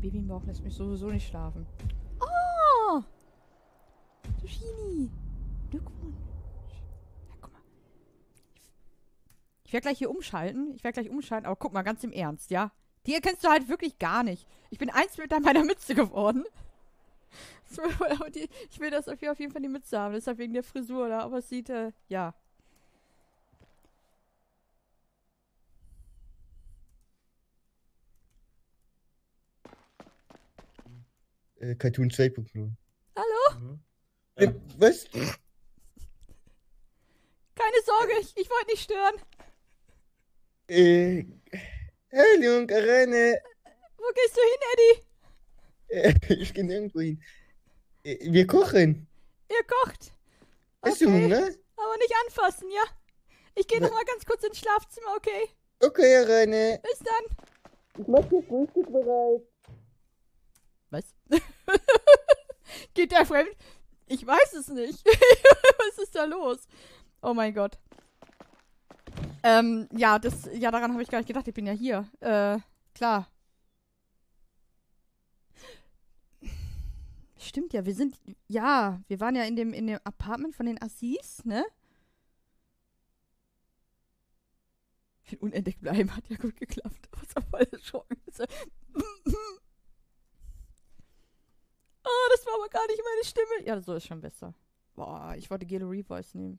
Baby im Bauch lässt mich sowieso nicht schlafen. Oh! Sushini! Glückwunsch! Ja, guck mal. Ich werde gleich hier umschalten. Ich werde gleich umschalten, aber guck mal, ganz im Ernst, ja? Die erkennst du halt wirklich gar nicht. Ich bin eins mit meiner Mütze geworden. Ich will das auf jeden Fall die Mütze haben. Deshalb wegen der Frisur, oder? Aber es sieht, äh, ja. Äh, Cartoon 2.0. Hallo? Mhm. Äh, was? Keine Sorge, ich, ich wollte nicht stören. Äh, hallo, Karane. Wo gehst du hin, Äh, ich gehe nirgendwo hin. Äh, wir kochen. Ihr kocht. Hast du Okay. Hunger? Aber nicht anfassen, ja? Ich gehe Ne- noch mal ganz kurz ins Schlafzimmer, okay? Okay, Karane. Bis dann. Ich mach dir Frühstück bereit. Was? Geht der fremd? Ich weiß es nicht. Was ist da los? Oh mein Gott. Ähm, ja, das, ja, daran habe ich gar nicht gedacht. Ich bin ja hier. Äh, klar. Stimmt ja, wir sind, ja, wir waren ja in dem, in dem Apartment von den Assis, ne? Ich finde, unentdeckt bleiben hat ja gut geklappt. Was auf voll erschrocken Ah, das war aber gar nicht meine Stimme. Ja, so ist schon besser. Boah, ich wollte Gelo Revoice nehmen.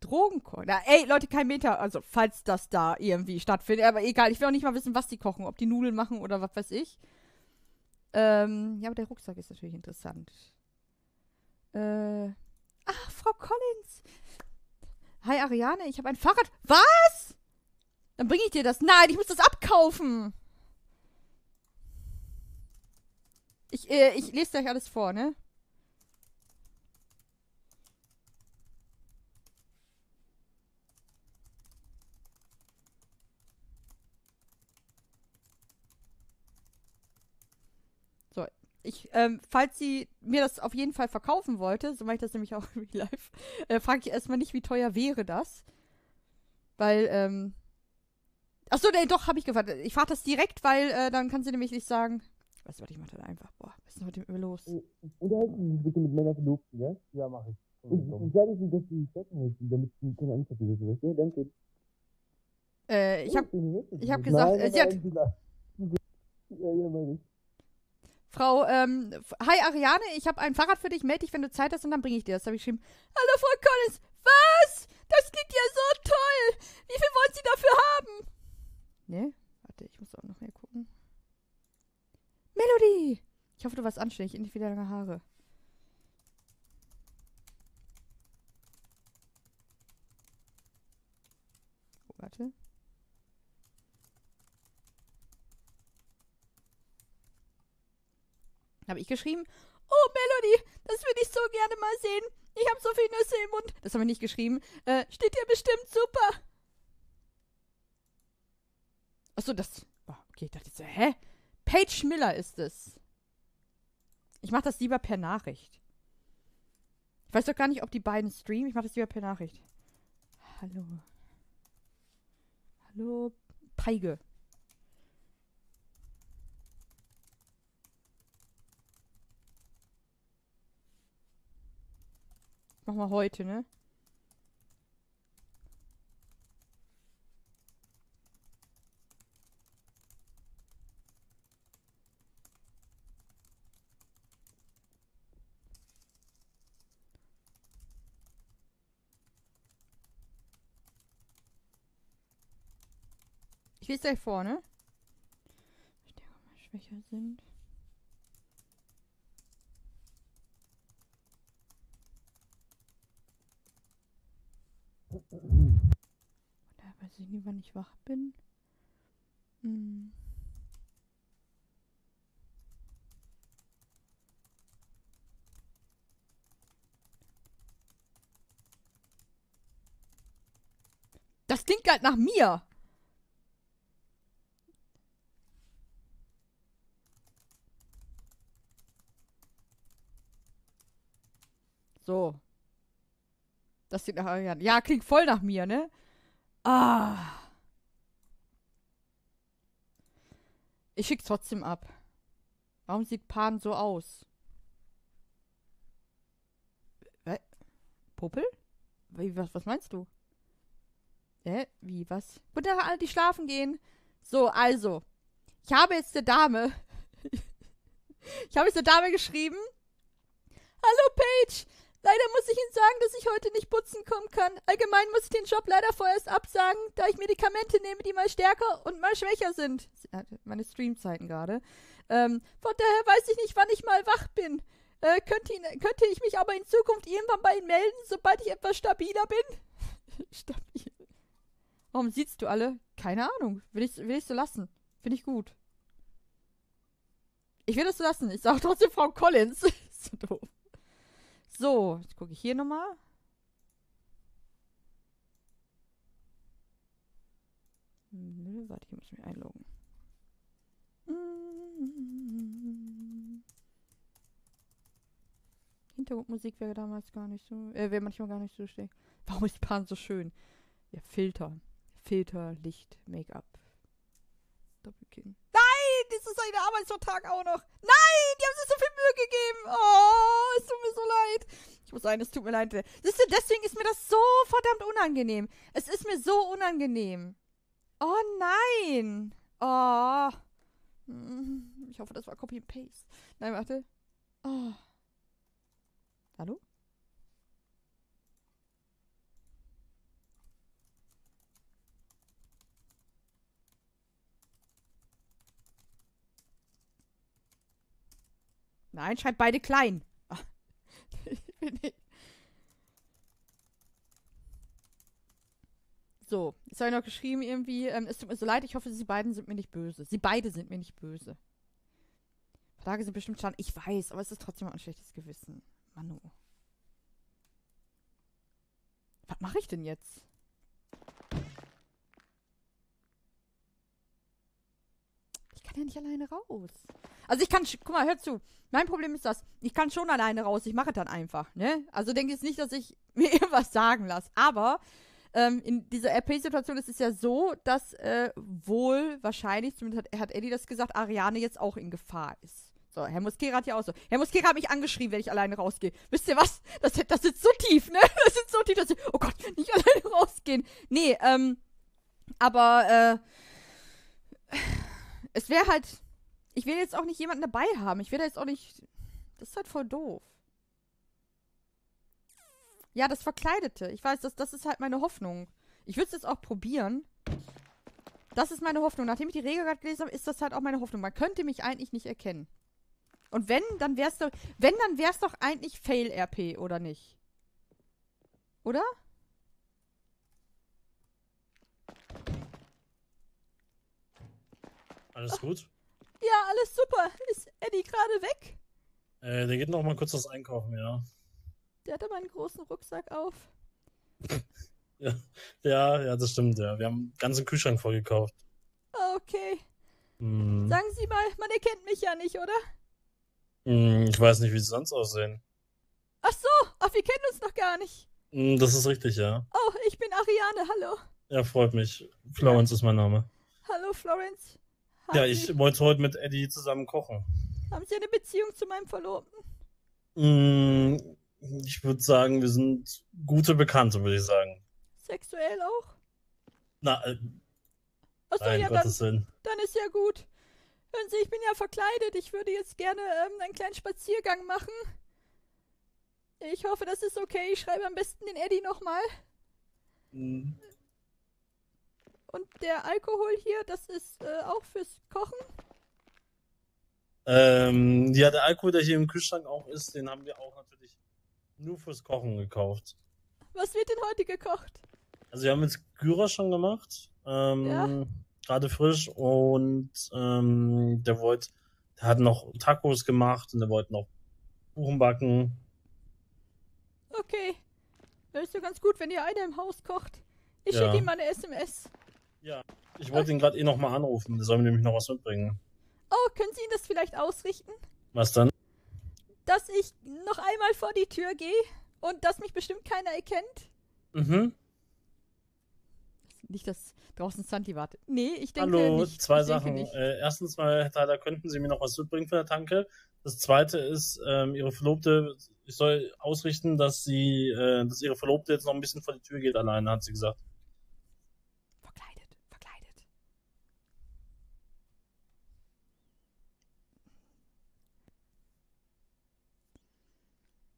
Drogenkoch. Ey, Leute, kein Meter. Also, falls das da irgendwie stattfindet. Aber egal, ich will auch nicht mal wissen, was die kochen. Ob die Nudeln machen oder was weiß ich. Ähm, ja, aber der Rucksack ist natürlich interessant. Äh. Ach, Frau Collins. Hi, Ariane, ich habe ein Fahrrad. Was? Dann bringe ich dir das. Nein, ich muss das abkaufen. Ich, äh, ich lese gleich alles vor, ne? So, ich, ähm, falls sie mir das auf jeden Fall verkaufen wollte, so mache ich das nämlich auch im Real Life, äh, frage ich erstmal nicht, wie teuer wäre das. Weil, ähm. Achso, nee, doch, habe ich gefragt. Ich frage das direkt, weil äh, dann kann sie nämlich nicht sagen. Weißt du was, ich mache das einfach. Boah, was ist denn heute mit mir los? Unterhalten Sie sich bitte mit meiner Verlobten, ja? Ja, mach ich. Und, und sagen Sie, dass Sie Stecken helfen, damit sie keine Angst hat oder sowas. Ja, danke. Äh, ich habe ich ich hab gesagt, äh, sie hat. Ja, ja, meine ich. Frau, ähm, hi Ariane, ich habe ein Fahrrad für dich, melde dich, wenn du Zeit hast und dann bringe ich dir das. Da habe ich geschrieben, hallo Frau Collins, was? Das klingt ja so toll. Wie viel wollen Sie dafür haben? Ne? Warte, ich muss auch noch mehr. Melody! Ich hoffe, du warst anständig, endlich wieder lange Haare. Oh, warte. Habe ich geschrieben, oh Melody, das würde ich so gerne mal sehen. Ich habe so viel Nüsse im Mund. Das haben wir nicht geschrieben. Äh, steht dir bestimmt super. Achso, das. Oh, okay, ich dachte jetzt so, hä? Paige Miller ist es. Ich mache das lieber per Nachricht. Ich weiß doch gar nicht, ob die beiden streamen. Ich mache das lieber per Nachricht. Hallo. Hallo, Peige. Mach mal heute, ne? Ich lese gleich vor, ne? Stärker mal schwächer sind. Oder weiß ich nie, wann ich wach bin. Hm. Das klingt halt nach mir. So. Das klingt nach Ariane. Ja, klingt voll nach mir, ne? Ah. Ich schick's trotzdem ab. Warum sieht Pan so aus? Hä? Puppel? Wie, was, was meinst du? Hä? Wie, was? Tag, alle, die schlafen gehen. So, also. Ich habe jetzt eine Dame. ich habe jetzt eine Dame geschrieben. Hallo, Paige. Leider muss ich Ihnen sagen, dass ich heute nicht putzen kommen kann. Allgemein muss ich den Job leider vorerst absagen, da ich Medikamente nehme, die mal stärker und mal schwächer sind. Meine Streamzeiten gerade. Ähm, von daher weiß ich nicht, wann ich mal wach bin. Äh, könnte, ihn, könnte ich mich aber in Zukunft irgendwann bei Ihnen melden, sobald ich etwas stabiler bin? Stabil. Warum siehst du alle? Keine Ahnung. Will ich, will ich so lassen. Finde ich gut. Ich will das so lassen. Ich sage trotzdem Frau Collins. so doof. So, jetzt gucke ich hier nochmal. Warte, ich muss mich einloggen. Hintergrundmusik wäre damals gar nicht so, äh, wäre manchmal gar nicht so schlecht. Warum ist die Pan so schön? Ja, Filter. Filter, Licht, Make-up. Doppelkinn. Das ist ein Arbeitsvertrag auch noch. Nein, die haben sich so viel Mühe gegeben. Oh, es tut mir so leid. Ich muss sagen, es tut mir leid. Siehst du, deswegen ist mir das so verdammt unangenehm. Es ist mir so unangenehm. Oh nein. Oh. Ich hoffe, das war Copy and Paste. Nein, warte. Oh. Hallo? Nein, schreibt beide klein. so, jetzt habe ich noch geschrieben irgendwie, ähm, es tut mir so leid, ich hoffe, sie beiden sind mir nicht böse. Sie beide sind mir nicht böse. Verlage sind bestimmt schon, ich weiß, aber es ist trotzdem ein schlechtes Gewissen. Manu. Was mache ich denn jetzt? Ich kann ja nicht alleine raus. Also ich kann, guck mal, hör zu. Mein Problem ist das, ich kann schon alleine raus, ich mache dann einfach, ne? Also denke jetzt nicht, dass ich mir irgendwas sagen lasse. Aber ähm, in dieser RP-Situation ist es ja so, dass äh, wohl wahrscheinlich, zumindest hat, hat Eddie das gesagt, Ariane jetzt auch in Gefahr ist. So, Herr Muskera hat ja auch so. Herr Muskera hat mich angeschrieben, wenn ich alleine rausgehe. Wisst ihr was? Das, das sitzt so tief, ne? Das sitzt so tief, dass ich, oh Gott, nicht alleine rausgehen. Nee, ähm, aber, äh, es wäre halt, ich will jetzt auch nicht jemanden dabei haben. Ich will da jetzt auch nicht, das ist halt voll doof. Ja, das Verkleidete. Ich weiß, das, das ist halt meine Hoffnung. Ich würde es jetzt auch probieren. Das ist meine Hoffnung. Nachdem ich die Regel gerade gelesen habe, ist das halt auch meine Hoffnung. Man könnte mich eigentlich nicht erkennen. Und wenn, dann wär's doch. Wenn, dann wär's doch eigentlich Fail-RP, oder nicht? Oder? Alles gut? Ja, alles super. Ist Eddie gerade weg? Äh, der geht noch mal kurz das Einkaufen, ja. Der hat aber einen großen Rucksack auf. ja, ja, ja, das stimmt, ja. Wir haben einen ganzen Kühlschrank vollgekauft. Okay. Hm. Sagen Sie mal, man erkennt mich ja nicht, oder? Hm, ich weiß nicht, wie sie sonst aussehen. Ach so, ach, wir kennen uns noch gar nicht. Hm, das ist richtig, ja. Oh, ich bin Ariane, hallo. Ja, freut mich. Florence ist mein Name. Hallo, Florence. Ja, ich wollte heute mit Eddie zusammen kochen. Haben Sie eine Beziehung zu meinem Verlobten? Hm, ich würde sagen, wir sind gute Bekannte, würde ich sagen. Sexuell auch? Na, äh, Achso, nein, ja, dann, Gottes Willen. dann ist ja gut. Hören Sie, ich bin ja verkleidet. Ich würde jetzt gerne ähm, einen kleinen Spaziergang machen. Ich hoffe, das ist okay. Ich schreibe am besten den Eddie nochmal. Und der Alkohol hier, das ist äh, auch fürs Kochen. Ähm, ja, der Alkohol, der hier im Kühlschrank auch ist, den haben wir auch natürlich nur fürs Kochen gekauft. Was wird denn heute gekocht? Also wir haben jetzt Gyros schon gemacht, ähm, Ja. gerade frisch und ähm, der wollte, der hat noch Tacos gemacht und der wollte noch Kuchen backen. Okay. Wäre ist so ganz gut, wenn ihr einer im Haus kocht. Ich Ja. schicke ihm mal eine SMS. Ich wollte ihn gerade eh noch mal anrufen, der soll mir nämlich noch was mitbringen. Oh, können Sie ihn das vielleicht ausrichten? Was dann? Dass ich noch einmal vor die Tür gehe und dass mich bestimmt keiner erkennt? Mhm. Nicht, dass draußen Santi wartet. Nee, ich denke Hallo, nicht. zwei ich Sachen. Äh, erstens mal, Herr Tyler, könnten Sie mir noch was mitbringen von der Tanke? Das zweite ist, ähm, Ihre Verlobte, ich soll ausrichten, dass sie, äh, dass Ihre Verlobte jetzt noch ein bisschen vor die Tür geht alleine, hat sie gesagt. Verkleidet, verkleidet.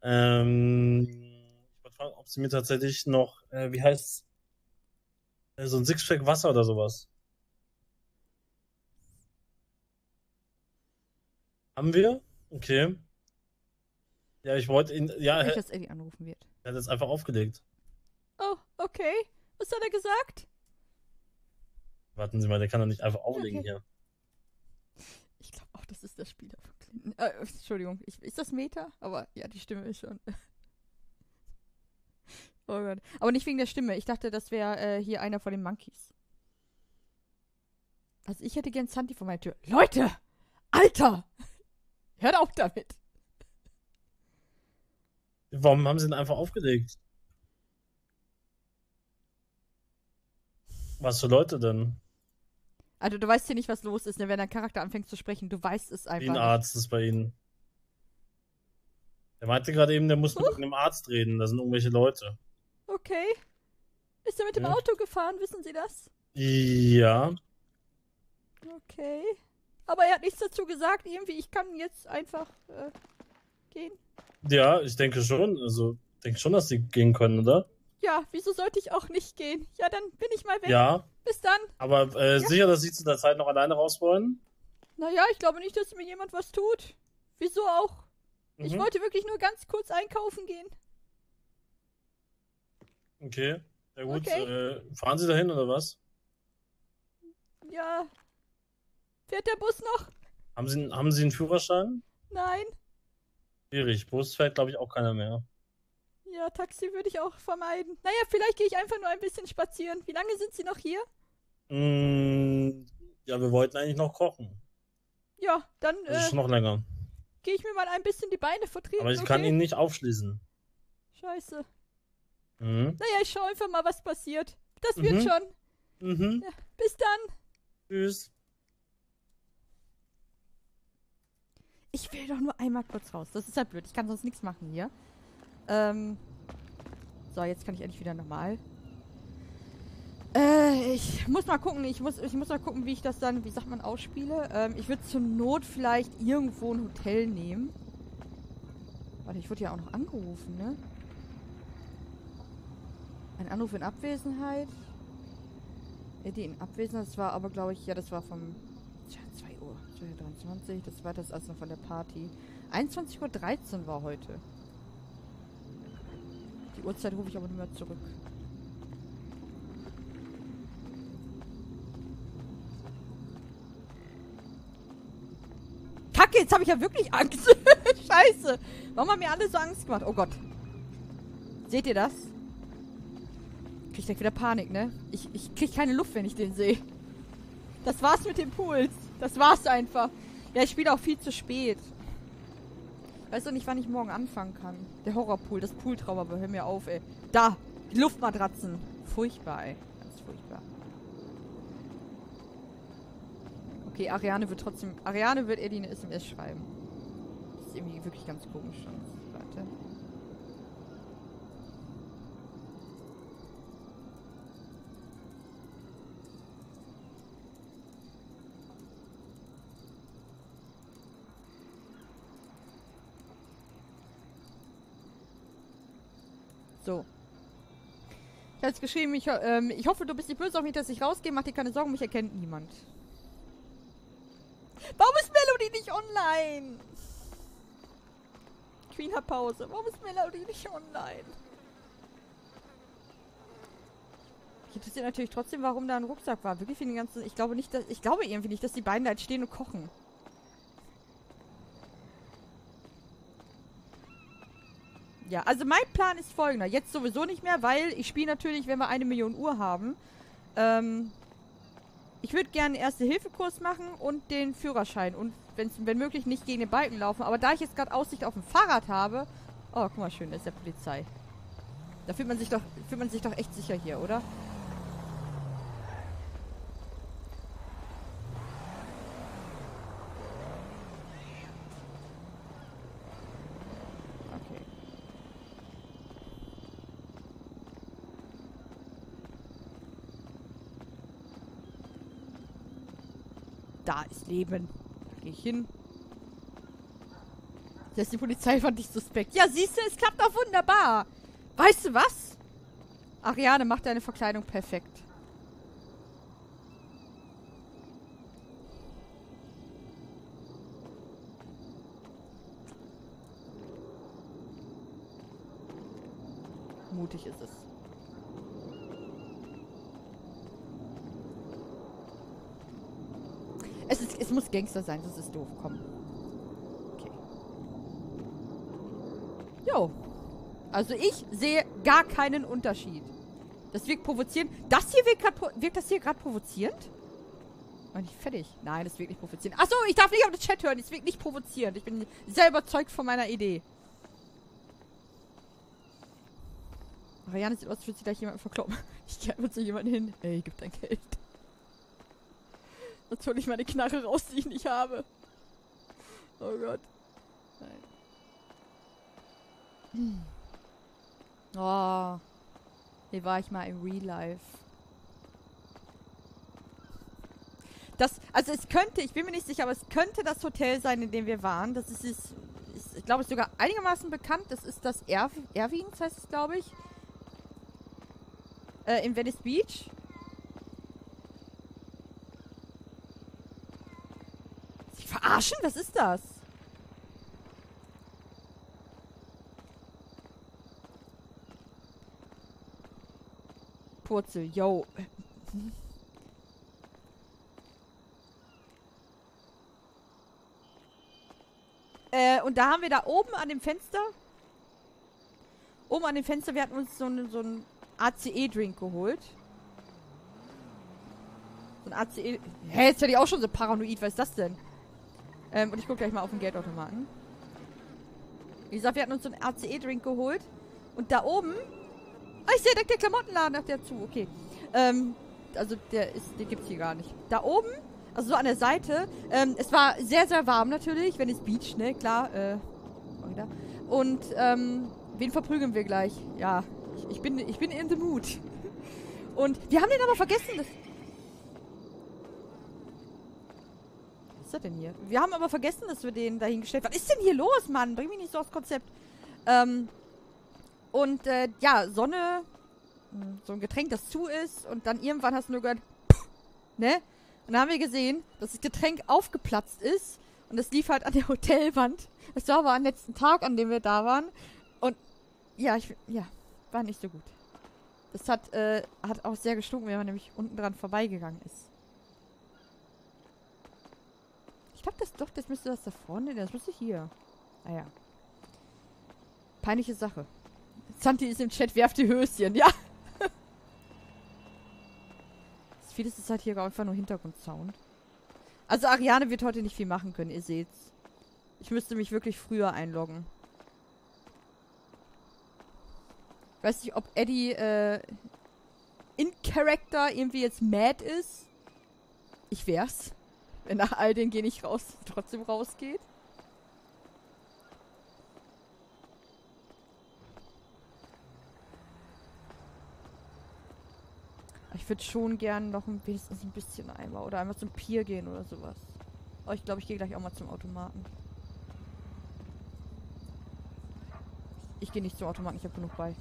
Ähm, ich wollte fragen, ob sie mir tatsächlich noch, äh, wie heißt's, äh, so ein Sixpack Wasser oder sowas. Haben wir? Okay. Ja, ich wollte ihn, ja, Nicht, er dass Eddie anrufen wird. er hat jetzt einfach aufgelegt. Oh, okay. Was hat er gesagt? Warten Sie mal, der kann doch nicht einfach auflegen Okay. hier. Ich glaube auch, das ist der Spieler. Äh, Entschuldigung, ich, ist das Meta? Aber ja, die Stimme ist schon. oh Gott. Aber nicht wegen der Stimme. Ich dachte, das wäre äh, hier einer von den Monkeys. Also ich hätte gern Santi vor meiner Tür. Leute! Alter! Hört auf damit! Warum haben sie ihn einfach aufgelegt? Was für Leute denn? Also du weißt hier nicht, was los ist, ne? wenn dein Charakter anfängt zu sprechen. Du weißt es Wie einfach. ein. Arzt ist bei Ihnen. Er meinte gerade eben, der muss mit irgendeinem Arzt reden. Da sind irgendwelche Leute. Okay. Ist er mit dem Ja. Auto gefahren? Wissen Sie das? Ja. Okay. Aber er hat nichts dazu gesagt. Irgendwie, ich kann jetzt einfach äh, gehen. Ja, ich denke schon. Also, ich denke schon, dass sie gehen können, oder? Ja, wieso sollte ich auch nicht gehen? Ja, dann bin ich mal weg. Ja. Bis dann. Aber äh, sicher, dass Sie zu der Zeit noch alleine raus wollen? Naja, ich glaube nicht, dass mir jemand was tut. Wieso auch? Ich Mhm. wollte wirklich nur ganz kurz einkaufen gehen. Okay. Ja gut. Okay. Äh, fahren Sie dahin oder was? Ja. Fährt der Bus noch? Haben Sie, haben Sie einen Führerschein? Nein. Schwierig. Bus fährt, glaube ich, auch keiner mehr. Ja, Taxi würde ich auch vermeiden. Naja, vielleicht gehe ich einfach nur ein bisschen spazieren. Wie lange sind Sie noch hier? Mm, ja, wir wollten eigentlich noch kochen. Ja, dann Das ist äh, schon noch länger. gehe ich mir mal ein bisschen die Beine vertreten. Aber ich okay? kann ihn nicht aufschließen. Scheiße. Mhm. Naja, ich schaue einfach mal, was passiert. Das wird Mhm. schon. Mhm. Bis dann. Tschüss. Ich will doch nur einmal kurz raus. Das ist halt blöd. Ich kann sonst nichts machen hier. Ähm. So, jetzt kann ich endlich wieder normal. Äh, ich muss mal gucken. Ich muss, ich muss mal gucken, wie ich das dann, wie sagt man, ausspiele. Ähm, ich würde zur Not vielleicht irgendwo ein Hotel nehmen. Warte, ich wurde ja auch noch angerufen, ne? Ein Anruf in Abwesenheit. Eddie in Abwesenheit. Das war aber, glaube ich, ja, das war vom Tja, 2 Uhr, 2.23 Uhr, das war das also noch von der Party. 21.13 Uhr war heute. Uhrzeit rufe ich aber nicht mehr zurück. Kacke, jetzt habe ich ja wirklich Angst. Scheiße. Warum haben mir alle so Angst gemacht? Oh Gott. Seht ihr das? Krieg direkt wieder Panik, ne? Ich, ich krieg keine Luft, wenn ich den sehe. Das war's mit dem Pools. Das war's einfach. Ja, ich spiele auch viel zu spät. Ich weiß doch nicht, wann ich morgen anfangen kann. Der Horrorpool, das Pooltrauma, aber hör mir auf, ey. Da, die Luftmatratzen. Furchtbar, ey. Ganz furchtbar. Okay, Ariane wird trotzdem. Ariane wird Eddie eine SMS schreiben. Das ist irgendwie wirklich ganz komisch. sonst. Warte. So. Habe jetzt geschrieben, ich, ähm, ich hoffe, du bist nicht böse auf mich, dass ich rausgehe. Mach dir keine Sorgen, mich erkennt niemand. Warum ist Melody nicht online? Queen hat Pause. Warum ist Melody nicht online? Ich interessiert natürlich trotzdem, warum da ein Rucksack war. Wirklich für den ganzen. Ich glaube nicht, dass. Ich glaube irgendwie nicht, dass die beiden da jetzt stehen und kochen. Ja, also mein Plan ist folgender. Jetzt sowieso nicht mehr, weil ich spiele natürlich, wenn wir eine Million Uhr haben. Ähm, ich würde gerne einen Erste-Hilfe-Kurs machen und den Führerschein. Und wenn möglich nicht gegen den Balken laufen. Aber da ich jetzt gerade Aussicht auf ein Fahrrad habe. Oh, guck mal, schön, da ist der Polizei. Da fühlt man sich doch, fühlt man sich doch echt sicher hier, oder? Okay. Da ist Leben. Da gehe ich hin. Das die Polizei fand ich suspekt. Ja, siehst du, es klappt doch wunderbar. Weißt du was? Ariane macht deine Verkleidung perfekt. Mutig ist es. Es, muss Gangster sein, das ist doof. Komm. Okay. Jo. Also ich sehe gar keinen Unterschied. Das wirkt provozierend. Das hier wirkt, grad, wirkt das hier gerade provozierend? War nicht fertig. Nein, das wirkt nicht provozierend. Achso, ich darf nicht auf den Chat hören. Das wirkt nicht provozierend. Ich bin sehr überzeugt von meiner Idee. Marianne sieht aus, als würde sie gleich jemanden verkloppen. Ich gehe zu jemandem hin. Ey, gib dein Geld. Sonst hol ich meine Knarre raus, die ich nicht habe. Oh Gott. Nein. Oh. Hier war ich mal im Real Life. Das, also es könnte, ich bin mir nicht sicher, aber es könnte das Hotel sein, in dem wir waren. Das ist, ist, ist ich glaube, ist sogar einigermaßen bekannt. Das ist das Erw Erwins, heißt es, glaube ich. Äh, in Venice Beach. Sie verarschen? Was ist das? Purzel, yo. Äh, und da haben wir da oben an dem Fenster. Oben an dem Fenster, wir hatten uns so einen so einen ACE-Drink geholt. So ein ACE. Hä, jetzt werde ich auch schon so paranoid. Was ist das denn? Ähm, und ich gucke gleich mal auf den Geldautomaten. Wie gesagt, wir hatten uns so einen ACE-Drink geholt. Und da oben. Ah, ich sehe, der, der Klamottenladen hat der zu. Okay. Ähm, also der ist, den gibt's hier gar nicht. Da oben, also so an der Seite, ähm, es war sehr, sehr warm natürlich, wenn es Beach, ne, klar, äh. Und, ähm, wen verprügeln wir gleich? Ja, ich, ich bin, ich bin in the mood. Und wir haben den aber vergessen, das... ist das denn hier? Wir haben aber vergessen, dass wir den dahingestellt haben. Was ist denn hier los, Mann? Bring mich nicht so aufs Konzept. Ähm, und, äh, ja, Sonne, mh, so ein Getränk, das zu ist und dann irgendwann hast du nur gehört, ne? Und dann haben wir gesehen, dass das Getränk aufgeplatzt ist und es lief halt an der Hotelwand. Das war aber am letzten Tag, an dem wir da waren. Und ja, ich, ja, war nicht so gut. Das hat, äh, hat auch sehr gestunken, wenn man nämlich unten dran vorbeigegangen ist. Ich glaube, das doch, das müsste das da vorne, das müsste hier. Ah ja. Peinliche Sache. Santi ist im Chat, werft die Höschen, ja. Vieles ist halt hier einfach nur Hintergrundsound. Also Ariane wird heute nicht viel machen können, ihr seht's. Ich müsste mich wirklich früher einloggen. Ich weiß nicht, ob Eddie äh, in Character irgendwie jetzt mad ist. Ich wär's. Wenn nach all den Geh nicht raus trotzdem rausgeht. Ich würde schon gern noch ein, wenigstens ein bisschen einmal oder einmal zum Pier gehen oder sowas. Oh, ich glaube, ich gehe gleich auch mal zum Automaten. Ich gehe nicht zum Automaten, ich habe genug bei.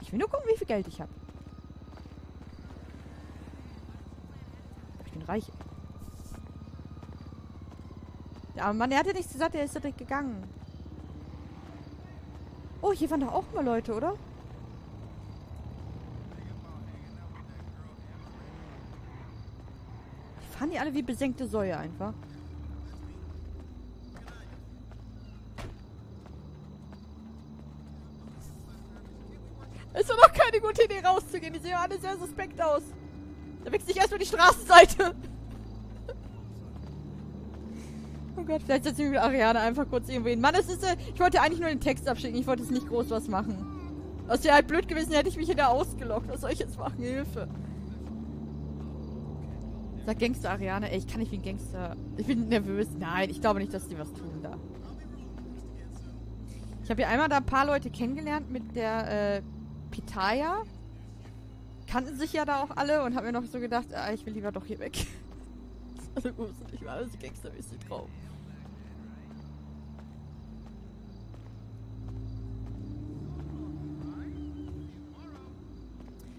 Ich will nur gucken, wie viel Geld ich habe. Ich bin reich. Aber Mann, er hat ja nichts gesagt, er ist ja direkt gegangen. Oh, hier waren doch auch mal Leute, oder? Die fahren die alle wie besenkte Säue einfach. Es war doch keine gute Idee rauszugehen. Die sehen alle sehr suspekt aus. Da wechsle ich erstmal die Straßenseite. Oh Gott, vielleicht setze ich mit Ariane einfach kurz irgendwo hin. Mann, es ist, äh, ich wollte eigentlich nur den Text abschicken. Ich wollte jetzt nicht groß was machen. Das wäre halt blöd gewesen, hätte ich mich wieder ausgelockt. Was soll ich jetzt machen? Hilfe. Sag Gangster Ariane, ey, ich kann nicht wie ein Gangster. Ich bin nervös. Nein, ich glaube nicht, dass die was tun da. Ich habe hier einmal da ein paar Leute kennengelernt mit der äh, Pitaya. Kannten sich ja da auch alle und habe mir noch so gedacht, ah, ich will lieber doch hier weg. also gut, ich war alles gangstermäßig drauf.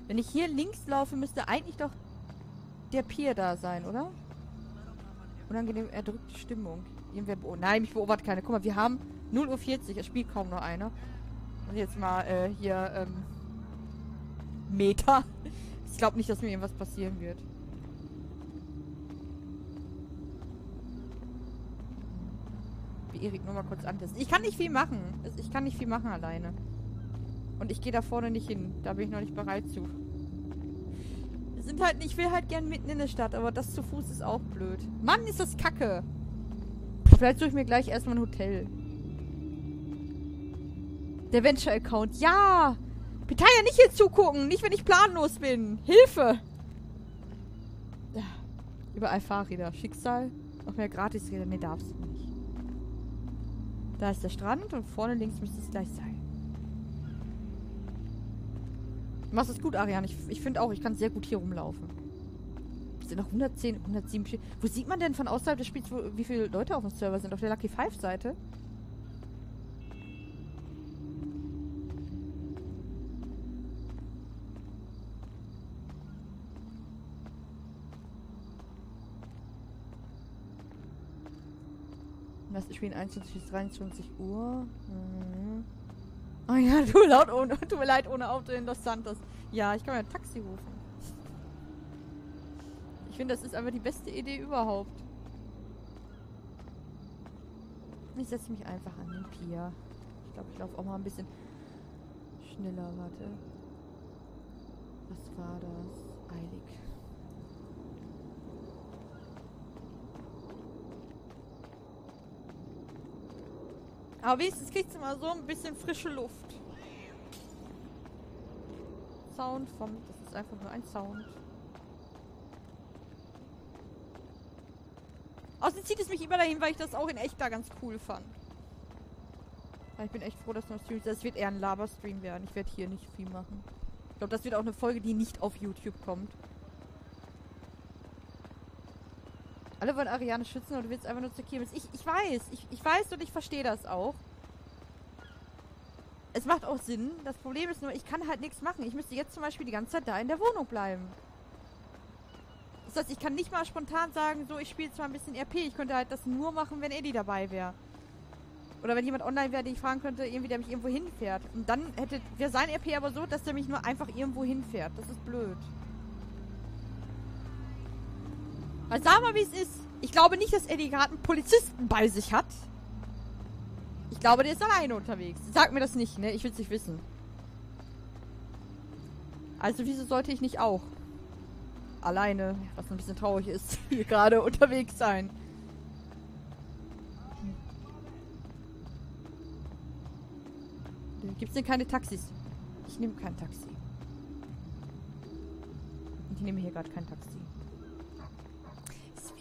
Wenn ich hier links laufe, müsste eigentlich doch der Pier da sein, oder? Unangenehm erdrückte Stimmung. Oh, Nein, mich beobachtet keiner. Guck mal, wir haben 0.40 Uhr, es spielt kaum noch einer. Und jetzt mal äh, hier ähm, Meter. Ich glaube nicht, dass mir irgendwas passieren wird. Wie Erik nur mal kurz antesten. Ich kann nicht viel machen. Ich kann nicht viel machen alleine. Und ich gehe da vorne nicht hin. Da bin ich noch nicht bereit zu. Wir sind halt, ich will halt gern mitten in der Stadt, aber das zu Fuß ist auch blöd. Mann, ist das kacke. Vielleicht suche ich mir gleich erstmal ein Hotel. Der Venture-Account. Ja! Bitte ja nicht hier zugucken. Nicht, wenn ich planlos bin. Hilfe! Überall Fahrräder. Schicksal. Noch mehr Gratisräder. Ne, darfst du nicht. Da ist der Strand und vorne links müsste es gleich sein. Du machst es gut, Ariane. Ich, ich finde auch, ich kann sehr gut hier rumlaufen. Sind noch 110, 107 Spiele. Wo sieht man denn von außerhalb des Spiels, wo, wie viele Leute auf dem Server sind? Auf der Lucky 5 Seite? Das spielen 21 bis 23 Uhr. Mhm. Oh ja, du laut ohne, tut mir leid, ohne Auto in Los Santos. Ja, ich kann mir ein Taxi rufen. Ich finde, das ist einfach die beste Idee überhaupt. Ich setze mich einfach an den Pier. Ich glaube, ich laufe auch mal ein bisschen schneller. Warte. Was war das? Eilig. Aber wenigstens kriegt sie mal so ein bisschen frische Luft. Sound vom... Das ist einfach nur ein Sound. Außerdem zieht es mich immer dahin, weil ich das auch in echt da ganz cool fand. Ich bin echt froh, dass noch Streams... Das wird eher ein Laberstream werden. Ich werde hier nicht viel machen. Ich glaube, das wird auch eine Folge, die nicht auf YouTube kommt. Alle wollen Ariane schützen und du willst einfach nur zur Kirmes. Ich, ich weiß, ich, ich weiß und ich verstehe das auch. Es macht auch Sinn. Das Problem ist nur, ich kann halt nichts machen. Ich müsste jetzt zum Beispiel die ganze Zeit da in der Wohnung bleiben. Das heißt, ich kann nicht mal spontan sagen, so, ich spiele zwar ein bisschen RP. Ich könnte halt das nur machen, wenn Eddie dabei wäre. Oder wenn jemand online wäre, den ich fragen könnte, irgendwie, der mich irgendwo hinfährt. Und dann hätte, wäre sein RP aber so, dass der mich nur einfach irgendwo hinfährt. Das ist blöd. Weil sag mal, wie es ist. Ich glaube nicht, dass Eddie gerade einen Polizisten bei sich hat. Ich glaube, der ist alleine unterwegs. Sag mir das nicht, ne? Ich will es nicht wissen. Also wieso sollte ich nicht auch alleine, was ein bisschen traurig ist, hier gerade unterwegs sein? Gibt es denn keine Taxis? Ich nehme kein Taxi. Ich nehme hier gerade kein Taxi.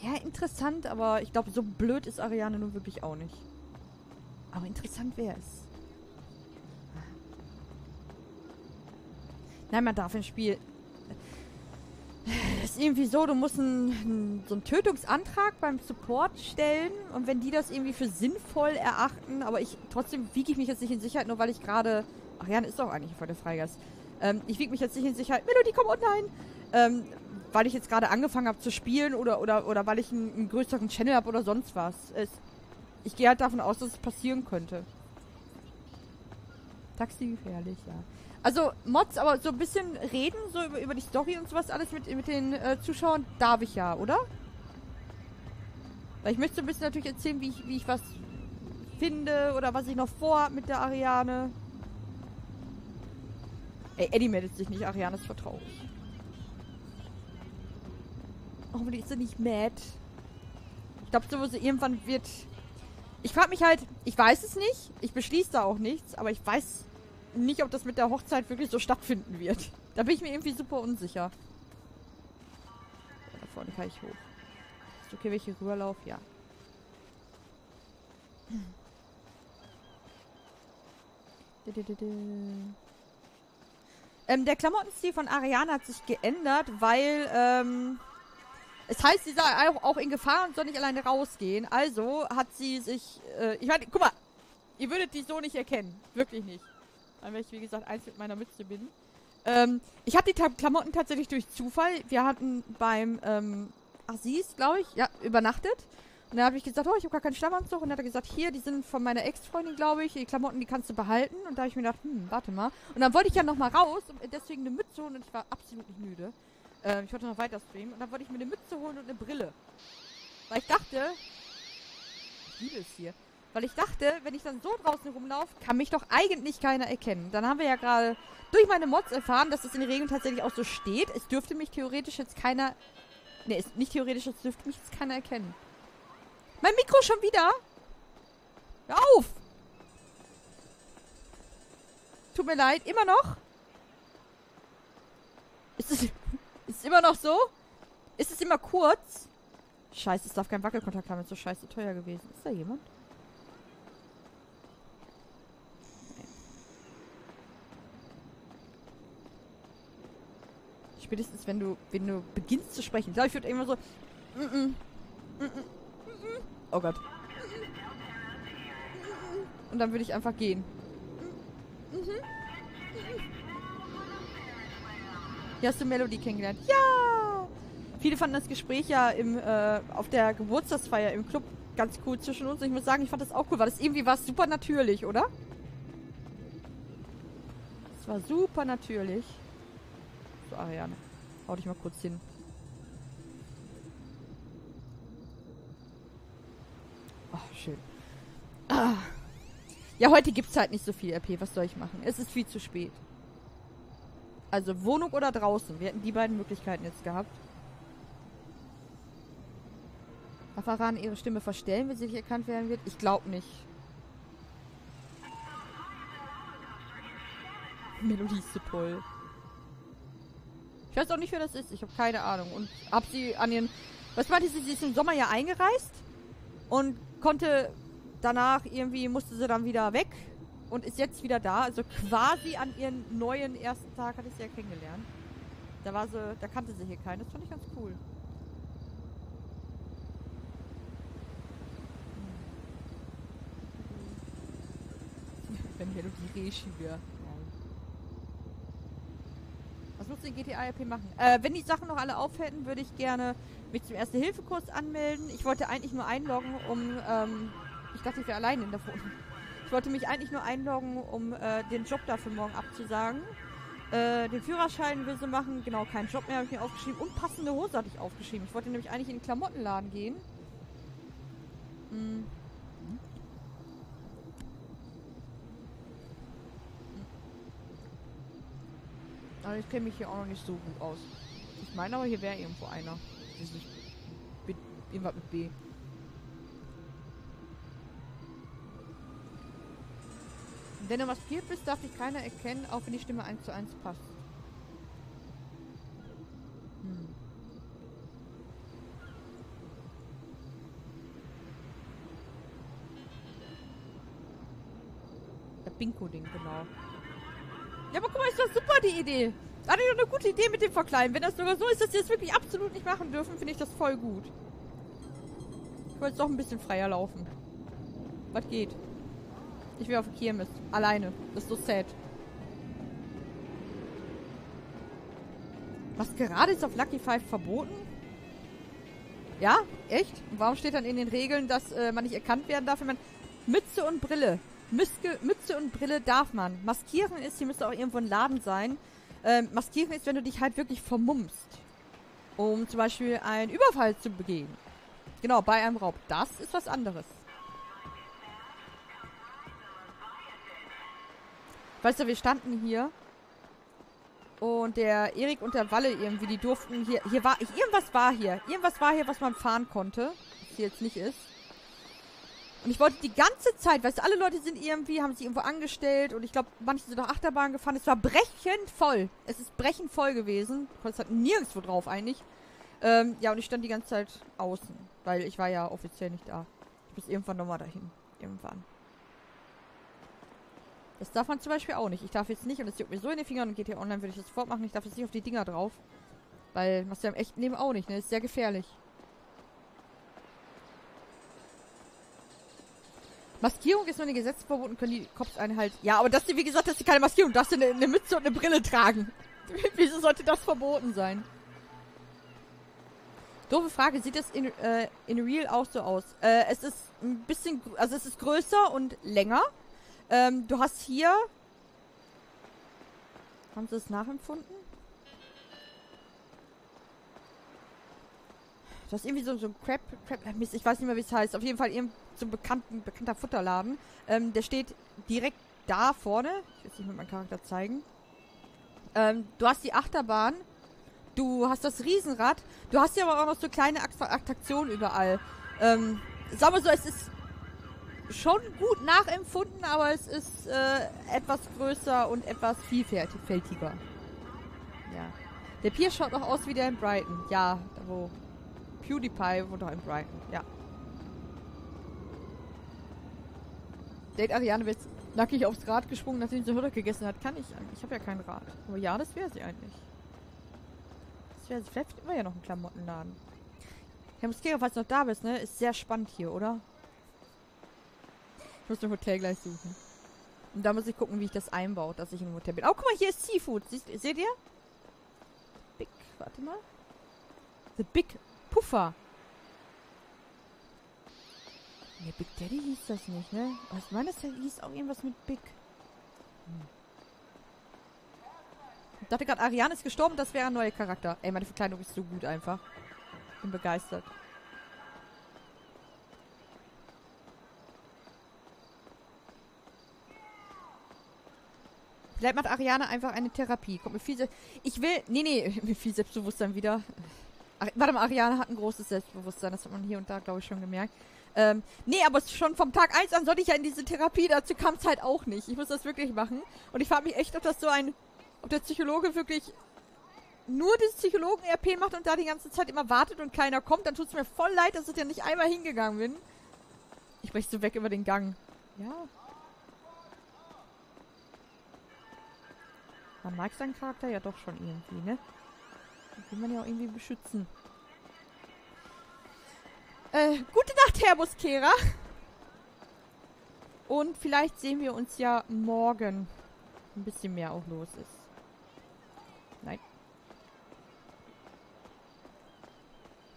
Wäre interessant, aber ich glaube, so blöd ist Ariane nun wirklich auch nicht. Aber interessant wäre es. Nein, man darf im Spiel... Es ist irgendwie so, du musst einen, so einen Tötungsantrag beim Support stellen und wenn die das irgendwie für sinnvoll erachten, aber ich trotzdem wiege ich mich jetzt nicht in Sicherheit, nur weil ich gerade... Ariane ist doch eigentlich voll der Freigeist. Ähm, ich wiege mich jetzt nicht in Sicherheit. Melodie, komm online! Ähm, weil ich jetzt gerade angefangen habe zu spielen oder, oder, oder weil ich einen, einen größeren Channel habe oder sonst was. Es, ich gehe halt davon aus, dass es passieren könnte. Taxi gefährlich, ja. Also, Mods, aber so ein bisschen reden, so über, über die Story und sowas alles mit, mit den äh, Zuschauern, darf ich ja, oder? Weil ich möchte so ein bisschen natürlich erzählen, wie ich, wie ich was finde oder was ich noch vorhabe mit der Ariane. Ey, Eddie meldet sich nicht, Ariane ist vertraulich. Hoffentlich ist sie nicht mad. Ich glaube sowieso, irgendwann wird... Ich frage mich halt, ich weiß es nicht, ich beschließe da auch nichts, aber ich weiß nicht, ob das mit der Hochzeit wirklich so stattfinden wird. Da bin ich mir irgendwie super unsicher. Da vorne kann ich hoch. Ist okay, wenn ich hier rüberlaufe? Ja. Ähm, der Klamottenstil von Ariane hat sich geändert, weil, ähm, es heißt, sie sei auch, auch in Gefahr und soll nicht alleine rausgehen. Also hat sie sich, äh, ich meine, guck mal, ihr würdet die so nicht erkennen. Wirklich nicht. Weil ich, wie gesagt, eins mit meiner Mütze bin. Ähm, ich habe die Klamotten tatsächlich durch Zufall. Wir hatten beim, ähm, Aziz, glaube ich, ja, übernachtet. Und dann habe ich gesagt, oh, ich habe gar keinen Stammanzug. Und dann hat er gesagt, hier, die sind von meiner Ex-Freundin, glaube ich. Die Klamotten, die kannst du behalten. Und da habe ich mir gedacht, hm, warte mal. Und dann wollte ich ja nochmal raus und deswegen eine Mütze und ich war absolut nicht müde. Ähm, ich wollte noch weiter streamen. Und dann wollte ich mir eine Mütze holen und eine Brille. Weil ich dachte, ich liebe es hier. Weil ich dachte, wenn ich dann so draußen rumlaufe, kann mich doch eigentlich keiner erkennen. Dann haben wir ja gerade durch meine Mods erfahren, dass es in den Regeln tatsächlich auch so steht. Es dürfte mich theoretisch jetzt keiner... Ne, nicht theoretisch, es dürfte mich jetzt keiner erkennen. Mein Mikro schon wieder? Hör auf! Tut mir leid, immer noch? Ist es, es immer noch so? Ist es immer kurz? Scheiße, es darf kein Wackelkontakt haben, ist so scheiße teuer gewesen. Ist da jemand? Spätestens wenn du, wenn du beginnst zu sprechen. Ich glaube, ich würde immer so. Mm -mm, mm Oh Gott. Und dann würde ich einfach gehen. Hier hast du Melody kennengelernt. Ja! Viele fanden das Gespräch ja im, äh, auf der Geburtstagsfeier im Club ganz cool zwischen uns. Und ich muss sagen, ich fand das auch cool. War das irgendwie was super natürlich, oder? Das war super natürlich. So, Ariane. Hau dich mal kurz hin. schön. Ah. Ja, heute gibt es halt nicht so viel RP. Was soll ich machen? Es ist viel zu spät. Also Wohnung oder draußen. Wir hätten die beiden Möglichkeiten jetzt gehabt. Darf Aran ihre Stimme verstellen, wenn sie nicht erkannt werden wird? Ich glaube nicht. Melodie ist zu toll. Ich weiß auch nicht, wer das ist. Ich habe keine Ahnung. Und hab sie an ihren... Was meinte sie? Sie ist im Sommer ja eingereist? Und konnte danach irgendwie, musste sie dann wieder weg und ist jetzt wieder da. Also quasi an ihren neuen ersten Tag hatte ich sie ja kennengelernt. Da war sie, da kannte sie hier keinen. Das fand ich ganz cool. Wenn Melodie Rechi wäre. Was muss den GTA-RP machen? Äh, wenn die Sachen noch alle aufhätten, würde ich gerne mich zum Erste-Hilfe-Kurs anmelden. Ich wollte eigentlich nur einloggen, um, ähm, ich dachte, ich wäre allein in der Wohnung. Ich wollte mich eigentlich nur einloggen, um äh, den Job dafür morgen abzusagen. Äh, den Führerschein will sie machen, genau, keinen Job mehr habe ich mir aufgeschrieben. Und passende Hose hatte ich aufgeschrieben. Ich wollte nämlich eigentlich in den Klamottenladen gehen. Hm. Aber ich kenne mich hier auch noch nicht so gut aus. Ich meine aber, hier wäre irgendwo einer irgendwas mit B. Wenn du maskiert bist, darf dich keiner erkennen, auch wenn die Stimme 1 zu 1 passt. Hm. Der Binko-Ding, genau. Ja, aber guck mal, ist das super, die Idee. Da hatte ich doch eine gute Idee mit dem Verkleiden. Wenn das sogar so ist, dass sie das wirklich absolut nicht machen dürfen, finde ich das voll gut. Ich wollte jetzt doch ein bisschen freier laufen. Was geht? Ich will auf Kirmes. Alleine. Das ist so sad. Was gerade ist auf Lucky Five verboten? Ja? Echt? Und warum steht dann in den Regeln, dass äh, man nicht erkannt werden darf, wenn man... Mütze und Brille. Mütze, Mütze und Brille darf man. Maskieren ist, hier müsste auch irgendwo ein Laden sein. Ähm, maskieren ist, wenn du dich halt wirklich vermummst. Um zum Beispiel einen Überfall zu begehen. Genau, bei einem Raub. Das ist was anderes. Weißt du, wir standen hier. Und der Erik und der Walle irgendwie, die durften hier. Hier war. Irgendwas war hier. Irgendwas war hier, was man fahren konnte. Was hier jetzt nicht ist. Und ich wollte die ganze Zeit, weißt du, alle Leute sind irgendwie, haben sich irgendwo angestellt und ich glaube, manche sind auch Achterbahn gefahren. Es war brechend voll. Es ist brechend voll gewesen. Es hat nirgendwo drauf eigentlich. Ähm, ja, und ich stand die ganze Zeit außen, weil ich war ja offiziell nicht da. Ich muss irgendwann nochmal dahin. Irgendwann. Das darf man zum Beispiel auch nicht. Ich darf jetzt nicht, und das juckt mir so in den Fingern und geht hier online, würde ich das sofort machen. Ich darf jetzt nicht auf die Dinger drauf. Weil, machst du ja im echten Leben auch nicht, ne? Das ist sehr gefährlich. Maskierung ist nur eine Gesetzverbot und können die Cops einen halt... Ja, aber das ist, wie gesagt, das ist keine Maskierung. Du darfst eine, eine Mütze und eine Brille tragen. Wieso sollte das verboten sein? Doofe Frage, sieht das in, äh, in Real auch so aus? Äh, es ist ein bisschen... Also es ist größer und länger. Ähm, du hast hier... Haben sie es nachempfunden? Du hast irgendwie so, so ein Crap, Crap, äh, Mist, ich weiß nicht mehr, wie es heißt. Auf jeden Fall irgend so ein bekannten, bekannter Futterladen. Ähm, der steht direkt da vorne. Ich will es nicht mit meinem Charakter zeigen. Ähm, du hast die Achterbahn. Du hast das Riesenrad. Du hast hier aber auch noch so kleine Attraktionen überall. Ähm, sagen wir so, es ist schon gut nachempfunden, aber es ist äh, etwas größer und etwas vielfältiger. Ja. Der Pier schaut noch aus wie der in Brighton. Ja, da wo PewDiePie wohnt doch in Brighton. Ja. Date Ariane wird nackig aufs Rad gesprungen, nachdem sie Hürde gegessen hat. Kann ich eigentlich. Ich habe ja kein Rad. Aber ja, das wäre sie eigentlich. Das wäre sie. Vielleicht immer ja noch ein Klamottenladen. Herr Muskera, falls du noch da bist, ne? Ist sehr spannend hier, oder? Ich muss ein Hotel gleich suchen. Und da muss ich gucken, wie ich das einbaut, dass ich im Hotel bin. Oh, guck mal, hier ist Seafood. Siehst, seht ihr? Big, warte mal. The Big Puffer. Ne, Big Daddy hieß das nicht, ne? Was meine, das hieß auch irgendwas mit Big. Hm. Ich dachte gerade, Ariane ist gestorben, das wäre ein neuer Charakter. Ey, meine Verkleidung ist so gut einfach. Bin begeistert. Vielleicht macht Ariane einfach eine Therapie. Kommt mir viel... Ich will... Nee, nee, mit viel Selbstbewusstsein wieder. Ach, warte mal, Ariane hat ein großes Selbstbewusstsein. Das hat man hier und da, glaube ich, schon gemerkt. Ähm, nee, aber schon vom Tag 1 an sollte ich ja in diese Therapie. Dazu kam es halt auch nicht. Ich muss das wirklich machen. Und ich frage mich echt, ob das so ein... Ob der Psychologe wirklich nur das Psychologen-RP macht und da die ganze Zeit immer wartet und keiner kommt. Dann tut es mir voll leid, dass ich ja nicht einmal hingegangen bin. Ich breche so weg über den Gang. Ja, Man mag seinen Charakter ja doch schon irgendwie, ne? Den will man ja auch irgendwie beschützen. Äh, gute Nacht, Herr Buskera. Und vielleicht sehen wir uns ja morgen ein bisschen mehr auch los ist. Nein.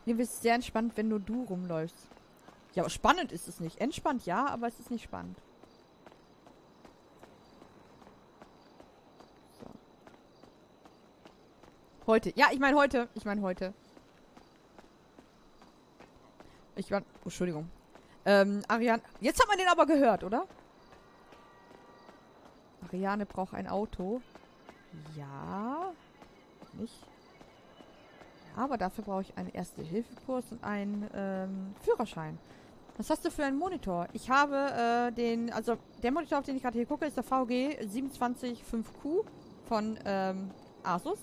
Mir ist sehr entspannt, wenn nur du rumläufst. Ja, aber spannend ist es nicht. Entspannt ja, aber es ist nicht spannend. Heute. Ja, ich meine heute. Ich meine heute. Ich war... Oh, Entschuldigung. Ähm, Ariane... Jetzt hat man den aber gehört, oder? Ariane braucht ein Auto. Ja. Nicht. Aber dafür brauche ich einen Erste-Hilfe-Kurs und einen ähm, Führerschein. Was hast du für einen Monitor? Ich habe äh, den... Also, der Monitor, auf den ich gerade hier gucke, ist der VG 275Q von ähm, Asus.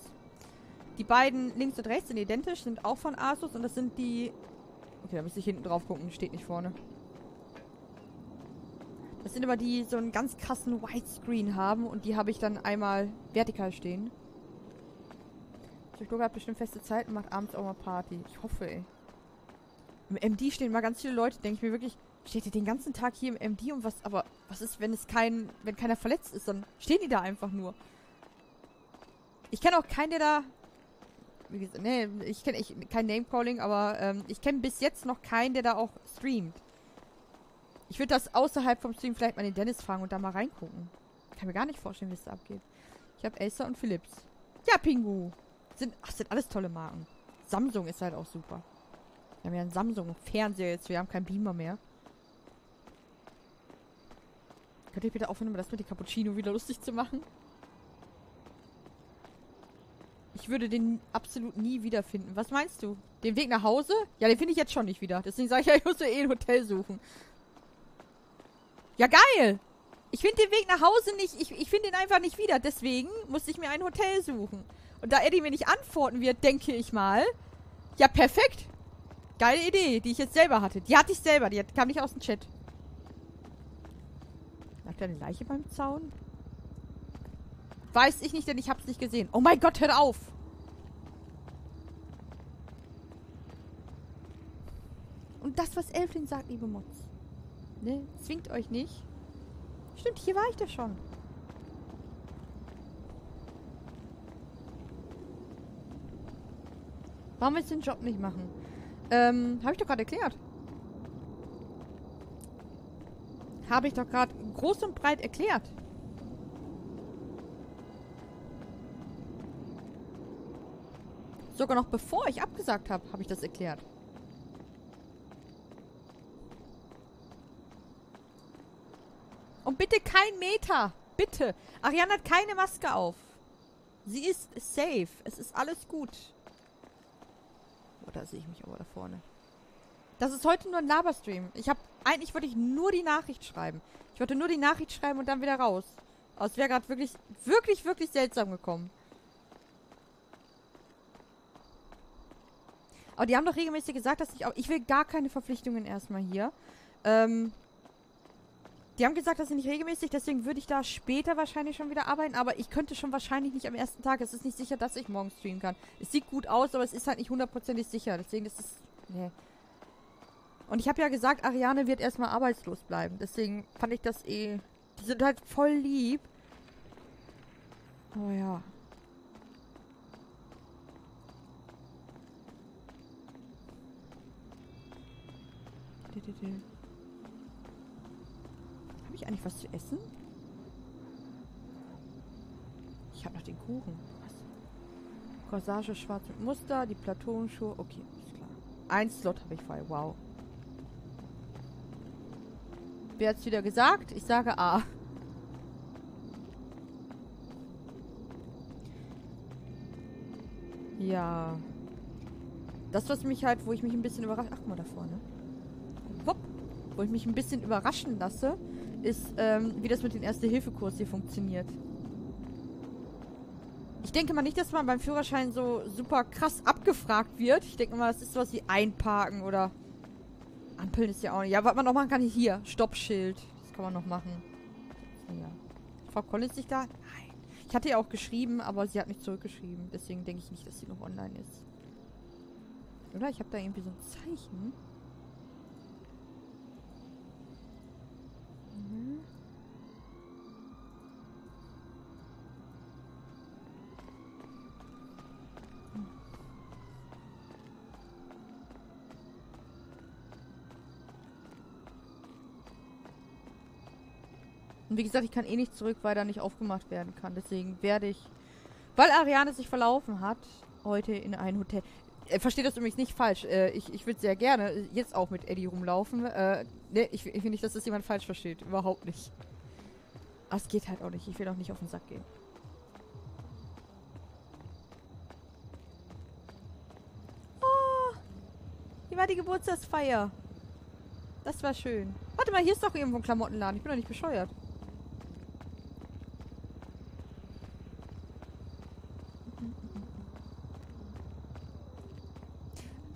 Die beiden links und rechts sind identisch, sind auch von Asus und das sind die... Okay, da müsste ich hinten drauf gucken, steht nicht vorne. Das sind aber die, die so einen ganz krassen Widescreen haben und die habe ich dann einmal vertikal stehen. Ich glaube, hat bestimmt feste Zeiten, macht abends auch mal Party. Ich hoffe, ey. Im MD stehen mal ganz viele Leute, denke ich mir wirklich, steht ihr den ganzen Tag hier im MD und was, aber was ist, wenn es kein, wenn keiner verletzt ist, dann stehen die da einfach nur. Ich kenne auch keinen, der da wie gesagt, nee, ich kenne kein Name-Calling, aber ähm, ich kenne bis jetzt noch keinen, der da auch streamt. Ich würde das außerhalb vom Stream vielleicht mal den Dennis fragen und da mal reingucken. Ich kann mir gar nicht vorstellen, wie es da abgeht. Ich habe Acer und Philips. Ja, Pingu. Sind, ach, sind alles tolle Marken. Samsung ist halt auch super. Wir haben ja einen Samsung-Fernseher jetzt. Wir haben keinen Beamer mehr. Könnt ihr bitte aufhören, das mit dem Cappuccino wieder lustig zu machen? Ich würde den absolut nie wiederfinden. Was meinst du? Den Weg nach Hause? Ja, den finde ich jetzt schon nicht wieder. Deswegen sage ich ja, ich muss eh ein Hotel suchen. Ja, geil! Ich finde den Weg nach Hause nicht, ich, ich finde ihn einfach nicht wieder. Deswegen musste ich mir ein Hotel suchen. Und da Eddie mir nicht antworten wird, denke ich mal. Ja, perfekt. Geile Idee, die ich jetzt selber hatte. Die hatte ich selber, die kam nicht aus dem Chat. Lag da eine Leiche beim Zaun? Weiß ich nicht, denn ich hab's nicht gesehen. Oh mein Gott, hört auf! Und das, was Elflin sagt, liebe Mods. Ne? Zwingt euch nicht. Stimmt, hier war ich doch schon. Warum willst du den Job nicht machen? Ähm, habe ich doch gerade erklärt. Habe ich doch gerade groß und breit erklärt. Sogar noch bevor ich abgesagt habe, habe ich das erklärt. Und bitte kein Meter. Bitte. Ariane hat keine Maske auf. Sie ist safe. Es ist alles gut. Oh, da sehe ich mich aber da vorne. Das ist heute nur ein Laberstream. Ich habe eigentlich wollte ich nur die Nachricht schreiben. Ich wollte nur die Nachricht schreiben und dann wieder raus. Aber es wäre gerade wirklich, wirklich, wirklich seltsam gekommen. Aber die haben doch regelmäßig gesagt, dass ich auch... Ich will gar keine Verpflichtungen erstmal hier. Ähm, die haben gesagt, das sind nicht regelmäßig, deswegen würde ich da später wahrscheinlich schon wieder arbeiten, aber ich könnte schon wahrscheinlich nicht am ersten Tag. Es ist nicht sicher, dass ich morgen streamen kann. Es sieht gut aus, aber es ist halt nicht hundertprozentig sicher. Deswegen ist es. Nee. Und ich habe ja gesagt, Ariane wird erstmal arbeitslos bleiben. Deswegen fand ich das eh. Die sind halt voll lieb. Oh ja. Habe ich eigentlich was zu essen? Ich habe noch den Kuchen. Was? Corsage schwarz mit Muster, die Platonenschuhe. Okay, ist klar. Ein Slot habe ich frei. Wow. Wer hat's wieder gesagt? Ich sage A. Ja. Das, was mich halt, wo ich mich ein bisschen überrascht... Ach, mal da vorne. Wo ich mich ein bisschen überraschen lasse, ist, ähm, wie das mit dem Erste-Hilfe-Kurs hier funktioniert. Ich denke mal nicht, dass man beim Führerschein so super krass abgefragt wird. Ich denke mal, das ist sowas wie einparken oder... Ampeln ist ja auch nicht... Ja, was man noch machen kann, hier. Stoppschild. Das kann man noch machen. Ja. Frau Collins nicht da? Nein. Ich hatte ja auch geschrieben, aber sie hat nicht zurückgeschrieben. Deswegen denke ich nicht, dass sie noch online ist. Oder? Ich habe da irgendwie so ein Zeichen. Und wie gesagt, ich kann eh nicht zurück, weil da nicht aufgemacht werden kann. Deswegen werde ich, weil Ariane sich verlaufen hat, heute in ein Hotel. Äh, versteht das übrigens nicht falsch. Äh, ich ich würde sehr gerne jetzt auch mit Eddie rumlaufen. Äh, ne, ich, ich will nicht, dass das jemand falsch versteht. Überhaupt nicht. Aber es geht halt auch nicht. Ich will auch nicht auf den Sack gehen. Oh, wie war die Geburtstagsfeier? Das war schön. Warte mal, hier ist doch irgendwo ein Klamottenladen. Ich bin doch nicht bescheuert.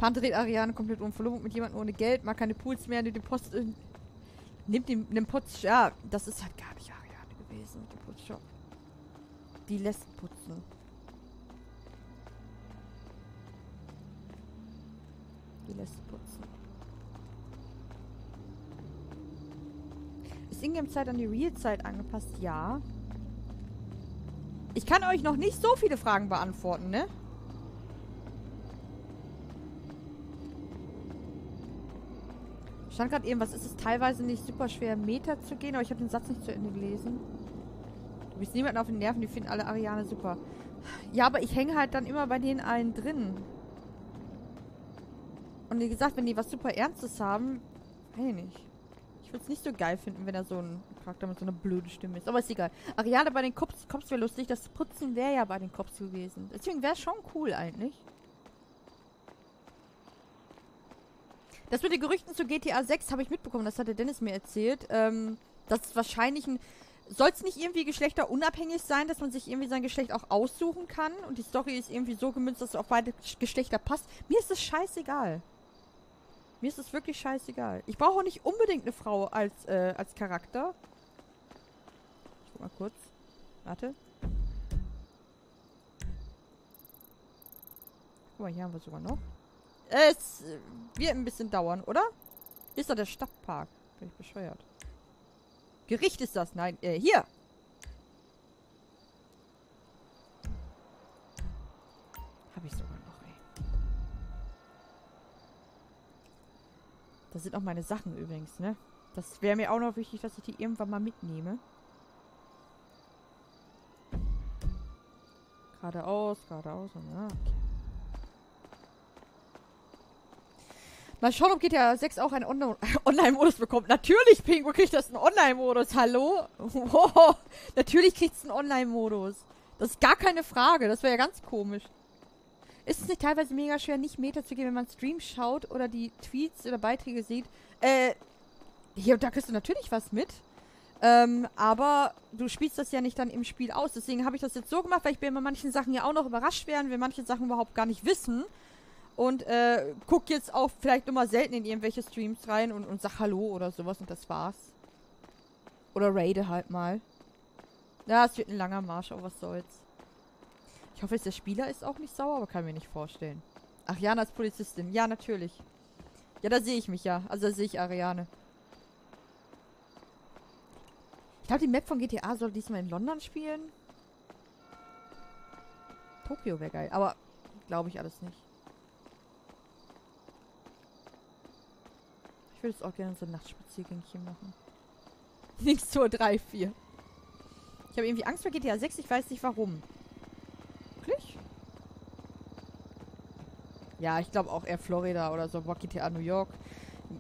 Pante dreht Ariane komplett um. Verlobung mit jemandem ohne Geld, mag keine Pools mehr, nimmt den Post. Äh, nimmt den, den Putz. Ja, das ist halt gar nicht Ariane gewesen mit dem Putzshop. Die lässt putzen. Die lässt putzen. Ist Ingame-Zeit an die Real-Zeit angepasst? Ja. Ich kann euch noch nicht so viele Fragen beantworten, ne? Stand gerade eben, was ist es teilweise nicht super schwer, Meter zu gehen, aber ich habe den Satz nicht zu Ende gelesen. Du bist niemanden auf den Nerven, die finden alle Ariane super. Ja, aber ich hänge halt dann immer bei denen allen drin. Und wie gesagt, wenn die was super Ernstes haben, weiß ich nicht. Ich würde es nicht so geil finden, wenn er so ein Charakter mit so einer blöden Stimme ist. Aber ist egal. Ariane bei den Cops, Cops wäre lustig. Das Putzen wäre ja bei den Cops gewesen. Deswegen wäre es schon cool eigentlich. Das mit den Gerüchten zu GTA 6 habe ich mitbekommen, das hatte Dennis mir erzählt. Ähm, Das ist wahrscheinlich ein. Soll es nicht irgendwie geschlechterunabhängig sein, dass man sich irgendwie sein Geschlecht auch aussuchen kann? Und die Story ist irgendwie so gemünzt, dass es auf beide Geschlechter passt. Mir ist es scheißegal. Mir ist es wirklich scheißegal. Ich brauche auch nicht unbedingt eine Frau als, äh, als Charakter. Ich guck mal kurz. Warte. Guck mal, hier haben wir sogar noch. Es wird ein bisschen dauern, oder? Ist doch der Stadtpark. Bin ich bescheuert. Gericht ist das. Nein, äh, hier. Hab ich sogar noch, ey. Das sind auch meine Sachen übrigens, ne? Das wäre mir auch noch wichtig, dass ich die irgendwann mal mitnehme. Geradeaus, geradeaus. Ja, okay. Mal schauen, ob GTA 6 auch einen On Online-Modus bekommt. Natürlich, Pingo, kriegt das einen Online-Modus. Hallo? Wow. Natürlich kriegt es einen Online-Modus. Das ist gar keine Frage. Das wäre ja ganz komisch. Ist es nicht teilweise mega schwer, nicht Meter zu gehen, wenn man Streams schaut oder die Tweets oder Beiträge sieht? Äh, hier und da kriegst du natürlich was mit. Ähm, aber du spielst das ja nicht dann im Spiel aus. Deswegen habe ich das jetzt so gemacht, weil ich bei manchen Sachen ja auch noch überrascht werden, wir manche Sachen überhaupt gar nicht wissen. Und äh, guck jetzt auch vielleicht immer selten in irgendwelche Streams rein und, und sag Hallo oder sowas und das war's. Oder raide halt mal. Ja, es wird ein langer Marsch, aber was soll's. Ich hoffe, der Spieler ist auch nicht sauer, aber kann mir nicht vorstellen. Ach, Jana als Polizistin. Ja, natürlich. Ja, da sehe ich mich ja. Also da sehe ich Ariane. Ich glaube, die Map von GTA soll diesmal in London spielen. Tokio wäre geil, aber glaube ich alles nicht. Ich würde es auch gerne so ein Nachtspaziergängchen machen. Nichts zur 3, 4. Ich habe irgendwie Angst vor GTA 6, ich weiß nicht warum. Wirklich? Ja, ich glaube auch eher Florida oder so. Boah, GTA New York.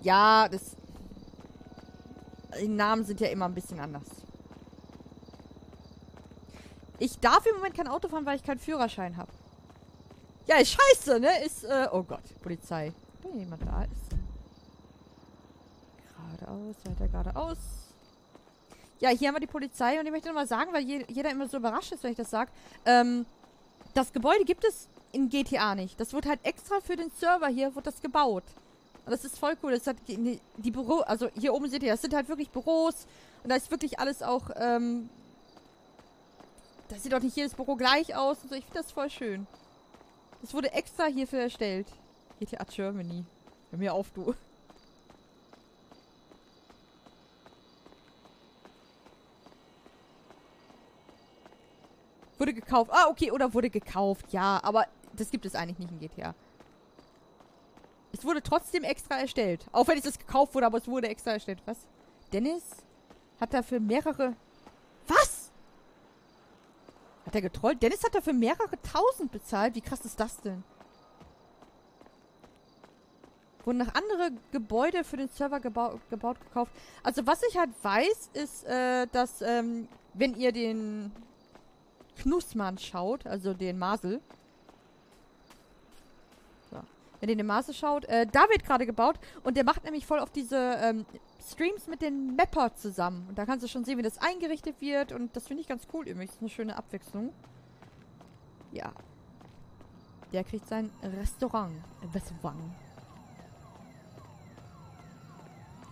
Ja, das... Die Namen sind ja immer ein bisschen anders. Ich darf im Moment kein Auto fahren, weil ich keinen Führerschein habe. Ja, ist scheiße, ne? Ist, äh, oh Gott, Polizei. Wenn jemand da ist. Geradeaus, weiter geradeaus. Ja, hier haben wir die Polizei und ich möchte nochmal sagen, weil je, jeder immer so überrascht ist, wenn ich das sage. Ähm, das Gebäude gibt es in GTA nicht. Das wird halt extra für den Server hier, wird das gebaut. Und das ist voll cool. Das hat die, die Büro, also hier oben seht ihr, das sind halt wirklich Büros. Und da ist wirklich alles auch, ähm, das sieht doch nicht jedes Büro gleich aus und so. Ich finde das voll schön. Das wurde extra hierfür erstellt. GTA Germany. Hör mir auf, du. Wurde gekauft. Ah, okay, oder wurde gekauft. Ja, aber das gibt es eigentlich nicht in GTA. Es wurde trotzdem extra erstellt. Auch wenn es gekauft wurde, aber es wurde extra erstellt. Was? Dennis hat dafür mehrere... Was? Hat er getrollt? Dennis hat dafür mehrere tausend bezahlt. Wie krass ist das denn? Wurden noch andere Gebäude für den Server gebau gebaut, gekauft. Also was ich halt weiß, ist, äh, dass ähm, wenn ihr den Knussmann schaut, also den Masel. So. Wenn ihr den Masel schaut, äh, da wird gerade gebaut und der macht nämlich voll auf diese ähm, Streams mit den Mapper zusammen. Und da kannst du schon sehen, wie das eingerichtet wird und das finde ich ganz cool übrigens. Eine schöne Abwechslung. Ja. Der kriegt sein Restaurant. Restaurant.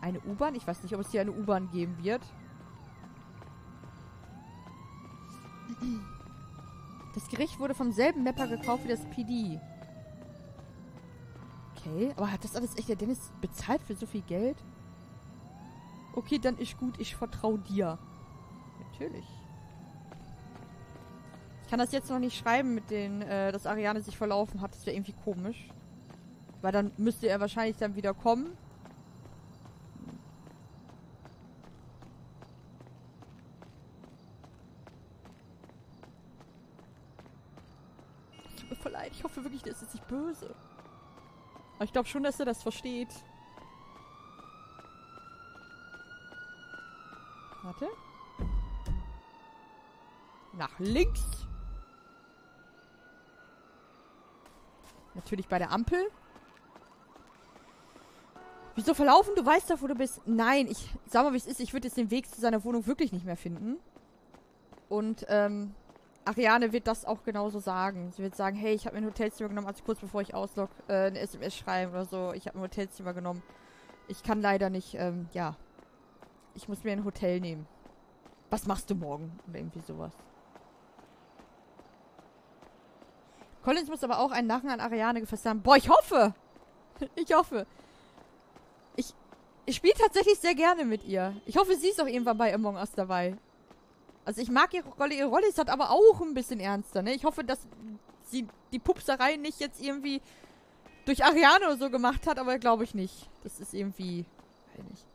Eine U-Bahn? Ich weiß nicht, ob es hier eine U-Bahn geben wird. Das Gericht wurde vom selben Mapper gekauft wie das PD. Okay, aber hat das alles echt der Dennis bezahlt für so viel Geld? Okay, dann ist gut, ich vertraue dir. Natürlich. Ich kann das jetzt noch nicht schreiben mit den, äh, dass Ariane sich verlaufen hat. Das wäre irgendwie komisch. Weil dann müsste er wahrscheinlich dann wieder kommen. Tut mir voll leid. Ich hoffe wirklich, der ist jetzt nicht böse. Aber ich glaube schon, dass er das versteht. Warte. Nach links. Natürlich bei der Ampel. Wieso verlaufen? Du weißt doch, wo du bist. Nein, ich sag mal, wie es ist. Ich würde jetzt den Weg zu seiner Wohnung wirklich nicht mehr finden. Und, ähm, Ariane wird das auch genauso sagen. Sie wird sagen, hey, ich habe mir ein Hotelzimmer genommen, also kurz bevor ich auslog, äh, eine SMS schreiben oder so. Ich habe ein Hotelzimmer genommen. Ich kann leider nicht, ähm, ja. Ich muss mir ein Hotel nehmen. Was machst du morgen? Oder irgendwie sowas. Collins muss aber auch einen Nachen an Ariane gefasst haben. Boah, ich hoffe! ich hoffe. Ich, ich spiele tatsächlich sehr gerne mit ihr. Ich hoffe, sie ist auch irgendwann bei Among Us dabei. Also ich mag ihre Rolle. Ihre Rolle ist halt aber auch ein bisschen ernster, ne? Ich hoffe, dass sie die Pupserei nicht jetzt irgendwie durch Ariane oder so gemacht hat, aber glaube ich nicht. Das ist irgendwie... Nicht.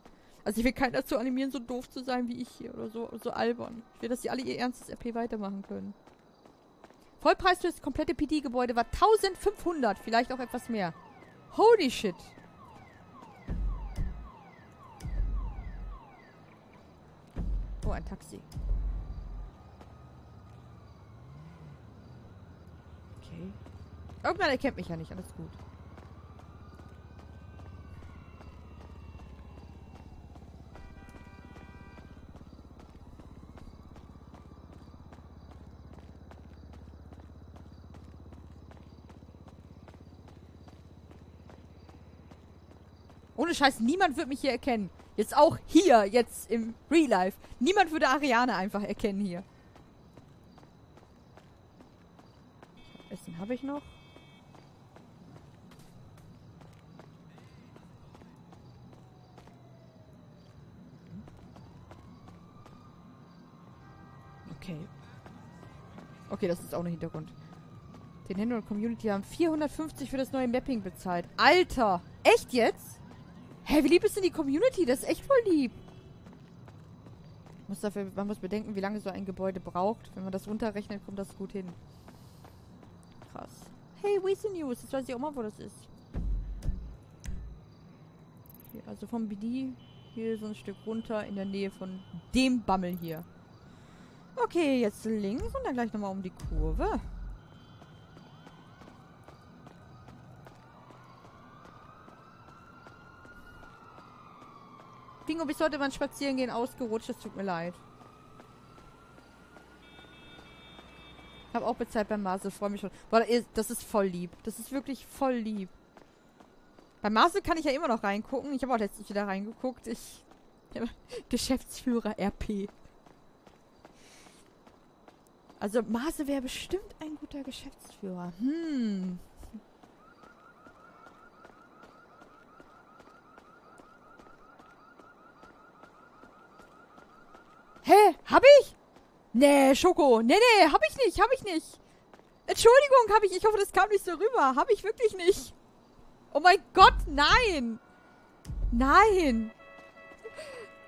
Also ich will keinen dazu animieren, so doof zu sein wie ich hier oder so, so albern. Ich will, dass sie alle ihr ernstes RP weitermachen können. Vollpreis für das komplette PD-Gebäude war 1500, vielleicht auch etwas mehr. Holy shit. Oh, ein Taxi. Irgendwann erkennt mich ja nicht, alles gut. Ohne Scheiß, niemand wird mich hier erkennen. Jetzt auch hier, jetzt im Real Life. Niemand würde Ariane einfach erkennen hier. Essen habe ich noch. Okay, das ist auch ein Hintergrund. Den Händler und Community haben 450 für das neue Mapping bezahlt. Alter! Echt jetzt? Hä, wie lieb ist denn die Community? Das ist echt voll lieb. Muss dafür, man muss bedenken, wie lange so ein Gebäude braucht. Wenn man das runterrechnet, kommt das gut hin. Krass. Hey, Weezy News. Jetzt weiß ich auch mal, wo das ist. Hier, also vom BD hier so ein Stück runter in der Nähe von dem Bammel hier. Okay, jetzt links und dann gleich nochmal um die Kurve. Bingo, bis heute beim Spazierengehen ausgerutscht. Das tut mir leid. Hab auch bezahlt beim Marcel. Freue mich schon. Boah, das ist voll lieb. Das ist wirklich voll lieb. Bei Marcel kann ich ja immer noch reingucken. Ich habe auch letztens wieder reingeguckt. Ich... Geschäftsführer RP. Also Marcel wäre bestimmt ein guter Geschäftsführer. Hm. Hä? Hab ich? Nee, Schoko. Nee, nee, hab ich nicht, hab ich nicht. Entschuldigung, hab ich. Ich hoffe, das kam nicht so rüber. Hab ich wirklich nicht. Oh mein Gott, nein. Nein.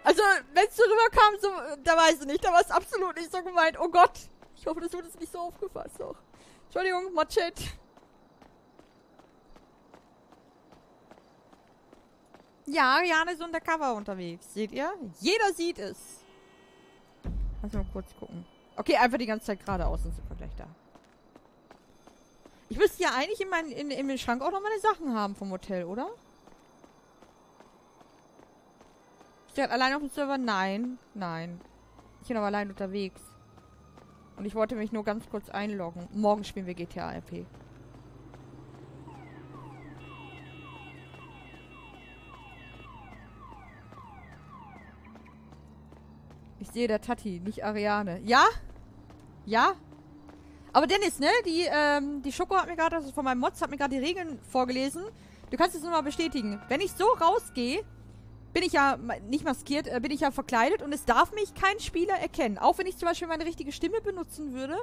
Also, wenn es so rüberkam, so, da weiß ich nicht. Da war es absolut nicht so gemeint. Oh Gott. Ich hoffe, das wurde nicht so aufgefasst auch. Entschuldigung, Motchat. Ja, Ariane ist undercover unterwegs. Seht ihr? Jeder sieht es. Lass mal kurz gucken. Okay, einfach die ganze Zeit geradeaus, dann sind wir gleich da. Ich müsste ja eigentlich in, mein, in, in Schrank auch noch meine Sachen haben vom Hotel, oder? Ist der allein auf dem Server? Nein. Nein. Ich bin aber allein unterwegs. Und ich wollte mich nur ganz kurz einloggen. Morgen spielen wir GTA RP. Ich sehe der Tati, nicht Ariane. Ja? Ja? Aber Dennis, ne? Die, ähm, die Schoko hat mir gerade, also von meinem Mods, hat mir gerade die Regeln vorgelesen. Du kannst es nur mal bestätigen. Wenn ich so rausgehe, bin ich ja nicht maskiert, äh, bin ich ja verkleidet und es darf mich kein Spieler erkennen. Auch wenn ich zum Beispiel meine richtige Stimme benutzen würde,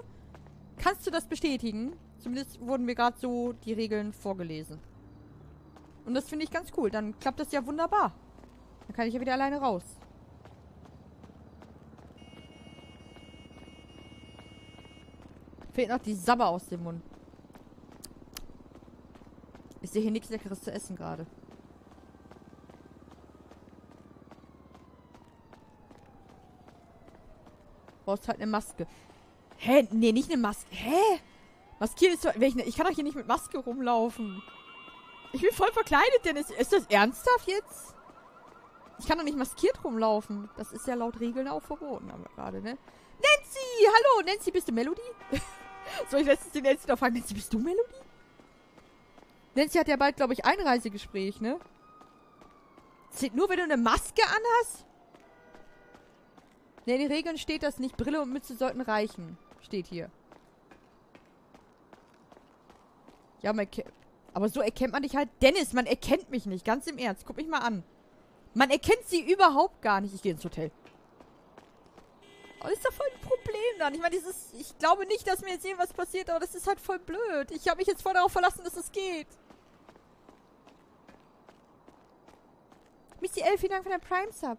kannst du das bestätigen. Zumindest wurden mir gerade so die Regeln vorgelesen. Und das finde ich ganz cool. Dann klappt das ja wunderbar. Dann kann ich ja wieder alleine raus. Fehlt noch die Sabber aus dem Mund. Ich sehe hier nichts Leckeres zu essen gerade. Brauchst halt eine Maske. Hä? Nee, nicht eine Maske. Hä? Maskiert ist doch... Ich, ich kann doch hier nicht mit Maske rumlaufen. Ich bin voll verkleidet, Dennis. Ist das ernsthaft jetzt? Ich kann doch nicht maskiert rumlaufen. Das ist ja laut Regeln auch verboten, aber gerade, ne? Nancy! Hallo! Nancy, bist du Melody? Soll ich letztens die Nancy noch fragen? Nancy, bist du Melody? Nancy hat ja bald, glaube ich, Einreisegespräch, ne? Zählt nur, wenn du eine Maske anhast? Ne, in den Regeln steht das nicht. Brille und Mütze sollten reichen. Steht hier. Ja, man aber so erkennt man dich halt. Dennis, man erkennt mich nicht. Ganz im Ernst. Guck mich mal an. Man erkennt sie überhaupt gar nicht. Ich gehe ins Hotel. Oh, ist doch voll ein Problem dann. Ich meine, dieses. Ich glaube nicht, dass mir jetzt irgendwas passiert, aber das ist halt voll blöd. Ich habe mich jetzt voll darauf verlassen, dass es geht. Missy L, vielen Dank für dein Prime-Sub.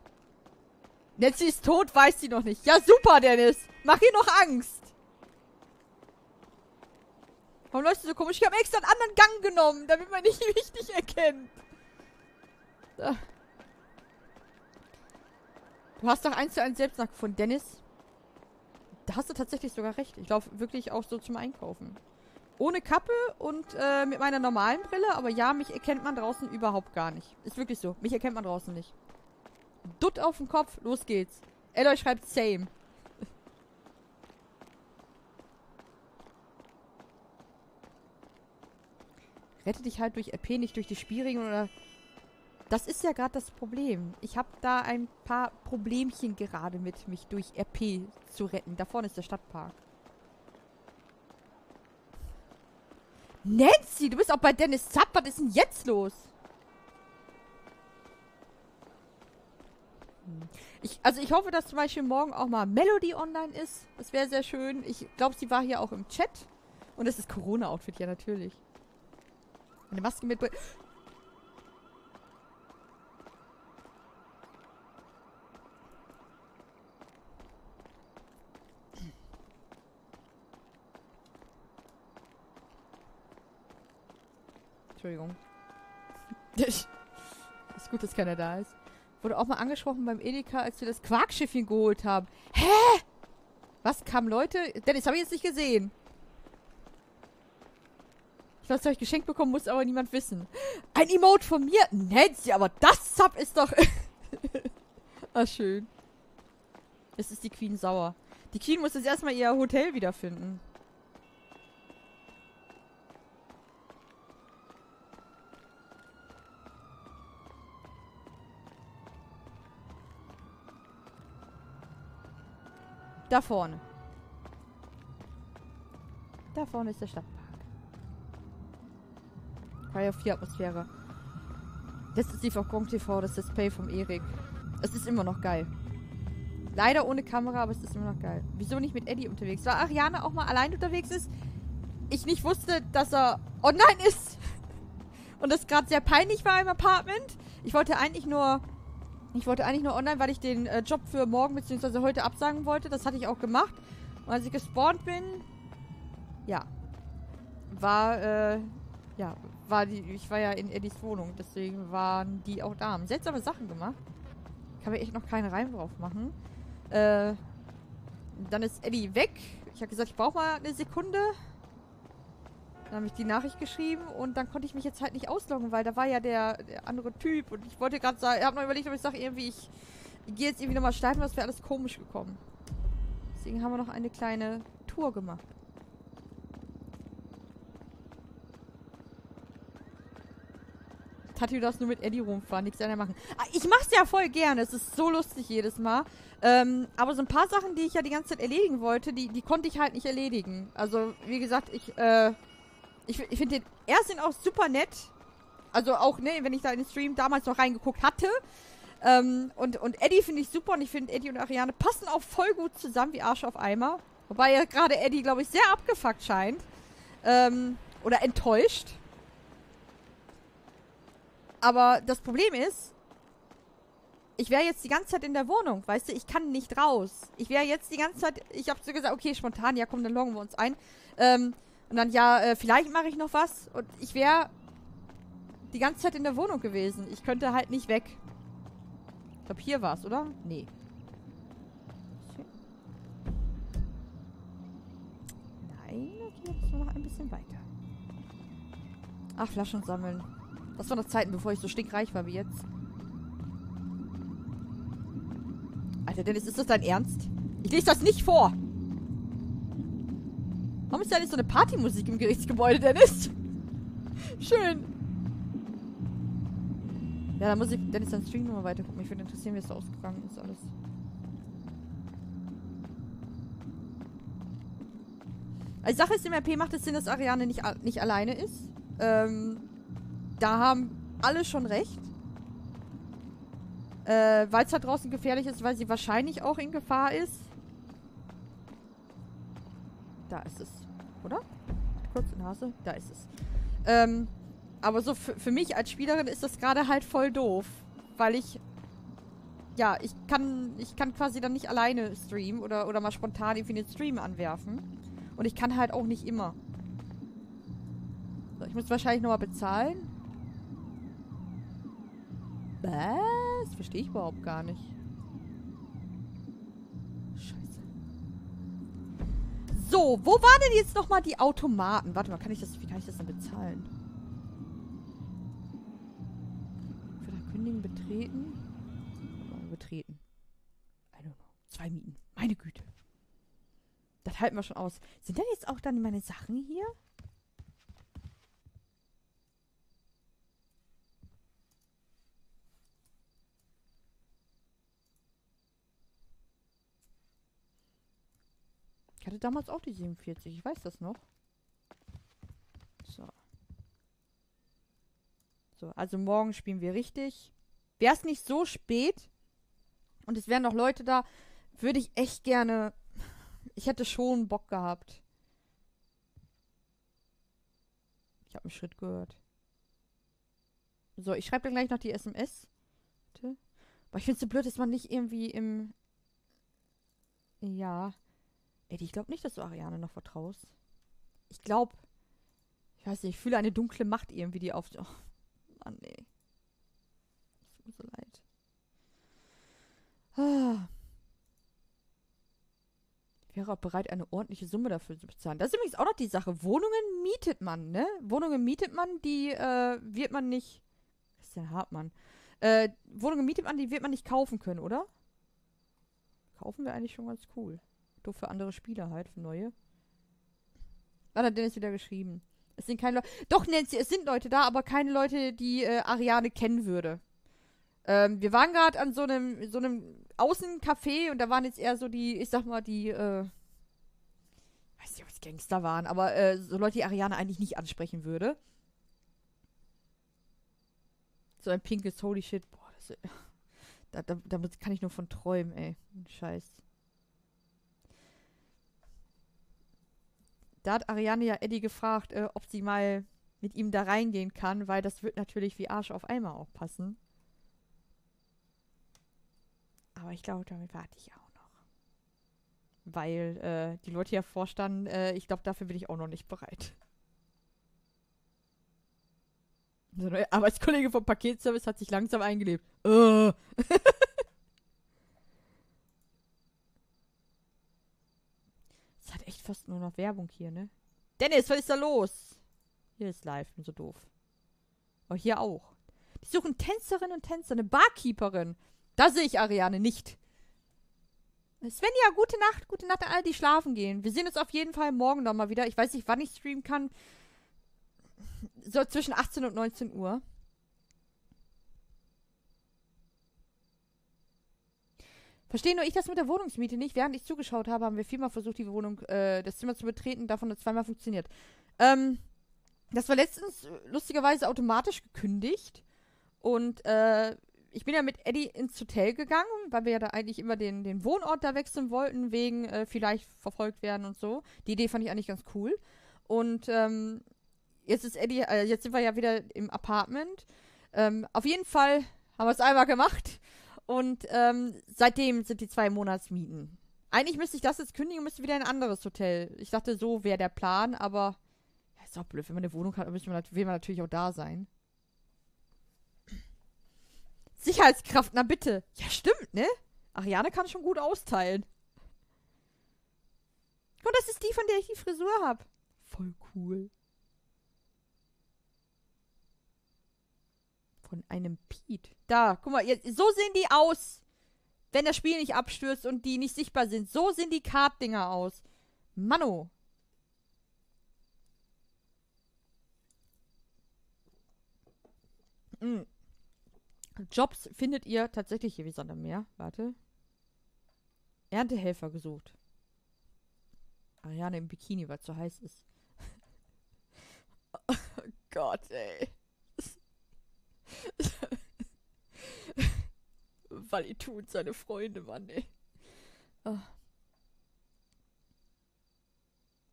Nancy ist tot, weiß sie noch nicht. Ja, super, Dennis. Mach ihr noch Angst. Warum läufst du so komisch? Ich habe extra einen anderen Gang genommen, damit man nicht richtig erkennt. Du hast doch eins zu eins selbst nachgefunden, Dennis. Da hast du tatsächlich sogar recht. Ich laufe wirklich auch so zum Einkaufen. Ohne Kappe und äh, mit meiner normalen Brille. Aber ja, mich erkennt man draußen überhaupt gar nicht. Ist wirklich so. Mich erkennt man draußen nicht. Dutt auf den Kopf, los geht's. Eloy schreibt same. Rette dich halt durch RP, nicht durch die Spielregeln oder... Das ist ja gerade das Problem. Ich habe da ein paar Problemchen gerade mit, mich durch RP zu retten. Da vorne ist der Stadtpark. Nancy, du bist auch bei Dennis Zapp. Was ist denn jetzt los? Ich, also ich hoffe, dass zum Beispiel morgen auch mal Melody online ist. Das wäre sehr schön. Ich glaube, sie war hier auch im Chat. Und es ist Corona-Outfit, ja natürlich. Eine Maske mit... Entschuldigung. ist gut, dass keiner da ist. Wurde auch mal angesprochen beim Edeka, als wir das Quarkschiffchen geholt haben. Hä? Was kamen Leute? Dennis, habe ich jetzt nicht gesehen. Ich weiß, das habe ich geschenkt bekommen, muss aber niemand wissen. Ein Emote von mir? Nancy, aber das Sub ist doch... ah, schön. Es ist die Queen sauer. Die Queen muss jetzt erstmal ihr Hotel wiederfinden. Da vorne. Da vorne ist der Stadtpark. Fire 4 Atmosphäre. Das ist die von Gong TV, das Display vom Erik. Es ist immer noch geil. Leider ohne Kamera, aber es ist immer noch geil. Wieso nicht mit Eddie unterwegs? War Ariane auch mal allein unterwegs ist? Ich nicht wusste, dass er online ist. Und das gerade sehr peinlich war im Apartment. Ich wollte eigentlich nur ich wollte eigentlich nur online, weil ich den äh, Job für morgen bzw. heute absagen wollte. Das hatte ich auch gemacht. Und als ich gespawnt bin, ja, war, äh, ja, war die, ich war ja in Eddies Wohnung, deswegen waren die auch da. Haben seltsame Sachen gemacht. Kann mir echt noch keinen Reim drauf machen. Äh, dann ist Eddie weg. Ich habe gesagt, ich brauche mal eine Sekunde. Dann habe ich die Nachricht geschrieben und dann konnte ich mich jetzt halt nicht ausloggen, weil da war ja der, der andere Typ und ich wollte gerade sagen, ich habe noch überlegt, ob ich sage irgendwie, ich, ich gehe jetzt irgendwie nochmal schleifen, das wäre alles komisch gekommen. Deswegen haben wir noch eine kleine Tour gemacht. Tati, du darfst nur mit Eddie rumfahren, nichts anderes machen. Ah, ich mach's ja voll gerne, es ist so lustig jedes Mal. Ähm, aber so ein paar Sachen, die ich ja die ganze Zeit erledigen wollte, die, die konnte ich halt nicht erledigen. Also, wie gesagt, ich, äh, ich, ich finde den ersten auch super nett. Also auch, ne, wenn ich da in den Stream damals noch reingeguckt hatte. Ähm, und, und Eddie finde ich super und ich finde Eddie und Ariane passen auch voll gut zusammen wie Arsch auf Eimer. Wobei ja gerade Eddie, glaube ich, sehr abgefuckt scheint. Ähm, oder enttäuscht. Aber das Problem ist, ich wäre jetzt die ganze Zeit in der Wohnung, weißt du, ich kann nicht raus. Ich wäre jetzt die ganze Zeit, ich habe so gesagt, okay, spontan, ja komm, dann loggen wir uns ein. Ähm, und dann, ja, äh, vielleicht mache ich noch was. Und ich wäre die ganze Zeit in der Wohnung gewesen. Ich könnte halt nicht weg. Ich glaube, hier war es, oder? Nee. Nein, okay, jetzt noch ein bisschen weiter. Ach, Flaschen sammeln. Das war noch Zeiten, bevor ich so stinkreich war wie jetzt. Alter, Dennis, ist das dein Ernst? Ich lese das nicht vor. Warum ist da nicht so eine Partymusik im Gerichtsgebäude, Dennis? Schön. Ja, da muss ich Dennis dann Stream nochmal weiter gucken. Ich würde interessieren, wie es da ausgegangen ist alles. Also Sache ist, im RP macht es Sinn, dass Ariane nicht, nicht alleine ist. Ähm, da haben alle schon recht. Äh, weil es da draußen gefährlich ist, weil sie wahrscheinlich auch in Gefahr ist. Da ist es. Oder? Kurze Nase. Da ist es. Ähm, aber so für mich als Spielerin ist das gerade halt voll doof. Weil ich. Ja, ich kann. Ich kann quasi dann nicht alleine streamen oder, oder mal spontan irgendwie den Stream anwerfen. Und ich kann halt auch nicht immer. So, ich muss wahrscheinlich nochmal bezahlen. Was? Verstehe ich überhaupt gar nicht. So, wo waren denn jetzt nochmal die Automaten? Warte mal, kann ich das, wie kann ich das denn bezahlen? Für Kündigen betreten? Betreten. I don't know. Zwei Mieten. Meine Güte. Das halten wir schon aus. Sind denn jetzt auch dann meine Sachen hier? Ich hatte damals auch die 47. Ich weiß das noch. So. So, also morgen spielen wir richtig. Wäre es nicht so spät und es wären noch Leute da, würde ich echt gerne. Ich hätte schon Bock gehabt. Ich habe einen Schritt gehört. So, ich schreibe dir gleich noch die SMS. Bitte. Aber ich finde es so blöd, dass man nicht irgendwie im. Ja. Eddie, ich glaube nicht, dass du Ariane noch vertraust. Ich glaube. Ich weiß nicht, ich fühle eine dunkle Macht irgendwie, die auf. Oh, Mann, nee. Es tut mir so leid. Ah. Ich wäre auch bereit, eine ordentliche Summe dafür zu bezahlen. Das ist übrigens auch noch die Sache. Wohnungen mietet man, ne? Wohnungen mietet man, die äh, wird man nicht. Christian Hartmann. Äh, Wohnungen mietet man, die wird man nicht kaufen können, oder? Kaufen wir eigentlich schon ganz cool. Doof für andere Spieler halt, für neue. Ah, dann hat Dennis wieder geschrieben. Es sind keine Leute. Doch, Nancy, es sind Leute da, aber keine Leute, die äh, Ariane kennen würde. Ähm, wir waren gerade an so einem, so einem Außencafé und da waren jetzt eher so die, ich sag mal, die, äh, weiß nicht, ob es Gangster waren, aber äh, so Leute, die Ariane eigentlich nicht ansprechen würde. So ein pinkes Holy Shit. Boah, das, da, da, damit kann ich nur von träumen, ey. Scheiß. Da hat Ariane ja Eddie gefragt, äh, ob sie mal mit ihm da reingehen kann, weil das wird natürlich wie Arsch auf Eimer auch passen. Aber ich glaube, damit warte ich auch noch. Weil äh, die Leute ja vorstanden, äh, ich glaube, dafür bin ich auch noch nicht bereit. So Arbeitskollege vom Paketservice hat sich langsam eingelebt. Uh. es hat echt fast nur noch Werbung hier, ne? Dennis, was ist da los? Hier ist live, bin so doof. Aber hier auch. Die suchen Tänzerinnen und Tänzer, eine Barkeeperin. Da sehe ich Ariane nicht. Svenja, gute Nacht, gute Nacht an alle, die schlafen gehen. Wir sehen uns auf jeden Fall morgen nochmal wieder. Ich weiß nicht, wann ich streamen kann. So zwischen 18 und 19 Uhr. Verstehe nur ich das mit der Wohnungsmiete nicht. Während ich zugeschaut habe, haben wir viermal versucht, die Wohnung, äh, das Zimmer zu betreten. Davon hat zweimal funktioniert. Ähm, das war letztens lustigerweise automatisch gekündigt. Und äh, ich bin ja mit Eddie ins Hotel gegangen, weil wir ja da eigentlich immer den, den Wohnort da wechseln wollten, wegen äh, vielleicht verfolgt werden und so. Die Idee fand ich eigentlich ganz cool. Und ähm, jetzt ist Eddie, äh, jetzt sind wir ja wieder im Apartment. Ähm, auf jeden Fall haben wir es einmal gemacht. Und ähm, seitdem sind die zwei Monatsmieten. Eigentlich müsste ich das jetzt kündigen und müsste wieder in ein anderes Hotel. Ich dachte, so wäre der Plan, aber ja, ist auch blöd. Wenn man eine Wohnung hat, müssen wir, will man natürlich auch da sein. Sicherheitskraft, na bitte. Ja, stimmt, ne? Ariane kann schon gut austeilen. Und das ist die, von der ich die Frisur habe. Voll cool. Einem Pete. Da, guck mal, so sehen die aus. Wenn das Spiel nicht abstürzt und die nicht sichtbar sind. So sehen die Kartdinger aus. Mano. Mm. Jobs findet ihr tatsächlich hier wie Sand am Meer. Warte. Erntehelfer gesucht. Ariane im Bikini, weil es so heiß ist. oh Gott, ey. weil ihr tut seine Freunde, Mann, ey. Oh.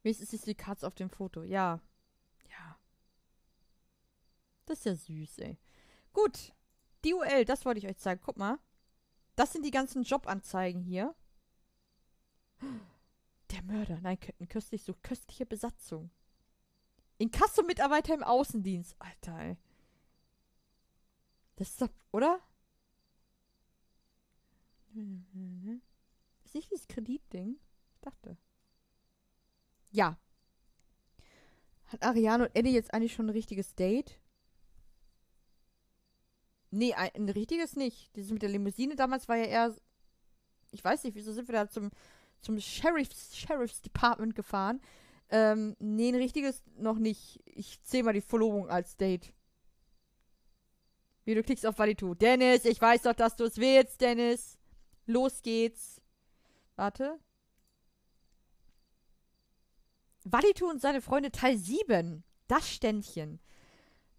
Wenigstens ist die Katze auf dem Foto. Ja. Ja. Das ist ja süß, ey. Gut. DUL, das wollte ich euch zeigen. Guck mal. Das sind die ganzen Jobanzeigen hier. Der Mörder. Nein, köstlich sucht köstliche Besatzung. Inkasso-Mitarbeiter im Außendienst. Alter, ey. Das ist doch, oder? Ist nicht dieses Kreditding? Ich dachte. Ja. Hat Ariane und Eddie jetzt eigentlich schon ein richtiges Date? Nee, ein, ein richtiges nicht. Dieses mit der Limousine damals war ja eher. Ich weiß nicht, wieso sind wir da zum, zum Sheriff's, Sheriff's Department gefahren? Ähm, nee, ein richtiges noch nicht. Ich zähle mal die Verlobung als Date. Wie du klickst auf Valitu. Dennis, ich weiß doch, dass du es willst, Dennis. Los geht's. Warte. Valitu und seine Freunde Teil 7. Das Ständchen.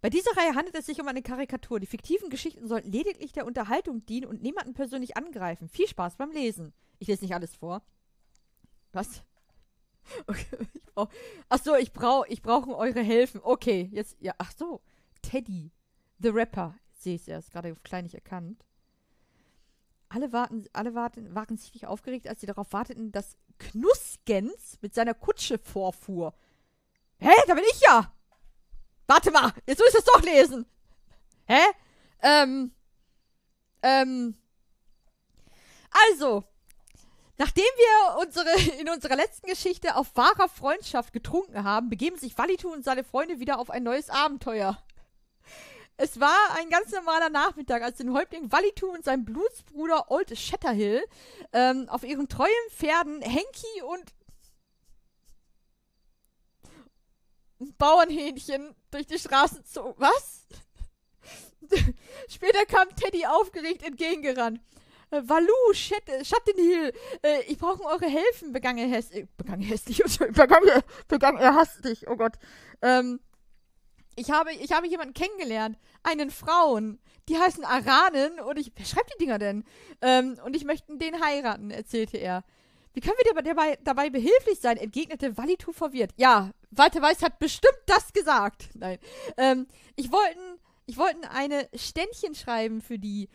Bei dieser Reihe handelt es sich um eine Karikatur. Die fiktiven Geschichten sollten lediglich der Unterhaltung dienen und niemanden persönlich angreifen. Viel Spaß beim Lesen. Ich lese nicht alles vor. Was? Okay, ich brauch, ach so, ich brauche ich brauche eure Hilfen. Okay, jetzt ja, ach so. Teddy, the Rapper. Sehe ich erst gerade auf klein nicht erkannt. Alle warten, alle warten, waren sichtlich aufgeregt, als sie darauf warteten, dass Knuskens mit seiner Kutsche vorfuhr. Hä, da bin ich ja! Warte mal, jetzt muss ich das doch lesen. Hä? Ähm. Ähm. Also, nachdem wir unsere, in unserer letzten Geschichte auf wahrer Freundschaft getrunken haben, begeben sich Valitu und seine Freunde wieder auf ein neues Abenteuer. Es war ein ganz normaler Nachmittag, als den Häuptling Valitu und sein Blutsbruder Old Shatterhill ähm, auf ihren treuen Pferden Henki und Bauernhähnchen durch die Straßen zogen. Was? Später kam Teddy aufgeregt entgegengerannt. Äh, Walu, Schattenhill, äh, ich brauche eure Hilfen, begann er hässlich. Äh, begann er hässlich, begann er, begann er hastig, oh Gott. Ähm, ich habe, ich habe jemanden kennengelernt, einen Frauen, die heißen Aranen und ich, wer schreibt die Dinger denn? Ähm, und ich möchte den heiraten, erzählte er. Wie können wir dir dabei, dabei behilflich sein? entgegnete Valitu verwirrt. Ja, Walter Weiß hat bestimmt das gesagt. Nein. Ähm, ich wollte ich wollten eine Ständchen schreiben für die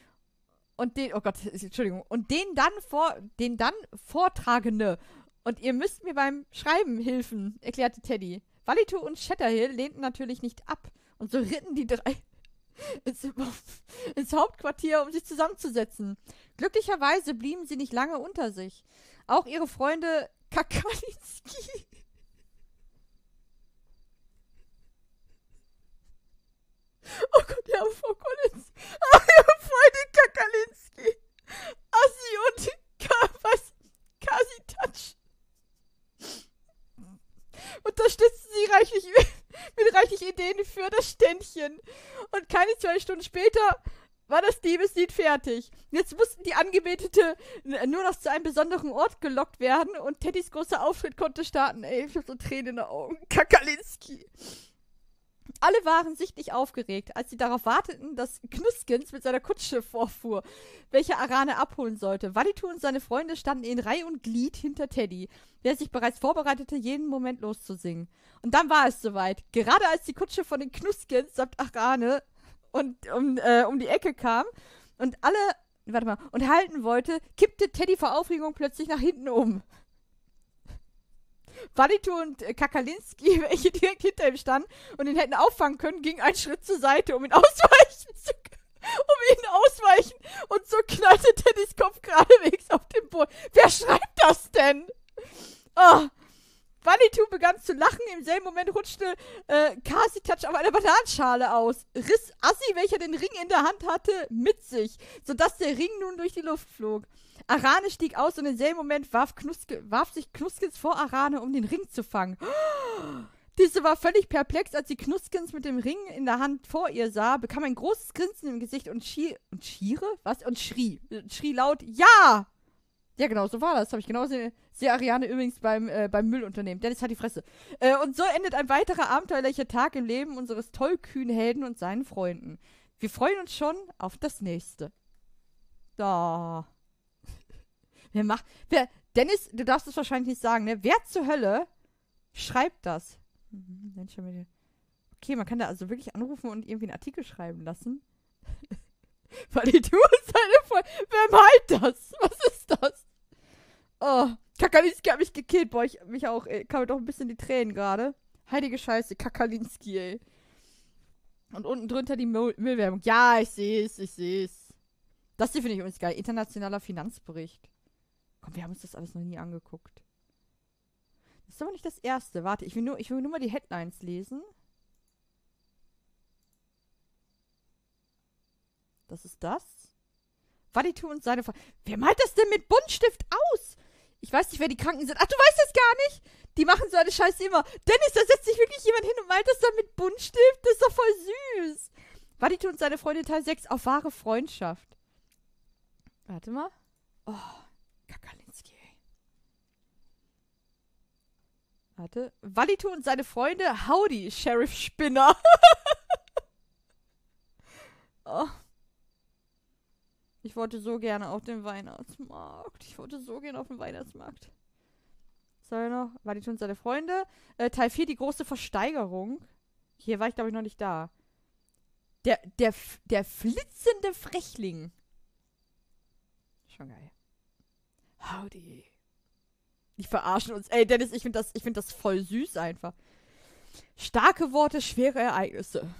und den, oh Gott, Entschuldigung, und den dann vor, den dann Vortragende. Und ihr müsst mir beim Schreiben helfen, erklärte Teddy. Valitu und Shatterhill lehnten natürlich nicht ab. Und so ritten die drei ins, ins Hauptquartier, um sich zusammenzusetzen. Glücklicherweise blieben sie nicht lange unter sich. Auch ihre Freunde Kakalinski Oh Gott, ja, Frau Collins. Oh, ihre Freundin Kakalinski. Assi und Ka Touch. Unterstützen sie reichlich mit reichlich Ideen für das Ständchen. Und keine zwei Stunden später war das Liebeslied fertig. Jetzt mussten die Angebetete nur noch zu einem besonderen Ort gelockt werden und Teddys großer Auftritt konnte starten. Ey, ich hab so Tränen in den Augen. Kakalinski. Alle waren sichtlich aufgeregt, als sie darauf warteten, dass Knuskens mit seiner Kutsche vorfuhr, welche Arane abholen sollte. Valitu und seine Freunde standen in Reihe und Glied hinter Teddy, der sich bereits vorbereitete, jeden Moment loszusingen. Und dann war es soweit. Gerade als die Kutsche von den Knuskens samt Arane und um, äh, um die Ecke kam und alle, warte mal, und halten wollte, kippte Teddy vor Aufregung plötzlich nach hinten um. Vanito und äh, Kakalinski, welche direkt hinter ihm standen und ihn hätten auffangen können, gingen einen Schritt zur Seite, um ihn ausweichen zu um ihn ausweichen und so knallte Teddys Kopf geradewegs auf den Boden. Wer schreibt das denn? Oh. Manitou begann zu lachen. Im selben Moment rutschte äh, Kasi Touch auf einer Bananenschale aus, riss Assi, welcher den Ring in der Hand hatte, mit sich, sodass der Ring nun durch die Luft flog. Arane stieg aus und im selben Moment warf, Knuske, warf sich Knuskens vor Arane, um den Ring zu fangen. Diese war völlig perplex, als sie Knuskens mit dem Ring in der Hand vor ihr sah, bekam ein großes Grinsen im Gesicht und schrie. Und schiere? Was? Und schrie. Schrie laut: Ja! Ja, genau, so war das. Habe ich genauso sehe Ariane übrigens beim, äh, beim Müllunternehmen. Dennis hat die Fresse. Äh, und so endet ein weiterer abenteuerlicher Tag im Leben unseres tollkühnen Helden und seinen Freunden. Wir freuen uns schon auf das nächste. Da. Wer macht. Wer. Dennis, du darfst es wahrscheinlich nicht sagen, ne? Wer zur Hölle schreibt das? Mhm, okay, man kann da also wirklich anrufen und irgendwie einen Artikel schreiben lassen. Weil die tun seine Freunde. Wer meint das? Was ist das? Oh, Kakalinski hat mich gekillt. Boah, ich mich auch. Kam mir doch ein bisschen die Tränen gerade. Heilige Scheiße, Kakalinski, ey. Und unten drunter die Müll Müllwerbung. Ja, ich sehe es, ich sehe es. Das hier finde ich übrigens geil. Internationaler Finanzbericht. Komm, wir haben uns das alles noch nie angeguckt. Das ist aber nicht das erste. Warte, ich will nur, ich will nur mal die Headlines lesen. Das ist das. Waditu und seine Frau. Wer malt das denn mit Buntstift aus? Ich weiß nicht, wer die Kranken sind. Ach, du weißt das gar nicht? Die machen so eine Scheiße immer. Dennis, da setzt sich wirklich jemand hin und malt das dann mit Buntstift. Das ist doch voll süß. Waditu und seine Freundin Teil 6 auf wahre Freundschaft. Warte mal. Oh, Kakalinski, ey. Warte. Walitu und seine Freunde. Howdy, Sheriff Spinner. oh. Ich wollte so gerne auf den Weihnachtsmarkt. Ich wollte so gerne auf den Weihnachtsmarkt. Soll noch? Walitu und seine Freunde. Äh, Teil 4, die große Versteigerung. Hier war ich, glaube ich, noch nicht da. Der, der, der flitzende Frechling. Schon geil. Howdy. Die verarschen uns. Ey, Dennis, ich finde das, find das voll süß einfach. Starke Worte, schwere Ereignisse.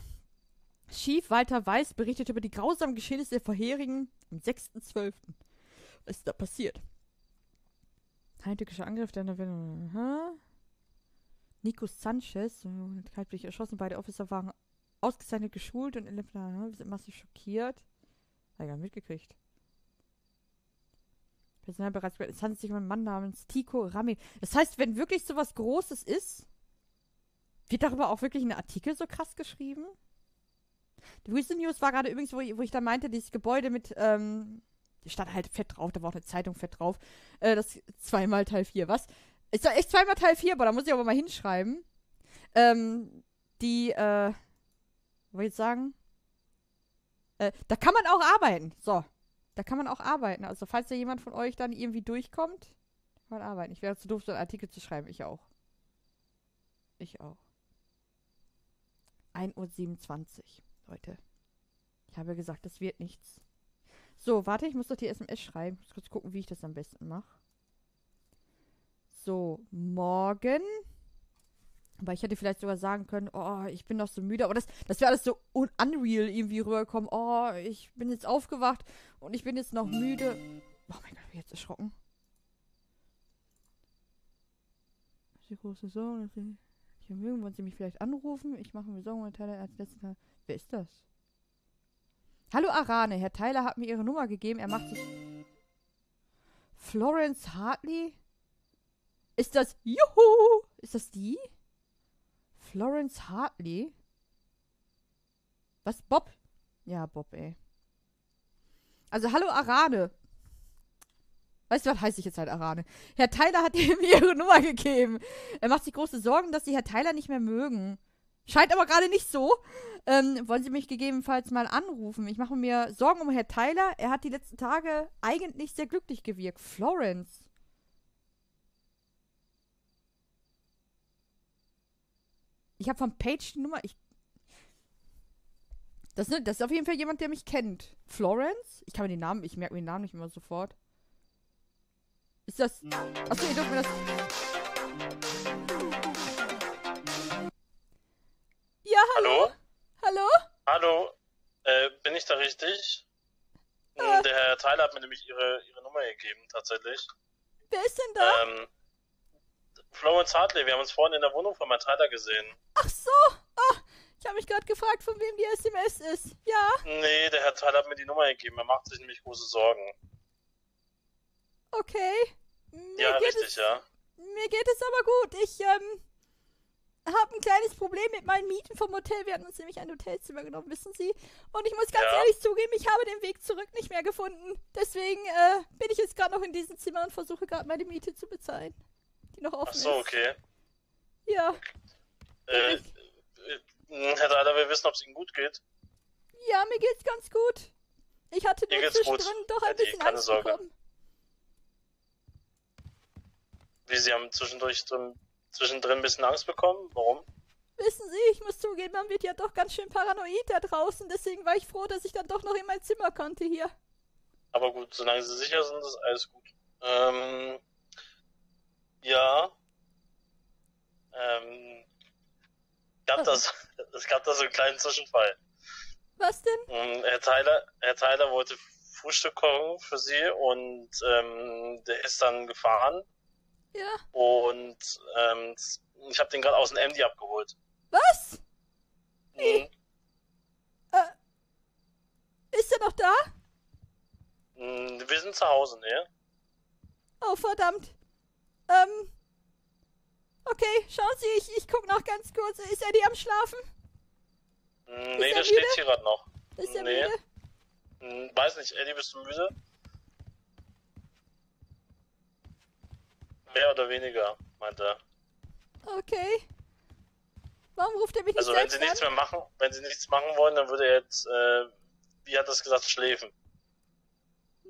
Chief Walter Weiß berichtet über die grausamen Geschehnisse der vorherigen am 6.12. Was ist da passiert? Heimtückischer Angriff der Aha. Nico Sanchez, kaltblütig erschossen. Beide Officer waren ausgezeichnet geschult und sind massiv schockiert. Hat ja mitgekriegt. Personalbereits, es handelt sich um einen Mann namens Tico Rami. Das heißt, wenn wirklich so was Großes ist, wird darüber auch wirklich ein Artikel so krass geschrieben? Die Recent News war gerade übrigens, wo ich, wo ich da meinte, dieses Gebäude mit, ähm, stand halt fett drauf, da war auch eine Zeitung fett drauf. Äh, das zweimal Teil 4, was? Ist doch echt zweimal Teil 4, aber da muss ich aber mal hinschreiben. Ähm, die, äh, wollte ich sagen? Äh, da kann man auch arbeiten. So. Da kann man auch arbeiten. Also, falls da jemand von euch dann irgendwie durchkommt, kann man arbeiten. Ich wäre zu doof, so einen Artikel zu schreiben. Ich auch. Ich auch. 1.27 Uhr, Leute. Ich habe gesagt, das wird nichts. So, warte, ich muss doch die SMS schreiben. Ich muss kurz gucken, wie ich das am besten mache. So, morgen. Weil ich hätte vielleicht sogar sagen können, oh, ich bin noch so müde. Aber das, das wäre alles so un unreal irgendwie rüberkommen. Oh, ich bin jetzt aufgewacht und ich bin jetzt noch müde. Oh mein Gott, ich bin jetzt erschrocken. Die große Sorge. Ich mögen, wollen Sie mich vielleicht anrufen? Ich mache mir Sorgen, Teile als letzten Tag. Wer ist das? Hallo Arane, Herr Tyler hat mir Ihre Nummer gegeben. Er macht sich. Florence Hartley? Ist das. Juhu! Ist das die? Florence Hartley? Was? Bob? Ja, Bob, ey. Also, hallo Arane. Weißt du, was heißt ich jetzt halt Arane? Herr Tyler hat ihm ihre Nummer gegeben. Er macht sich große Sorgen, dass sie Herr Tyler nicht mehr mögen. Scheint aber gerade nicht so. Ähm, wollen Sie mich gegebenenfalls mal anrufen? Ich mache mir Sorgen um Herr Tyler. Er hat die letzten Tage eigentlich sehr glücklich gewirkt. Florence. Ich habe von Page die Nummer. Ich. Das, das ist auf jeden Fall jemand, der mich kennt. Florence? Ich kann mir den Namen, ich merke mir den Namen nicht immer sofort. Ist das. Achso, ihr dürft mir das. Hallo? Hallo? Äh, bin ich da richtig? Ah. Der Herr Tyler hat mir nämlich ihre, ihre Nummer gegeben, tatsächlich. Wer ist denn da? Ähm, Florence Hartley, wir haben uns vorhin in der Wohnung von meinem Tyler gesehen. Ach so. Ah, ich habe mich gerade gefragt, von wem die SMS ist. Ja, Nee, der Herr Tyler hat mir die Nummer gegeben. Er macht sich nämlich große Sorgen. okay. Mir Ja, richtig, es, ja. Mir geht es aber gut. Ich, ähm, habe ein kleines Problem mit meinen Mieten vom Hotel. Wir hatten uns nämlich ein Hotelzimmer genommen, wissen Sie. Und ich muss ganz Ja. ehrlich zugeben, ich habe den Weg zurück nicht mehr gefunden. Deswegen, äh, bin ich jetzt gerade noch in diesem Zimmer und versuche gerade meine Miete zu bezahlen. Die noch offen Ach so, ist. okay. Ja. Äh, äh, Herr Tyler, wir wissen, ob es Ihnen gut geht. Ja, mir geht's ganz gut. Ich hatte Mir nur zwischendrin doch ein Eddie, bisschen keine Angst Sorge. bekommen. Wie Sie haben zwischendurch drin, zwischendrin ein bisschen Angst bekommen. Warum? Wissen Sie, ich muss zugeben, man wird ja doch ganz schön paranoid da draußen. Deswegen war ich froh, dass ich dann doch noch in mein Zimmer konnte hier. Aber gut, solange Sie sicher sind, ist alles gut. Ähm, ja. Ähm, gab das, es gab da so einen kleinen Zwischenfall. Was denn? Ähm, Herr Tyler, Herr Tyler wollte Frühstück kochen für Sie und ähm, der ist dann gefahren Ja. und ähm, ich habe den gerade aus dem MD abgeholt. Was? Mhm. Ist er noch da? Mhm, Wir sind zu Hause, ne? Oh, verdammt. Ähm. Okay, schauen Sie, ich, ich guck noch ganz kurz. Ist Eddie am Schlafen? Mhm, Nee, der steht hier gerade noch. Ist er Nee. müde? Weiß nicht, Eddie, bist du müde? Mehr oder weniger, meint er. Okay. Warum ruft er mich nicht Also wenn sie nichts an? mehr machen, wenn sie nichts machen wollen, dann würde er jetzt, äh, wie hat er es gesagt, schläfen.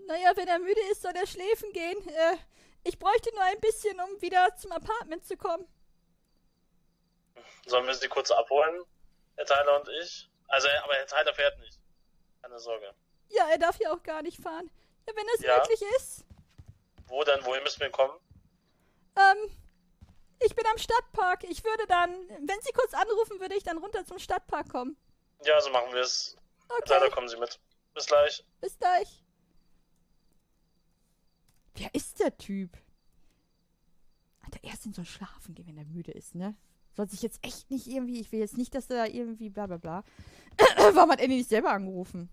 Naja, wenn er müde ist, soll er schläfen gehen. Äh, ich bräuchte nur ein bisschen, um wieder zum Apartment zu kommen. Sollen wir sie kurz abholen, Herr Tyler und ich? Also, aber Herr Tyler fährt nicht. Keine Sorge. Ja, er darf ja auch gar nicht fahren. Ja, wenn das Ja. möglich ist. Wo denn? Wohin müssen wir kommen? Ähm, ich bin am Stadtpark. Ich würde dann, wenn Sie kurz anrufen, würde ich dann runter zum Stadtpark kommen. Ja, so machen wir es. Okay, Tyler, kommen Sie mit. Bis gleich. bis gleich. Wer ist der Typ? Alter, erst in so Schlafen gehen, wenn er müde ist, ne? Soll sich jetzt echt nicht irgendwie, ich will jetzt nicht, dass er da irgendwie bla bla bla. Warum hat Andy nicht selber angerufen?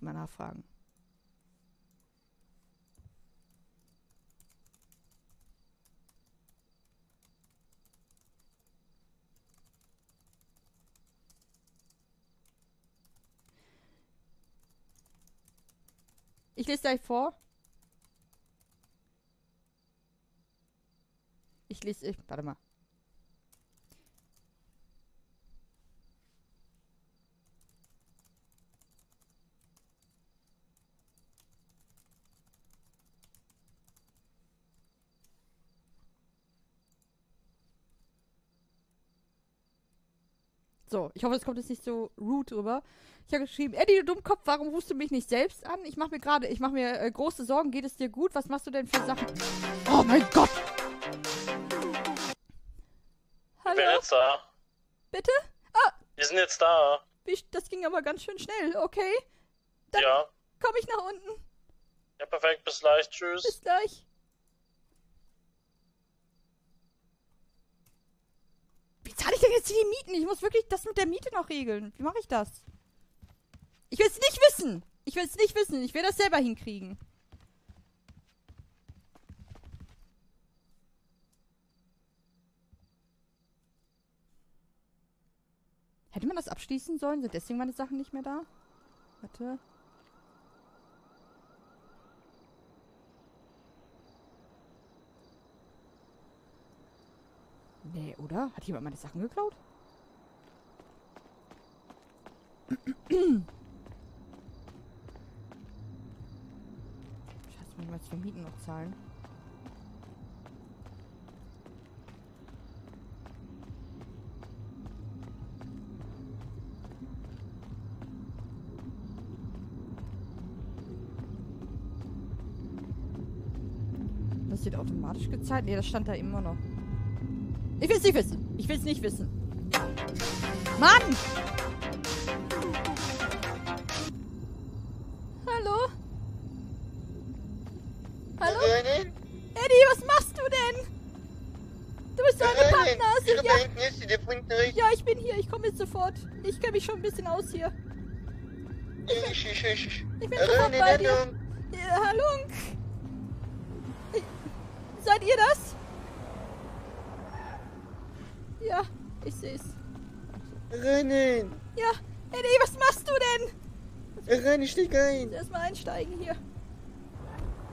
Mal nachfragen. Ich lese gleich vor. Ich lese, ich, warte mal. So, ich hoffe, es kommt jetzt nicht so rude rüber. Ich habe geschrieben, Eddie, du Dummkopf, warum rufst du mich nicht selbst an? Ich mache mir gerade, ich mache mir äh, große Sorgen. Geht es dir gut? Was machst du denn für Sachen? Oh mein Gott! Ich bin Hallo? jetzt da. Bitte? Wir sind jetzt da. Das ging aber ganz schön schnell. Okay, Dann- Ja. komme ich nach unten. Ja, perfekt. Bis gleich. Tschüss. Bis gleich. Zahle ich denn jetzt hier die Mieten? Ich muss wirklich das mit der Miete noch regeln. Wie mache ich das? Ich will es nicht wissen. Ich will es nicht wissen. Ich will das selber hinkriegen. Hätte man das abschließen sollen? Sind deswegen meine Sachen nicht mehr da? Warte. Nee, oder? Hat jemand meine Sachen geklaut? Scheiße, ich mal zwei Mieten noch zahlen. Das wird automatisch gezahlt? Nee, das stand da immer noch. Ich will es nicht wissen. Ich will es nicht wissen. Mann! Hallo? Hallo? Eddie, was machst du denn? Du bist doch eine Pappnase. Ja. Ja, ich bin hier. Ich komme jetzt sofort. Ich kenne mich schon ein bisschen aus hier. Ich, ich, ich bin sofort bei dir. Ja, hallo? Seid ihr das? Ja, ich seh's. Rennen. Ja, Eddie, was machst du denn? Rennen, steig ein. Erstmal einsteigen hier.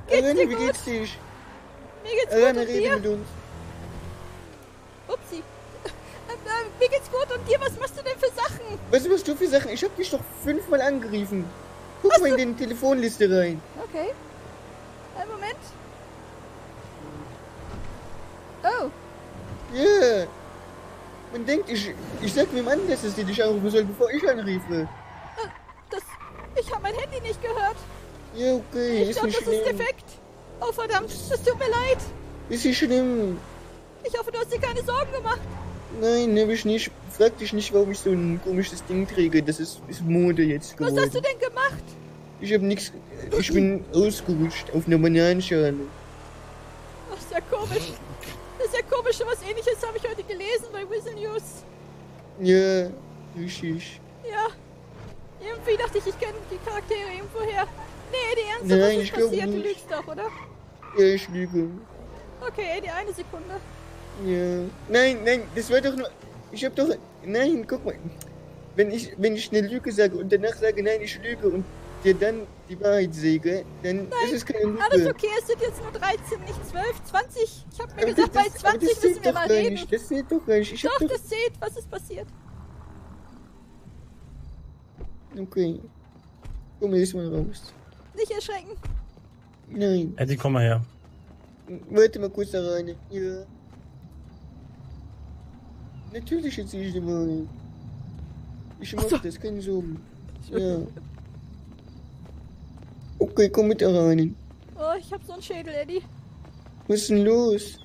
Geht's dir Rennen, wie gut? geht's dir? Mir geht's gut Rennen, rede dir? mit uns. Upsi. Ähm, äh, mir geht's gut und dir, was machst du denn für Sachen? Was machst du für Sachen? Ich hab dich doch fünfmal angerufen. Guck mal in die Telefonliste rein. Okay. Einen Moment. Oh, Ja. Man denkt, ich, ich sag wem anders, dass die dich anrufen soll, bevor ich anrufe. das. Ich habe mein Handy nicht gehört. Ja, okay, Ich ist glaube, nicht das ist schlimm. defekt. Oh verdammt, das tut mir leid. Ist nicht schlimm. Ich hoffe, du hast dir keine Sorgen gemacht. Nein, hab ich nicht. Frag dich nicht, warum ich so ein komisches Ding träge. Das ist, ist Mode jetzt Was geworden. hast du denn gemacht? Ich hab nix. Ich bin ausgerutscht auf einer Bananenschale. Ach, ist ja komisch. Ja komisch, was ähnliches habe ich heute gelesen bei Whistle News. Ja, richtig. Ja. Irgendwie dachte ich, ich kenne die Charaktere irgendwoher. Nee, die Ernste, Nein, was ist passiert? Du lügst doch, oder? Ja, ich lüge. Okay, die eine Sekunde. Ja. Nein, nein, das war doch nur. Ich hab doch. Nein, guck mal. Wenn ich, wenn ich eine Lüge sage und danach sage, nein, ich lüge und dir dann die Wahrheit säge, dann ist es keine Lüge. Alles okay, es sind jetzt nur 13, nicht 12, 20. Ich habe mir Aber gesagt, das- bei aber 20 das müssen wir mal reden. Nicht. Das zählt doch nicht. Ich Doch, hab doch. das zählt. Was ist passiert? Okay. Komm jetzt mal raus. Nicht erschrecken. Nein. Eddie, komm mal her. Warte mal kurz da rein. Ja. Natürlich erzähl ich dir mal. Ich mach Ach so. das, keine Sorgen. Ja. Okay, komm mit da rein. Oh, ich habe so einen Schädel, Eddie. Was ist denn los?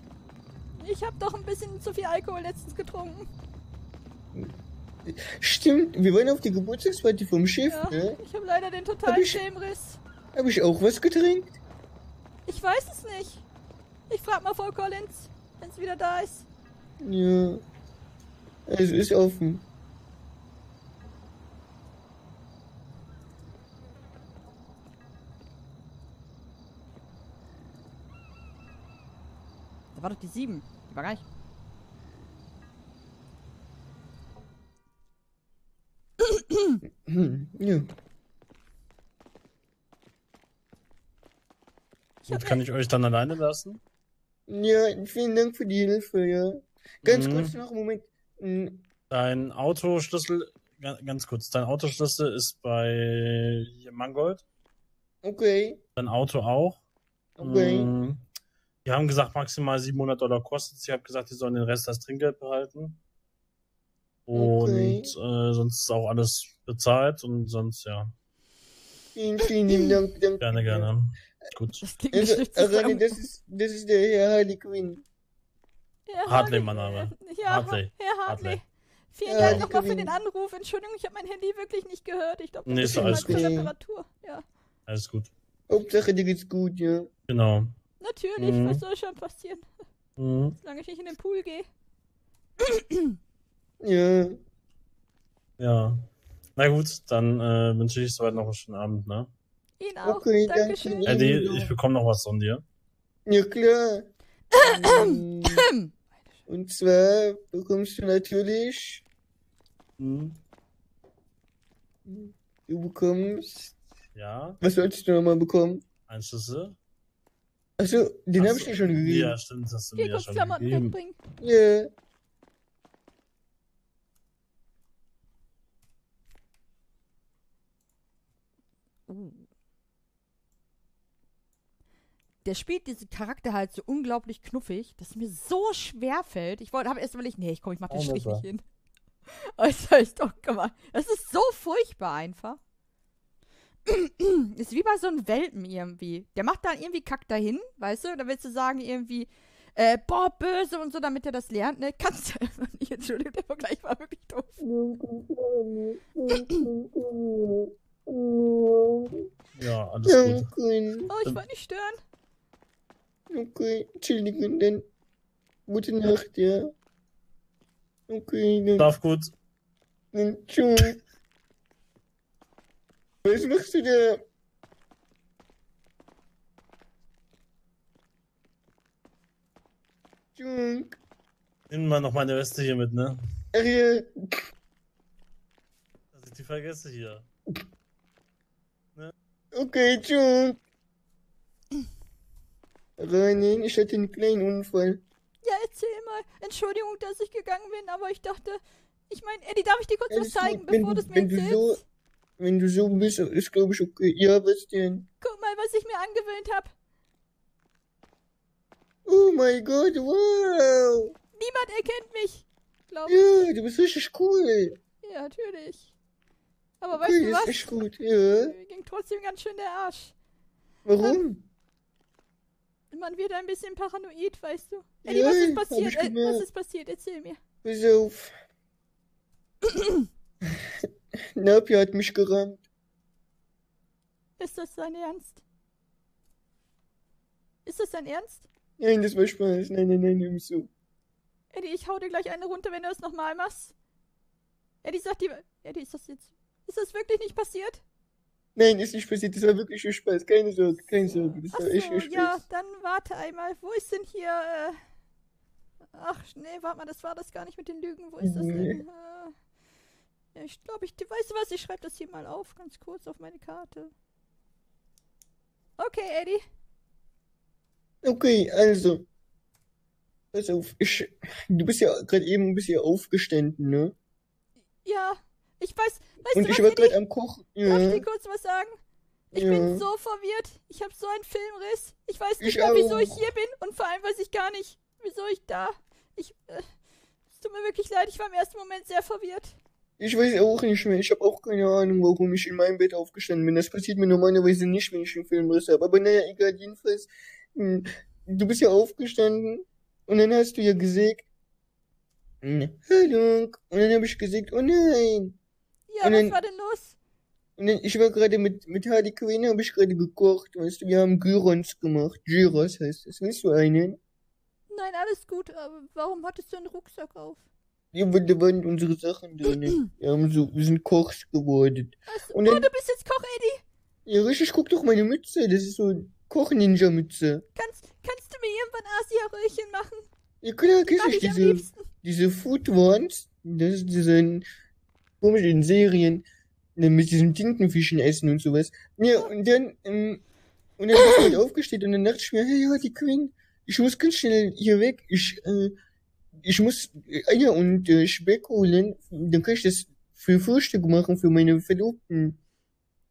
Ich habe doch ein bisschen zu viel Alkohol letztens getrunken. Stimmt, wir waren auf die Geburtstagsparty vom Chef, Ja, ne? ich habe leider den Hab totalen ich- Schelmriss. Hab ich auch was getränkt? Ich weiß es nicht. Ich frag mal Frau Collins, wenn es wieder da ist. Ja. Also ist offen. War doch die 7. Die war gar nicht. Ja. Gut, kann ich euch dann alleine lassen? Ja, vielen Dank für die Hilfe, ja. Ganz Mhm. kurz noch einen Moment. Hm, Dein Autoschlüssel, ga- ganz kurz, dein Autoschlüssel ist bei Mangold. Okay, Dein Auto auch. okay. Mm, Die haben gesagt, maximal 700 Dollar kostet Ich habe gesagt, die sollen den Rest als Trinkgeld behalten. Und Okay. äh, sonst ist auch alles bezahlt und sonst, ja, Vielen, vielen lieben Dank. Danke. gerne, gerne. Gut. Das Also, zusammen. das ist, das ist der Herr Harley Quinn. Herr Hartley, mein Name. Ja, Hartley. Herr Hartley. Hartley. Vielen Dank nochmal für den Anruf. Entschuldigung, ich habe mein Handy wirklich nicht gehört. Ich glaube, Nee, das ist ist alles gut. Reparatur. Ja, Alles gut. Hauptsache, dir geht's gut, ja. Genau. Natürlich. Mhm. Was soll schon passieren, Mhm. solange ich nicht in den Pool gehe? Ja. Ja. Na gut, dann äh, wünsche ich soweit noch einen schönen Abend, ne? Ihnen auch. Okay, Dankeschön. danke. Eddie, Ja. ich bekomme noch was von dir. Ja, klar. Und zwar bekommst du natürlich, Mhm. du bekommst, Ja, was sollst du nochmal bekommen? ein Schlüssel. Achso, den Ach habe ich dir schon gegeben. Ja, stimmt, das hast du Geh mir ja kurz schon Klamotten gegeben. wegbringen. Ja. Uh. Der spielt diesen Charakter halt so unglaublich knuffig, dass es mir so schwer fällt. Ich wollte, habe erst überlegt, nee, ich komm, ich mach den Oh, Strich nicht hin. Also ist doch, guck mal, das ist so furchtbar einfach. ist wie bei so einem Welpen irgendwie. Der macht dann irgendwie Kack dahin, weißt du? Da willst du sagen irgendwie, äh, boah, böse und so, damit er das lernt, ne? Kannst du einfach nicht. Entschuldigung, der Vergleich war wirklich doof. Ja, alles gut. Oh, ich wollte nicht stören. Okay, Entschuldigung, dann gute Nacht, ja. Okay, dann Schlaf gut. Entschuldigung. Was machst du da? Entschuldigung. Nimm mal noch meine Weste hier mit, ne? Ja. Dass ich die vergesse hier. Okay, Entschuldigung. Rein, ich hatte einen kleinen Unfall. Ja, erzähl mal. Entschuldigung, dass ich gegangen bin, aber ich dachte, ich meine, Eddie, darf ich dir kurz was zeigen, bevor du- es mir wenn du so- erzählst? Wenn du so bist, ist glaube ich okay. Ja, was denn? Guck mal, was ich mir angewöhnt habe. Oh mein Gott, wow. Niemand erkennt mich. Glaub Ja, du bist richtig cool. Ja, natürlich. Aber Okay, weißt du das ist was? echt gut. Ja. Mir ging trotzdem ganz schön der Arsch. Warum? Man wird ein bisschen paranoid, weißt du. Eddie, Ja, was ist passiert? ich Äh, was ist passiert? Erzähl mir. Pass auf. Napia hat mich gerammt. Ist das dein Ernst? Ist das dein Ernst? Nein, das war Spaß. Nein, nein, nein, nimm so. Eddie, ich hau dir gleich eine runter, wenn du das nochmal machst. Eddie, sag dir. Eddie, ist das jetzt. Ist das wirklich nicht passiert? Nein, ist nicht passiert. Das war wirklich nur Spaß. Keine Sorge, keine Sorge. Das Ach war echt so, nur Spaß. ja, dann warte einmal. Wo ist denn hier, äh... Ach, nee, warte mal, das war das gar nicht mit den Lügen. Wo ist das Nee. denn? Äh, ja, ich glaube, ich... Weißt du was? Ich schreibe das hier mal auf, ganz kurz auf meine Karte. Okay, Eddie. Okay, also. Pass auf, ich. Du bist ja gerade eben ein bisschen aufgestanden, ne? Ja, ich weiß... Weißt Und du ich war gerade am Kochen. Darf ich Ja. dir kurz was sagen? Ich Ja. bin so verwirrt. Ich habe so einen Filmriss. Ich weiß nicht Ich mehr, wieso ich hier bin. Und vor allem weiß ich gar nicht, wieso ich da... Ich... Äh, es tut mir wirklich leid. Ich war im ersten Moment sehr verwirrt. Ich weiß auch nicht mehr. Ich habe auch keine Ahnung, warum ich in meinem Bett aufgestanden bin. Das passiert mir normalerweise nicht, wenn ich einen Filmriss habe. Aber naja, egal, jedenfalls. hm, Du bist ja aufgestanden und dann hast du ja gesagt, hm, hallo. Und dann habe ich gesagt, oh nein. Ja, Und was dann- war denn los? Und dann, ich war gerade mit, mit Harley Quinn, habe ich gerade gekocht, weißt du, wir haben Gyrons gemacht. Gyros heißt das. Willst du einen? Nein, alles gut, aber warum hattest du einen Rucksack auf? Da waren unsere Sachen drin. Wir haben so, wir sind Kochs geworden. Achso, Und oh, dann- du bist jetzt Koch, Eddie. Ja, richtig, guck doch meine Mütze. Das ist so eine Koch-Ninja-Mütze. Kannst, kannst du mir irgendwann Asia-Röhrchen machen? Ja, klar, kennst ich diese, diese Food Ones? Das ist diese komischen Serien ne, mit diesem Tintenfischen essen und sowas. Ja, und dann, ähm, und dann bin ich halt aufgestanden und dann dachte ich mir, hey, ja, die Queen, ich muss ganz schnell hier weg. Ich, äh, ich muss Eier und äh, Speck holen. Dann kann ich das für Frühstück machen für meine Verlobten.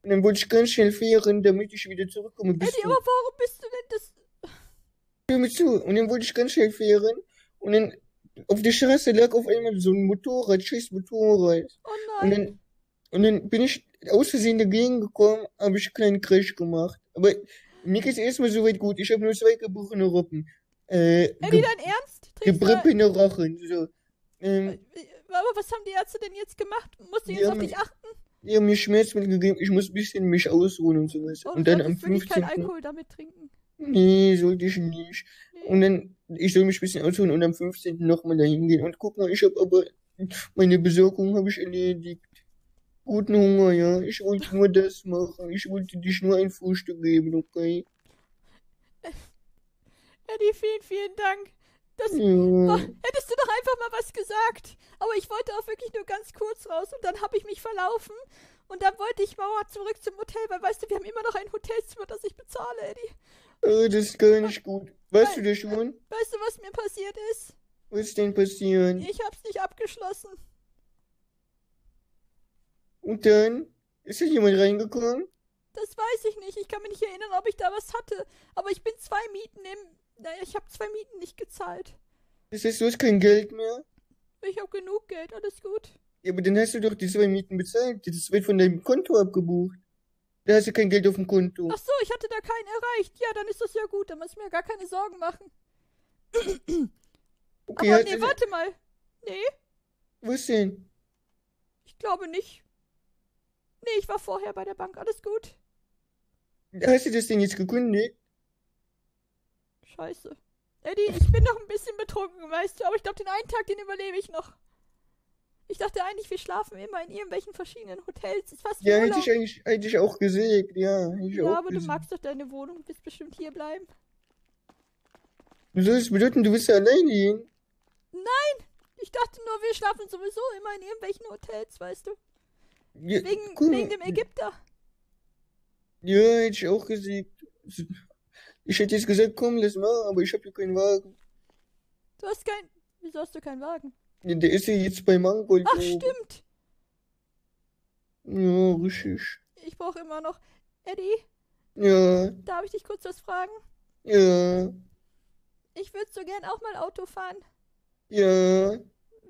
Und dann wollte ich ganz schnell fahren, damit ich wieder zurückkomme. Eddie, aber warum bist du denn das... Hör mir zu. Und dann wollte ich ganz schnell fahren. Und dann auf der Straße lag auf einmal so ein Motorrad, scheiß Motorrad. Oh Und nein. dann, und dann bin ich aus Versehen dagegen gekommen, habe ich einen kleinen Crash gemacht. Aber mir geht's erstmal soweit gut. Ich habe nur zwei gebrochene Rippen. Äh, Eddie, dein Ernst? Gebrochene Rachen. So. Ähm, Aber was haben die Ärzte denn jetzt gemacht? Musst du jetzt auf dich achten? die haben mir Schmerzmittel gegeben. Ich muss ein bisschen mich ausruhen und sowas. Oh, und dann am solltest wirklich keinen 15. Alkohol damit trinken. Nee, sollte ich nicht. Nee. Und dann, ich soll mich ein bisschen ausruhen und am 15. nochmal dahin gehen. Und guck mal, ich habe aber, meine Besorgung habe ich erledigt. Guten Hunger, ja. Ich wollte nur das machen. Ich wollte dich nur ein Frühstück geben, okay? Eddie, vielen, vielen Dank. Das, Ja. Oh, hättest du doch einfach mal was gesagt. Aber ich wollte auch wirklich nur ganz kurz raus und dann habe ich mich verlaufen. Und dann wollte ich mal zurück zum Hotel, weil weißt du, wir haben immer noch ein Hotelzimmer, das ich bezahle, Eddie. Äh, das ist gar nicht gut. Weißt du das schon? Weißt du, was mir passiert ist? Was ist denn passiert? Ich hab's nicht abgeschlossen. Und dann? Ist da jemand reingekommen? Das weiß ich nicht. Ich kann mich nicht erinnern, ob ich da was hatte. Aber ich bin zwei Mieten im. Naja, ich habe zwei Mieten nicht gezahlt. Das heißt, du hast kein Geld mehr? Ich habe genug Geld, alles gut. Ja, aber dann hast du doch die zwei Mieten bezahlt. Das wird von deinem Konto abgebucht. Da hast du kein Geld auf dem Konto. Ach so, ich hatte da keinen erreicht. Ja, dann ist das ja gut. Dann muss ich mir gar keine Sorgen machen. Okay, Aber nee, warte mal. Nee, Was denn? ich glaube nicht. Nee, ich war vorher bei der Bank. Alles gut. Hast du das denn jetzt gekündigt? Scheiße. Eddie, ich bin noch ein bisschen betrunken, weißt du, aber ich glaube, den einen Tag, den überlebe ich noch. Ich dachte eigentlich, wir schlafen immer in irgendwelchen verschiedenen Hotels. Ist fast Ja, hätte ich eigentlich hätte ich auch gesagt. Ja, Ja, auch aber du gesagt. magst doch deine Wohnung, willst bestimmt hier bleiben. Du sollst bedeuten, du willst ja alleine gehen. Ich dachte nur, wir schlafen sowieso immer in irgendwelchen Hotels, weißt du? Ja, Wegen, wegen dem Ägypter. Ja, hätte ich auch gesagt. Ich hätte jetzt gesagt, komm, lass mal, aber ich habe hier keinen Wagen. Du hast kein. Wieso hast du keinen Wagen? Ja, Der ist ja jetzt bei Mangold Ach, stimmt. Ja, richtig. Ich brauche immer noch. Eddie, Ja, darf ich dich kurz was fragen? ja, Ich würde so gern auch mal Auto fahren. ja,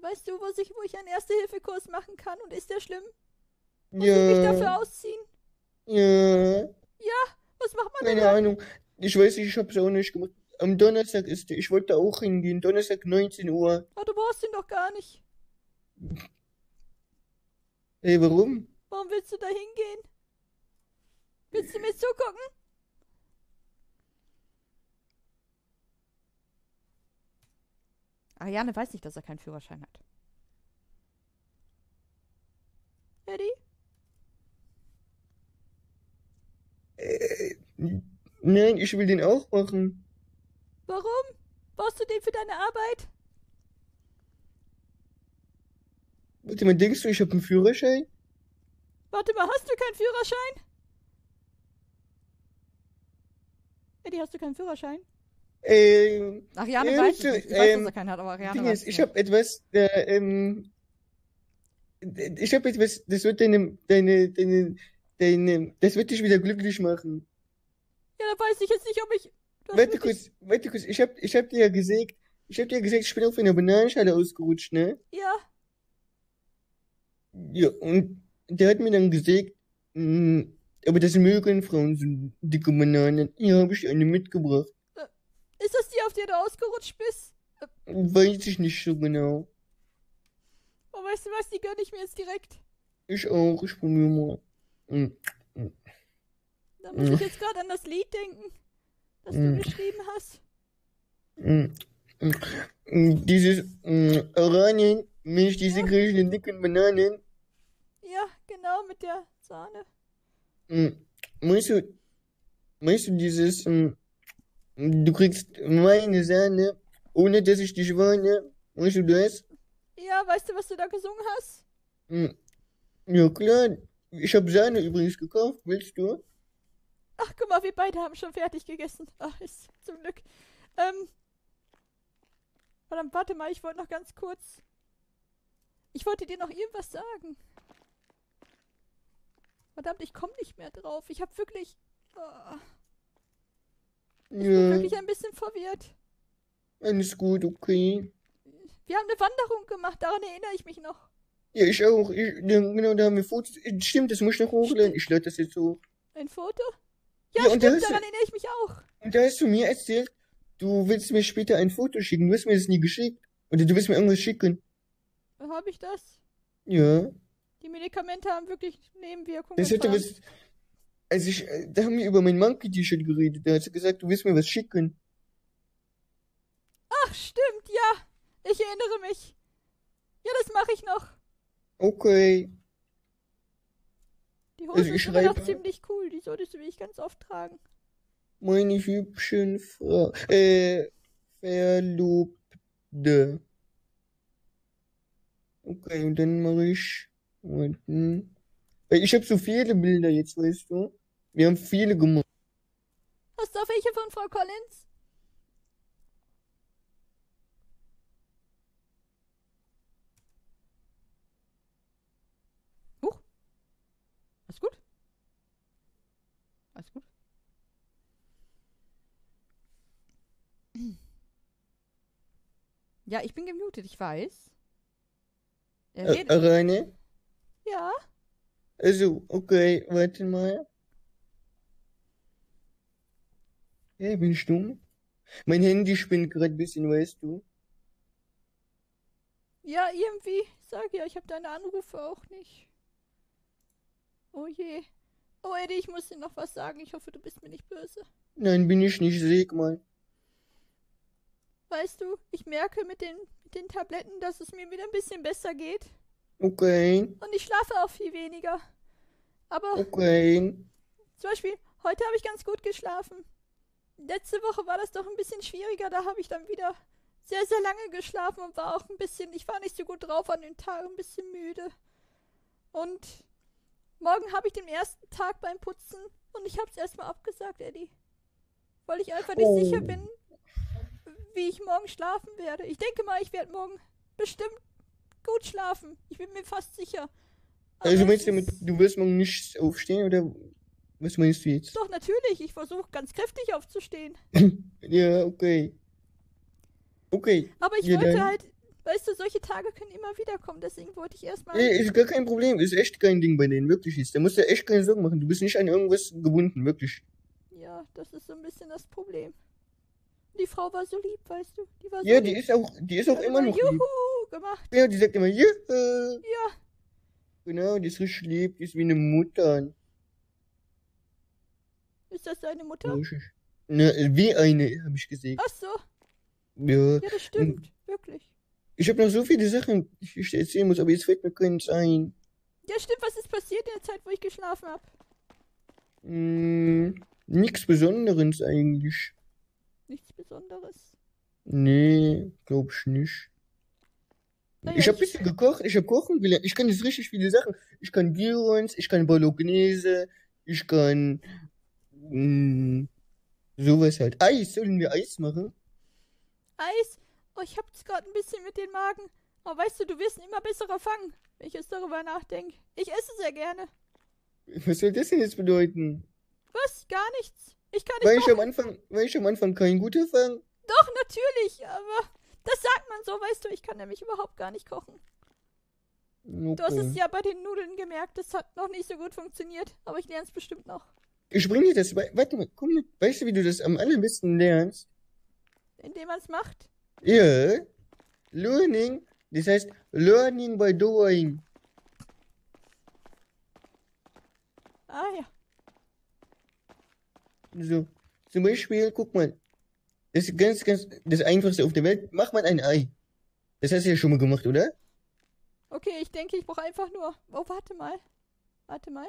Weißt du, wo ich, wo ich einen Erste-Hilfe-Kurs machen kann? Und ist der schlimm? Muss ich mich dafür ja, ausziehen? ja. Was macht man denn Keine Ahnung. Ich weiß nicht, ich hab's auch nicht gemacht. Am Donnerstag ist. Ich wollte da auch hingehen. Donnerstag 19 Uhr. Oh, du brauchst ihn doch gar nicht. Hey, warum? Warum willst du da hingehen? Willst du mir zugucken? Ariane weiß nicht, dass er keinen Führerschein hat. Eddie? Äh, nein, ich will den auch machen. Warum? Brauchst du den für deine Arbeit? Warte mal, denkst du, ich habe einen Führerschein? Warte mal, hast du keinen Führerschein? Eddie, hast du keinen Führerschein? Ähm, Ariane Ja, weiß du, nicht. Ich weiß, ähm, dass er keinen hat, aber Ariane Ding weiß ist, ich habe etwas, äh, ähm, ich habe etwas, das wird deine, deine, deine, deine, das wird dich wieder glücklich machen. Ja, da weiß ich jetzt nicht, ob ich... Warte kurz, warte kurz, ich hab, ich hab dir ja gesagt, ich hab dir ja gesagt, ich bin auf einer Bananenschale ausgerutscht, ne? Ja, Ja, und der hat mir dann gesagt, mh, aber das mögen Frauen so dicke Bananen. Hier habe ich eine mitgebracht. ist das die, auf der du ausgerutscht bist? Weiß ich nicht so genau. Oh, weißt du was, die gönne ich mir jetzt direkt. Ich auch, ich probiere mal. Mm, Da muss ich jetzt gerade an das Lied denken, das du Mhm. geschrieben hast. mm, mm. Mm, Dieses mm, Oranien, Milch, diese Ja. griechischen dicken Bananen. Ja, genau, mit der Sahne. Mm, Meinst du, meinst du dieses, mm, du kriegst meine Sahne, ohne dass ich dich warne? Meinst du das? Ja, weißt du, was du da gesungen hast? Mm, Ja, klar. Ich habe Sahne übrigens gekauft. Willst du? Ach, guck mal, wir beide haben schon fertig gegessen. Ach, ist zum Glück. Ähm. Verdammt, warte mal, ich wollte noch ganz kurz. Ich wollte dir noch irgendwas sagen. Verdammt, ich komme nicht mehr drauf. Ich habe wirklich. Oh, ich bin Ja, wirklich ein bisschen verwirrt. alles gut, okay. Wir haben eine Wanderung gemacht, daran erinnere ich mich noch. Ja, ich auch. Ich, genau, da haben wir Fotos. Stimmt, das muss ich noch hochladen. Ich lade das jetzt hoch. Ein Foto? Ja, Ja, und da stimmt, hast du- daran erinnere ich mich auch. Und da hast du mir erzählt, du willst mir später ein Foto schicken. Du hast mir das nie geschickt. Oder du willst mir irgendwas schicken. Habe ich das? Ja. Die Medikamente haben wirklich Nebenwirkungen. Das hätte was. Also ich, äh, da haben wir über mein Monkey-T-Shirt geredet. Da hat sie gesagt, du willst mir was schicken. Ach, stimmt, ja. Ich erinnere mich. Ja, das mache ich noch. Okay. Die Hose Also ist immer noch ziemlich cool. Die solltest du wirklich ganz oft tragen. Meine hübschen Frau. Äh, Verlobte. Okay, und dann mache ich. Warten. Weil Ich habe so viele Bilder jetzt, weißt du? Wir haben viele gemacht. Hast du auch welche von Frau Collins? Huch. Alles gut? Alles gut? Ja, ich bin gemutet, ich weiß. Er Äh, redet. Arane? Ja, Also, okay, warte mal. Bin ich dumm? Mein Handy spinnt gerade ein bisschen, weißt du? ja, irgendwie. Sag ja, ich habe deine Anrufe auch nicht. Oh je. Oh Eddie, ich muss dir noch was sagen. Ich hoffe, du bist mir nicht böse. Nein, bin ich nicht, sag mal. Weißt du, ich merke mit den, mit den Tabletten, dass es mir wieder ein bisschen besser geht. Okay, Und ich schlafe auch viel weniger. Aber okay. zum Beispiel, heute habe ich ganz gut geschlafen. Letzte Woche war das doch ein bisschen schwieriger. Da habe ich dann wieder sehr, sehr lange geschlafen und war auch ein bisschen, ich war nicht so gut drauf an den Tagen, ein bisschen müde. Und morgen habe ich den ersten Tag beim Putzen und ich habe es erstmal abgesagt, Eddie. Weil ich einfach nicht Oh. sicher bin, wie ich morgen schlafen werde. Ich denke mal, ich werde morgen bestimmt gut schlafen. Ich bin mir fast sicher. Aber Also meinst du damit, du wirst morgen nicht aufstehen oder was meinst du jetzt? Doch, natürlich. Ich versuche ganz kräftig aufzustehen. Ja, okay. Okay. Aber ich Ja, wollte dann- halt, weißt du, solche Tage können immer wieder kommen. Deswegen wollte ich erstmal. Nee, ist gar kein Problem. Ist echt kein Ding bei denen, wirklich ist. Da musst du echt keine Sorgen machen. Du bist nicht an irgendwas gebunden, wirklich. Ja, das ist so ein bisschen das Problem. Die Frau war so lieb, weißt du? Die war so Ja, lieb. die ist auch, die ist auch immer noch Juhu lieb. gemacht. Ja, die sagt immer, Juhu. Ja. Genau, die ist richtig lieb, die ist wie eine Mutter. Ist das deine Mutter? Na, wie eine, habe ich gesagt. Ach so. Ja. Ja, das stimmt. Wirklich. Ich habe noch so viele Sachen, die ich erzählen muss, aber jetzt fällt mir keins ein. Ja, stimmt. Was ist passiert in der Zeit, wo ich geschlafen habe? Hm, nix Besonderes eigentlich. Nichts Besonderes. Nee, glaub ich nicht. Naja, Ich habe ich- bisschen gekocht, ich habe kochen gelernt. Ich kann jetzt richtig viele Sachen. Ich kann Gyros, ich kann Bolognese, ich kann mh, sowas halt. Eis, sollen wir Eis machen? Eis. Oh, ich hab's gerade ein bisschen mit den Magen. Aber weißt du, du wirst ein immer besserer Fang, wenn ich jetzt darüber nachdenke. Ich esse sehr gerne. Was soll das denn jetzt bedeuten? Was? Gar nichts. Ich kann nicht War ich am Anfang, war ich am Anfang kein guter Fang? Doch, natürlich, aber das sagt man so, weißt du, ich kann nämlich überhaupt gar nicht kochen. Du hast es Okay. ja bei den Nudeln gemerkt, das hat noch nicht so gut funktioniert, aber ich lerne es bestimmt noch. Ich bring dir das bei. Warte mal, komm mit. Weißt du, wie du das am allerbesten lernst? Indem man es macht. Ja. Learning. Das heißt Learning by doing. Ah ja. So. Zum Beispiel, guck mal. Das ist ganz, ganz das Einfachste auf der Welt. Mach mal ein Ei. Das hast du ja schon mal gemacht, oder? Okay, ich denke, ich brauche einfach nur. Oh, warte mal. Warte mal.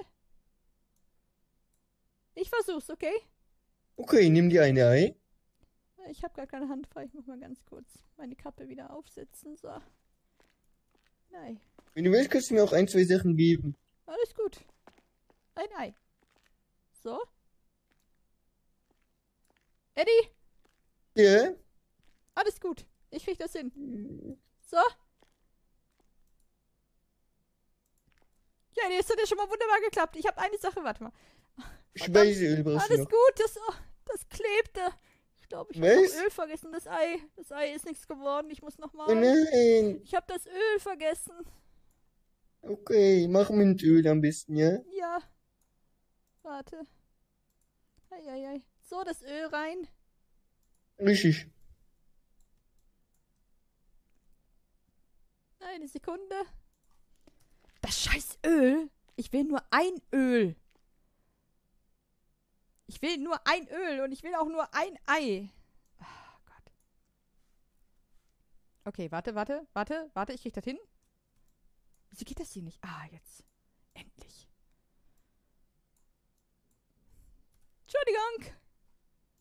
Ich versuch's, okay? Okay, nimm dir ein Ei. Ich habe gar keine Hand frei. Ich muss mal ganz kurz meine Kappe wieder aufsetzen. So. Nein. Wenn du willst, kannst du mir auch ein, zwei Sachen geben. Alles gut. Ein Ei. So. Eddie, Ja? alles gut. Ich krieg das hin. So. Ja, nee, das hat ja schon mal wunderbar geklappt. Ich habe eine Sache, warte mal. Speiseöl brauchst Alles noch. gut, das, oh, das klebte. Ich glaube, ich habe Öl vergessen. Das Ei, das Ei ist nichts geworden. Ich muss Oh nochmal. nein. Ich habe das Öl vergessen. Okay, mach mit Öl am besten, ja? Ja. Warte. Eieiei. So, das Öl rein. Richtig. Eine Sekunde. Das scheiß Öl. Ich will nur ein Öl. Ich will nur ein Öl und ich will auch nur ein Ei. Ah, Gott. Okay, warte, warte, warte, warte, ich krieg das hin. Wieso geht das hier nicht? Ah, jetzt. Endlich. Entschuldigung.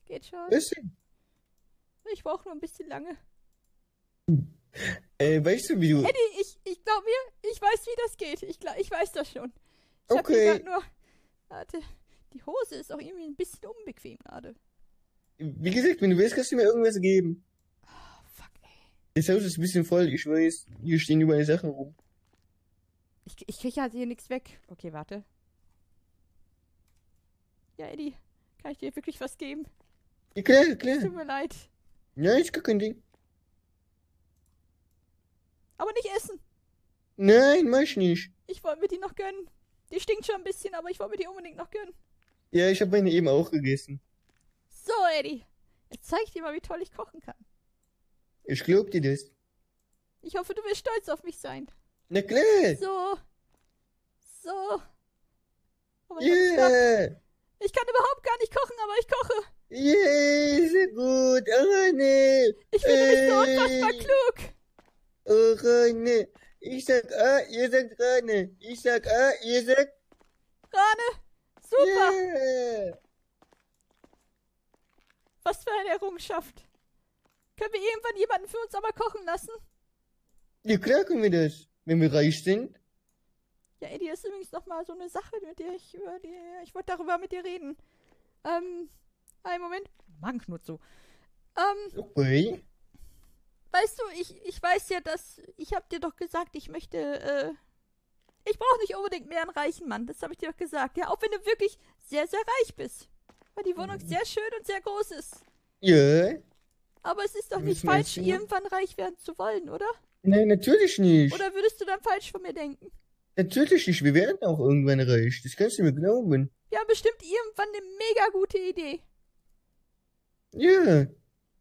Geht schon. Denn? Ich brauche nur ein bisschen lange. Äh, weißt du, wie du. Eddie, ich, ich glaube mir, ich weiß, wie das geht. Ich, glaub, ich weiß das schon. Ich hab Okay. grad nur. Warte, die Hose ist auch irgendwie ein bisschen unbequem gerade. Wie gesagt, wenn du willst, kannst du mir irgendwas geben. Oh, fuck, ey. Das Haus ist ein bisschen voll, ich weiß. Hier stehen überall Sachen rum. Ich, ich kriege halt hier nichts weg. Okay, warte. Ja, Eddie, kann ich dir wirklich was geben? Ja, klar, klar. Tut mir leid. Ja, ist gar kein Ding. Aber nicht essen. Nein, mach ich nicht. Ich wollte mir die noch gönnen. Die stinkt schon ein bisschen, aber ich wollte mir die unbedingt noch gönnen. Ja, ich habe meine eben auch gegessen. So, Eddie. Jetzt zeig ich dir mal, wie toll ich kochen kann. Ich glaub dir das. Ich hoffe, du wirst stolz auf mich sein. Na klar. So. So. Oh mein Gott, ich Yeah. Kann überhaupt gar nicht kochen, aber ich koche. Yeah, gut. Oh, nee. Ich bin nämlich so unfassbar klug. Oh, nee. Ich sag A, ihr sagt Rane. Ich sag A, ihr sagt. Rane! Super! Yeah. Was für eine Errungenschaft. Können wir irgendwann jemanden für uns aber kochen lassen? Ja, klar können wir das. Wenn wir reich sind. Ja, Eddie, das ist übrigens noch mal so eine Sache, mit der ich über die. Ich wollte darüber mit dir reden. Ähm, einen Moment. Magenknurrt so. Ähm, Okay. weißt du, ich, ich weiß ja, dass. Ich hab dir doch gesagt, ich möchte, äh. Ich brauche nicht unbedingt mehr einen reichen Mann. Das habe ich dir doch gesagt. Ja, auch wenn du wirklich sehr, sehr reich bist. Weil die Wohnung sehr schön und sehr groß ist. Ja. Aber es ist doch nicht falsch, irgendwann reich werden zu wollen, oder? Nein, natürlich nicht. Oder würdest du dann falsch von mir denken? Natürlich nicht. Wir werden auch irgendwann reich. Das kannst du mir glauben. Wir haben bestimmt irgendwann eine mega gute Idee. Ja.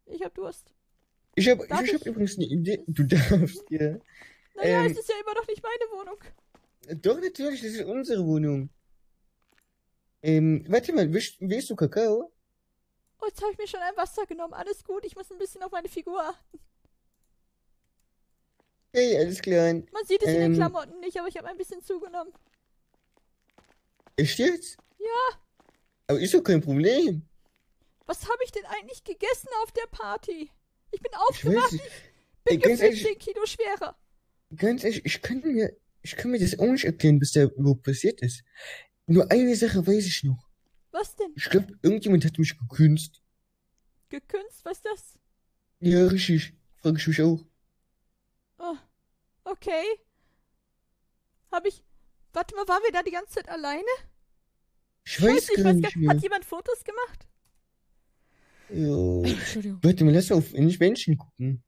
Ich hab Durst. Ich habe ich, ich hab übrigens eine Idee. Du darfst, ja. Naja, Ähm. es ist ja immer noch nicht meine Wohnung. Doch, natürlich, das ist unsere Wohnung. Ähm, warte mal, willst, willst du Kakao? Oh, jetzt habe ich mir schon ein Wasser genommen. Alles gut, ich muss ein bisschen auf meine Figur achten. Hey, alles klar. Man sieht es in den Ähm. Klamotten nicht, aber ich habe ein bisschen zugenommen. Echt jetzt? Ja, Aber ist doch kein Problem. Was habe ich denn eigentlich gegessen auf der Party? Ich bin Ich aufgewacht, weiß nicht. bin ganz ehrlich, 10 Kilo schwerer. ganz ehrlich, ich kann mir, ich kann mir das auch nicht erklären, was da überhaupt passiert ist. Nur eine Sache weiß ich noch. Was denn? Ich glaube, irgendjemand hat mich gekünst. Gekünst? Was ist das? Ja, richtig. Frag ich mich auch. Oh, okay. Hab ich. Warte mal, waren wir da die ganze Zeit alleine? Ich weiß ich weiß nicht gar mehr. Hat jemand Fotos gemacht? Ja. Entschuldigung. Warte mal, lass auf in Menschen gucken.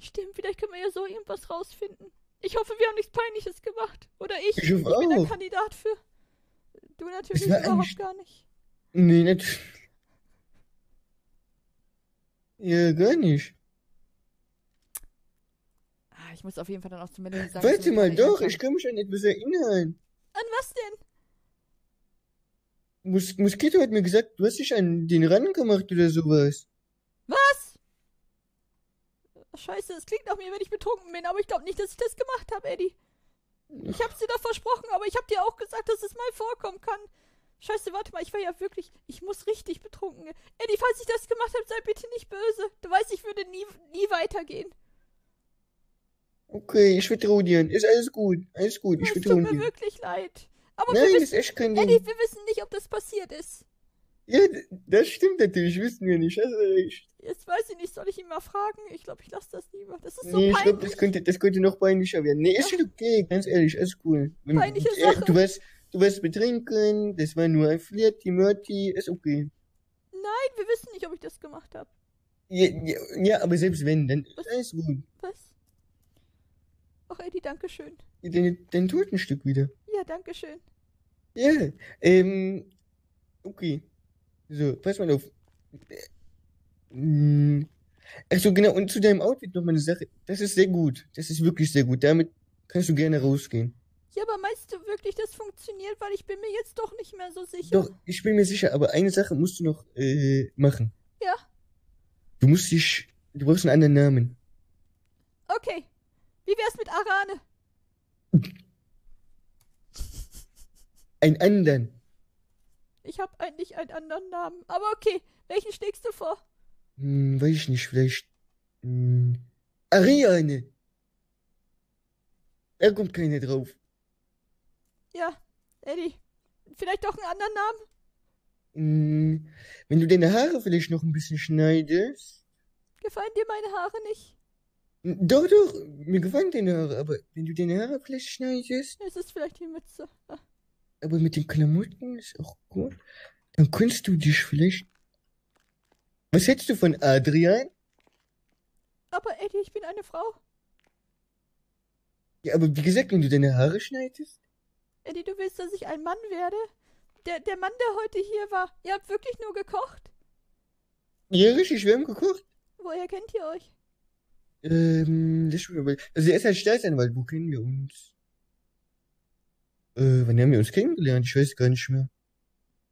Stimmt, vielleicht können wir ja so irgendwas rausfinden. Ich hoffe, wir haben nichts Peinliches gemacht. Oder ich. Ich hoffe bin ein auch. Kandidat für. Du natürlich überhaupt gar nicht. Nee, natürlich. Ja, gar nicht. Ah, ich muss auf jeden Fall dann auch zu Melanie sagen. Warte mal, doch, ich kann mich an etwas erinnern. An was denn? Mos Moskito hat mir gesagt, du hast dich an den Rand gemacht oder sowas. Was? Scheiße, es klingt nach mir, wenn ich betrunken bin, aber ich glaube nicht, dass ich das gemacht habe, Eddie. Ich hab's dir doch versprochen, aber ich hab dir auch gesagt, dass es mal vorkommen kann. Scheiße, warte mal, ich war ja wirklich. Ich muss richtig betrunken. Eddie, falls ich das gemacht habe, sei bitte nicht böse. Du weißt, ich würde nie, nie weitergehen. Okay, ich vertraue dir. Ist alles gut. Alles gut, ich es tut vertraue mir dir. wirklich leid. Aber Nein, wir wissen, ist echt kein Eddie, Ding. wir wissen nicht, ob das passiert ist. Ja, das stimmt natürlich, wissen wir nicht. Du recht. Jetzt weiß ich nicht, soll ich ihn mal fragen? Ich glaube, ich lasse das lieber. Das ist so Nee, ich peinlich. glaube, das könnte, das könnte noch peinlicher werden. Nee, ist schon okay, ganz ehrlich, alles cool. Wenn- Peinliche äh, Sache. Du warst, du warst betrinken, das war nur ein Flirt, die Mörti, ist okay. Nein, wir wissen nicht, ob ich das gemacht habe. Ja, ja, ja, aber selbst wenn, dann ist alles gut. Was? Ach, Eddie, danke schön. Dein, dein Totenstück wieder. Ja, danke schön. Ja, ähm, okay. So, pass mal auf. Hm. Achso, genau, und zu deinem Outfit noch mal eine Sache. Das ist sehr gut. Das ist wirklich sehr gut. Damit kannst du gerne rausgehen. Ja, aber meinst du wirklich, das funktioniert? Weil ich bin mir jetzt doch nicht mehr so sicher. Doch, ich bin mir sicher, aber eine Sache musst du noch äh, machen. Ja. Du musst dich. Du brauchst einen anderen Namen. Okay. Wie wär's mit Arane? Einen anderen. Ich habe eigentlich einen anderen Namen. Aber okay, welchen schlägst du vor? Hm, weiß ich nicht, vielleicht. Hm, Ariane. Da kommt keiner drauf. Ja, Eddie. Vielleicht doch einen anderen Namen? Hm, wenn du deine Haare vielleicht noch ein bisschen schneidest. Gefallen dir meine Haare nicht? Hm, Doch, doch, mir gefallen deine Haare, aber wenn du deine Haare vielleicht schneidest, Es ist vielleicht die Mütze. Aber mit den Klamotten ist auch gut, dann kannst du dich vielleicht. Was hättest du von Adrian? Aber Eddie, ich bin eine Frau. Ja, aber wie gesagt, wenn du deine Haare schneidest. Eddie, du willst, dass ich ein Mann werde? Der, der Mann, der heute hier war, ihr habt wirklich nur gekocht? Ja, richtig, wir haben gekocht. Woher kennt ihr euch? Ähm, das schon mal. Also er ist halt Staatsanwalt, wo kennen wir uns? Äh, wann haben wir uns kennengelernt? Ich weiß gar nicht mehr.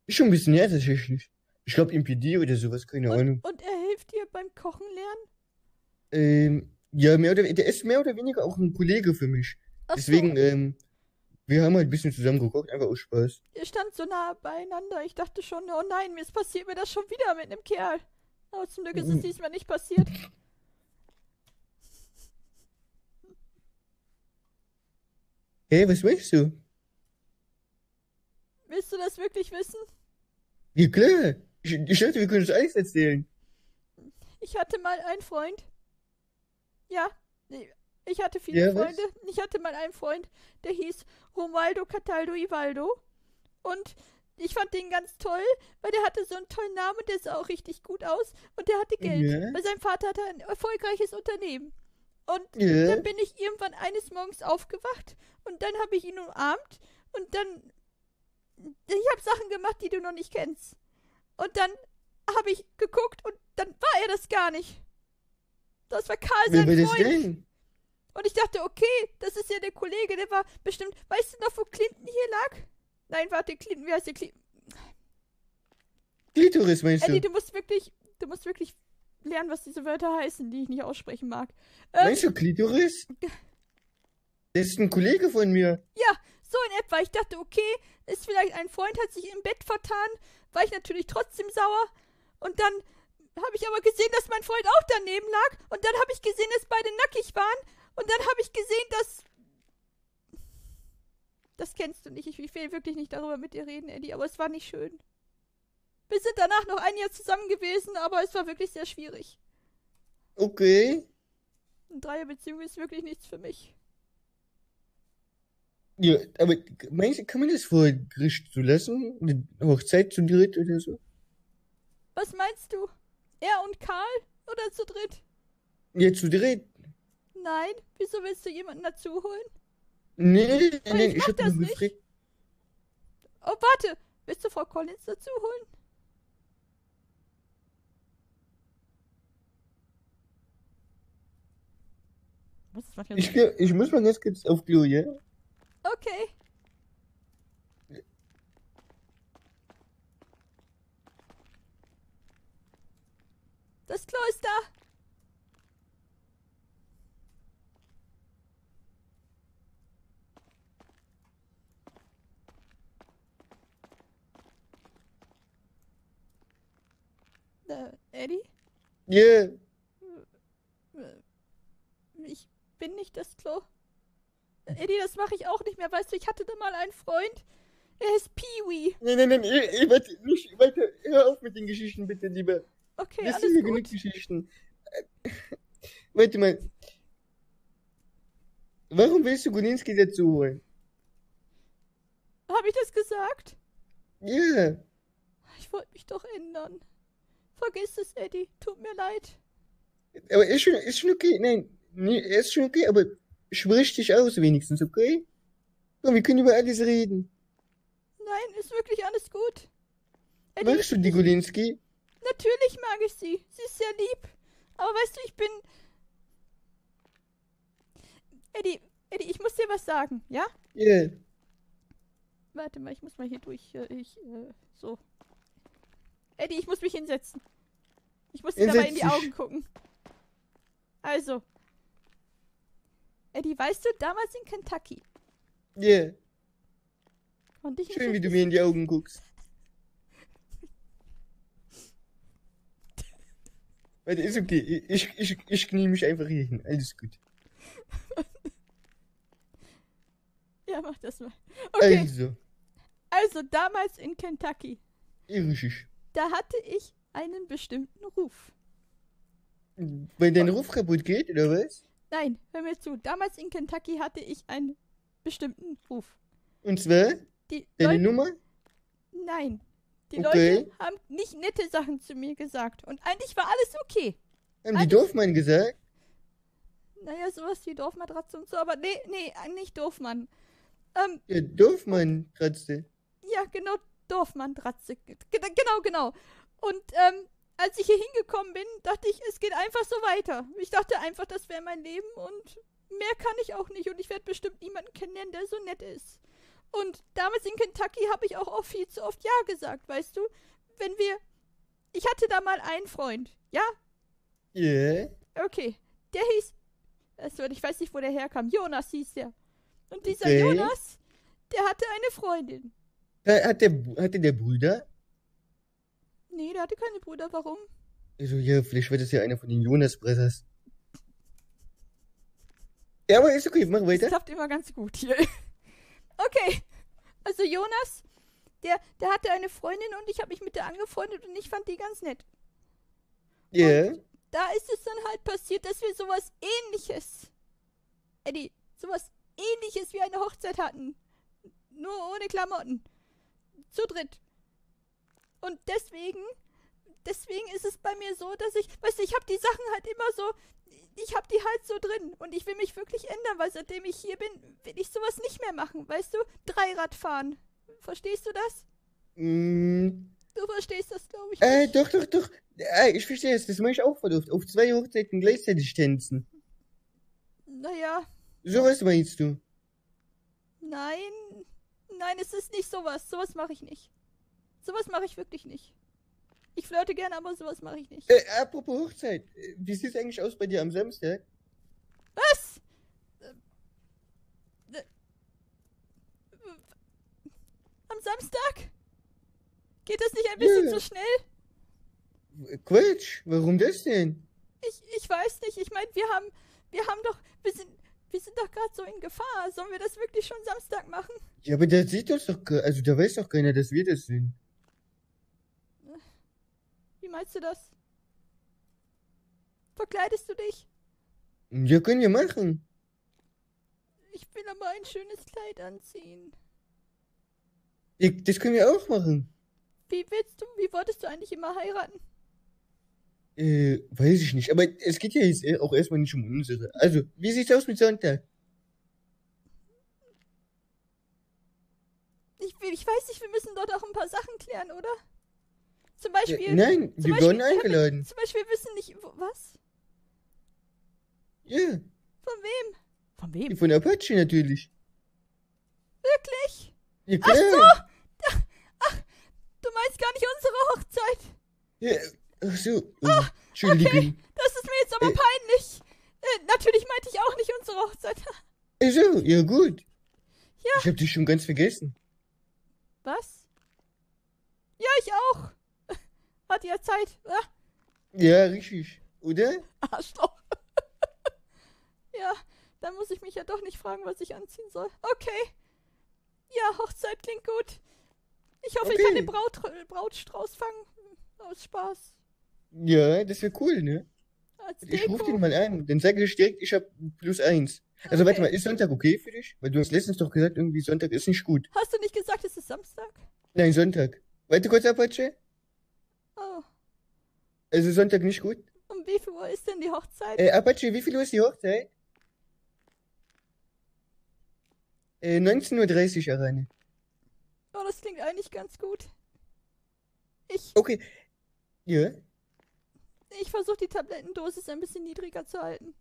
Ist schon ein bisschen her tatsächlich. Ich glaube im PD oder sowas, keine Ahnung. Und, und er hilft dir beim Kochen lernen? Ähm, Ja, mehr oder, der ist mehr oder weniger auch ein Kollege für mich. Ach Deswegen, so, ähm, wir haben halt ein bisschen zusammen geguckt, einfach aus Spaß. ihr stand so nah beieinander. Ich dachte schon, oh nein, mir ist passiert mir das schon wieder mit einem Kerl. Aber zum Glück ist es Mhm. diesmal nicht passiert. Hä, was meinst du? Willst du das wirklich wissen? Ja, klar. Ich, ich dachte, wir können uns alles erzählen. Ich hatte mal einen Freund. Ja, ich hatte viele Ja, was? Freunde. Ich hatte mal einen Freund, der hieß Romualdo Cataldo Ivaldo. Und ich fand den ganz toll, weil der hatte so einen tollen Namen und der sah auch richtig gut aus. Und der hatte Geld, Ja. weil sein Vater hatte ein erfolgreiches Unternehmen. Und Ja. dann bin ich irgendwann eines Morgens aufgewacht und dann habe ich ihn umarmt und dann. Ich habe Sachen gemacht, die du noch nicht kennst. Und dann habe ich geguckt und dann war er das gar nicht. Das war Karl Wer sein das Freund. Und ich dachte, okay, das ist ja der Kollege, der war bestimmt. Weißt du noch, wo Clinton hier lag? Nein, warte, Clinton, wie heißt der Clinton? Klitoris, meinst Eddie, du? du musst wirklich, du musst wirklich lernen, was diese Wörter heißen, die ich nicht aussprechen mag. Ähm, Meinst du Klitoris? Das ist ein Kollege von mir. So in etwa. Ich dachte, okay, ist vielleicht ein Freund, hat sich im Bett vertan. War ich natürlich trotzdem sauer. Und dann habe ich aber gesehen, dass mein Freund auch daneben lag. Und dann habe ich gesehen, dass beide nackig waren. Und dann habe ich gesehen, dass. Das kennst du nicht. Ich will wirklich nicht darüber mit dir reden, Eddie. Aber es war nicht schön. Wir sind danach noch ein Jahr zusammen gewesen, aber es war wirklich sehr schwierig. Okay. Eine Dreierbeziehung ist wirklich nichts für mich. Ja, aber meinst du, kann man das vor Gericht zulassen? Eine Hochzeit zu dritt oder so? Was meinst du? Er und Karl? Oder zu dritt? Ja, zu dritt? Nein, wieso willst du jemanden dazu holen? Nee, nee, nee, ich ich hab das nur nicht. gefragt. Oh, warte. Willst du Frau Collins dazu holen? Was ist manchmal Ich, ich muss mal ganz kurz auf Klo, ja? Okay. Das Klo ist da. Äh, Eddie? Äh, Ich bin nicht das Klo. Eddie, das mache ich auch nicht mehr. Weißt du, ich hatte da mal einen Freund. Er ist Pee-Wee. Nein, nein, nein, ich, ich, warte, nicht weiter. Hör auf mit den Geschichten, bitte, lieber. Okay, Das alles sind mir genug. Geschichten. Äh, Warte mal. Warum willst du Guninski dazu holen? Habe ich das gesagt? Ja. Ich wollte mich doch ändern. Vergiss es, Eddie. Tut mir leid. Aber ist schon, ist schon okay. Nein, nee, ist schon okay, aber sprich dich aus wenigstens, okay? Komm, wir können über alles reden. Nein, ist wirklich alles gut. Eddie, Magst du die Gulinski? natürlich mag ich sie. Sie ist sehr lieb. Aber weißt du, ich bin. Eddie, Eddie, ich muss dir was sagen, ja? Ja. Warte mal, ich muss mal hier durch. äh, Ich, äh, so. Eddie, ich muss mich hinsetzen. Ich muss dir dabei in die. Augen gucken. Also. Eddie, weißt du, damals in Kentucky. Ja. Und ich Schön, wie du mir in die Augen guckst. Warte, ist okay. Ich, ich, ich knie mich einfach hier hin. Alles gut. Ja, mach das mal. Okay, Also, also damals in Kentucky. irrisch. Da hatte ich einen bestimmten Ruf. Weil dein Ruf kaputt geht, oder was? Nein, hör mir zu. Damals in Kentucky hatte ich einen bestimmten Ruf. Und zwar, Die deine Leute, Nummer? nein. Die Okay. Leute haben nicht nette Sachen zu mir gesagt. Und eigentlich war alles okay. Haben die Dorfmann gesagt? Naja, sowas wie Dorfmatratze und so, aber nee, nee, nicht Dorfmann. Ähm, Ja, Dorfmann kratzte. ja, genau, Dorfmann-Dratze. Ge- Genau, genau. Und, ähm, als ich hier hingekommen bin, dachte ich, es geht einfach so weiter. Ich dachte einfach, das wäre mein Leben und mehr kann ich auch nicht und ich werde bestimmt niemanden kennenlernen, der so nett ist. Und damals in Kentucky habe ich auch, auch viel zu oft Ja gesagt, weißt du? Wenn wir. Ich hatte da mal einen Freund, ja? Ja. Okay. Der hieß Also, ich weiß nicht, wo der herkam. Jonas hieß der. Und dieser Okay. Jonas, der hatte eine Freundin. Äh, Hat der, hatte der Brüder? Nee, der hatte keine Brüder. Warum? Also, ja, vielleicht wird das ja einer von den Jonas Brothers. Ja, aber ist okay, mach Das weiter. klappt immer ganz gut hier. Okay. Also Jonas, der, der hatte eine Freundin und ich habe mich mit der angefreundet und ich fand die ganz nett. Ja. Da ist es dann halt passiert, dass wir sowas ähnliches, Eddie, sowas ähnliches wie eine Hochzeit hatten. Nur ohne Klamotten. Zu dritt. Und deswegen, deswegen ist es bei mir so, dass ich, weißt du, ich habe die Sachen halt immer so, ich habe die halt so drin und ich will mich wirklich ändern, weil seitdem ich hier bin, will ich sowas nicht mehr machen, weißt du? Dreirad fahren. Verstehst du das? Mm, Du verstehst das, glaube ich. äh, nicht. doch, doch, doch. Äh, ich verstehe es, das mache ich auch oft. Auf zwei Hochzeiten gleichzeitig tanzen. Naja, Sowas meinst du? nein. Nein, es ist nicht sowas. Sowas mache ich nicht. Sowas mache ich wirklich nicht. Ich flirte gerne, aber sowas mache ich nicht. Äh, apropos Hochzeit. äh, Wie sieht's eigentlich aus bei dir am Samstag? Was? Äh, äh, Am Samstag? Geht das nicht ein bisschen Ja. zu schnell? Quatsch, warum das denn? Ich, ich weiß nicht. Ich meine, wir haben, wir haben doch, wir sind, wir sind doch gerade so in Gefahr. Sollen wir das wirklich schon Samstag machen? Ja, aber da sieht uns doch, also da weiß doch keiner, dass wir das sind. Meinst du das? Verkleidest du dich? Ja, können wir machen. Ich will aber ein schönes Kleid anziehen. Ich, das können wir auch machen. Wie willst du, wie wolltest du eigentlich immer heiraten? Äh, weiß ich nicht. Aber es geht ja jetzt eh auch erstmal nicht um unsere. Also, wie sieht's aus mit Sonntag? Ich, ich weiß nicht, wir müssen dort auch ein paar Sachen klären, oder? Zum Ja, Beispiel. nein, zum wir Beispiel- wurden eingeladen. Zum Beispiel wir wissen nicht. Wo, was? Ja, Von wem? Von wem? von Apache natürlich. Wirklich? Ja, Ach klar. so! Ach, du meinst gar nicht unsere Hochzeit. Ja, ach so. Oh, Entschuldigung. Das ist mir jetzt aber Äh. peinlich. Äh, natürlich meinte ich auch nicht unsere Hochzeit. Ach so, ja gut. Ja. Ich hab dich schon ganz vergessen. Was? Ja, ich auch. Hat ja Zeit. Ah, Ja, richtig. Oder? Arschloch. ja, dann muss ich mich ja doch nicht fragen, was ich anziehen soll. Okay. Ja, Hochzeit klingt gut. Ich hoffe, ich Okay. kann den Braut, Brautstrauß fangen. Aus Spaß. Ja, das wäre cool, ne? Als Ich ruf Deko. den mal an. Dann sag ich direkt, ich hab plus eins. Also warte Okay. mal, ist Sonntag okay für dich? Weil du hast letztens doch gesagt, irgendwie Sonntag ist nicht gut. Hast du nicht gesagt, es ist Samstag? Nein, Sonntag. Warte kurz, Apache. Also Sonntag nicht gut. Um wie viel Uhr ist denn die Hochzeit? Äh, Apache, wie viel Uhr ist die Hochzeit? Äh, 19.30 Uhr, Arane. Oh, das klingt eigentlich ganz gut. Ich, Okay. Ja? ich versuche die Tablettendosis ein bisschen niedriger zu halten.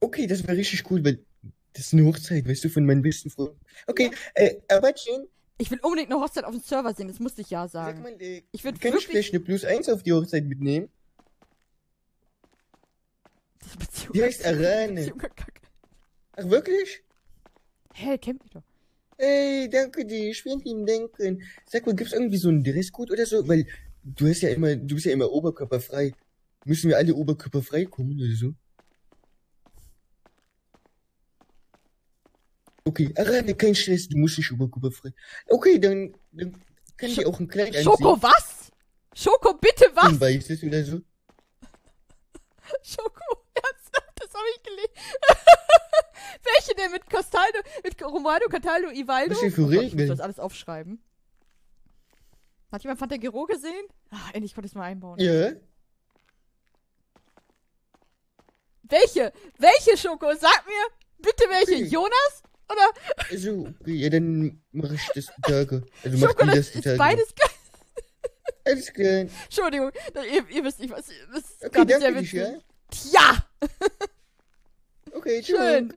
Okay, das wäre richtig cool, weil das ist eine Hochzeit, weißt du, von meinen besten Freunden. Okay, äh, Apache, Ich will unbedingt eine Hochzeit auf dem Server sehen, das musste ich ja sag sagen. mal, äh, Ich würde kann ich wirklich... vielleicht eine plus eins auf die Hochzeit mitnehmen? Beziehung Die heißt Arane. Beziehung Kacke. Ach, wirklich? Hä, kennt mich doch. Ey, danke dir, ich will ihm denken. Sag mal, gibt's irgendwie so einen Dresscode oder so? Weil du hast ja immer, du bist ja immer oberkörperfrei. Müssen wir alle oberkörperfrei kommen oder so? Okay, Arane, kein Stress, du musst nicht oberkörperfrei. Okay, dann, dann kann ich auch ein Kleid anziehen. Schoko, was? Schoko, bitte was? Ein weißes oder so. Schoko, habe ich gelesen. Welche denn mit Castaldo, mit Romualdo, Cataldo, Ivaldo? Für Oh Gott, ich muss das alles aufschreiben. Hat jemand Fantagiro gesehen? Ah, endlich konnte ich es mal einbauen. Ja. Welche? Welche Schoko? Sag mir bitte welche. Okay. Jonas? Oder Also, ja, dann mache ich das die Tage. Also mach die das die Tage. beides geil. Alles klar. Entschuldigung, ihr, ihr wisst nicht, was. Das ist Okay, danke dich, ja? Ja! Okay, Schön.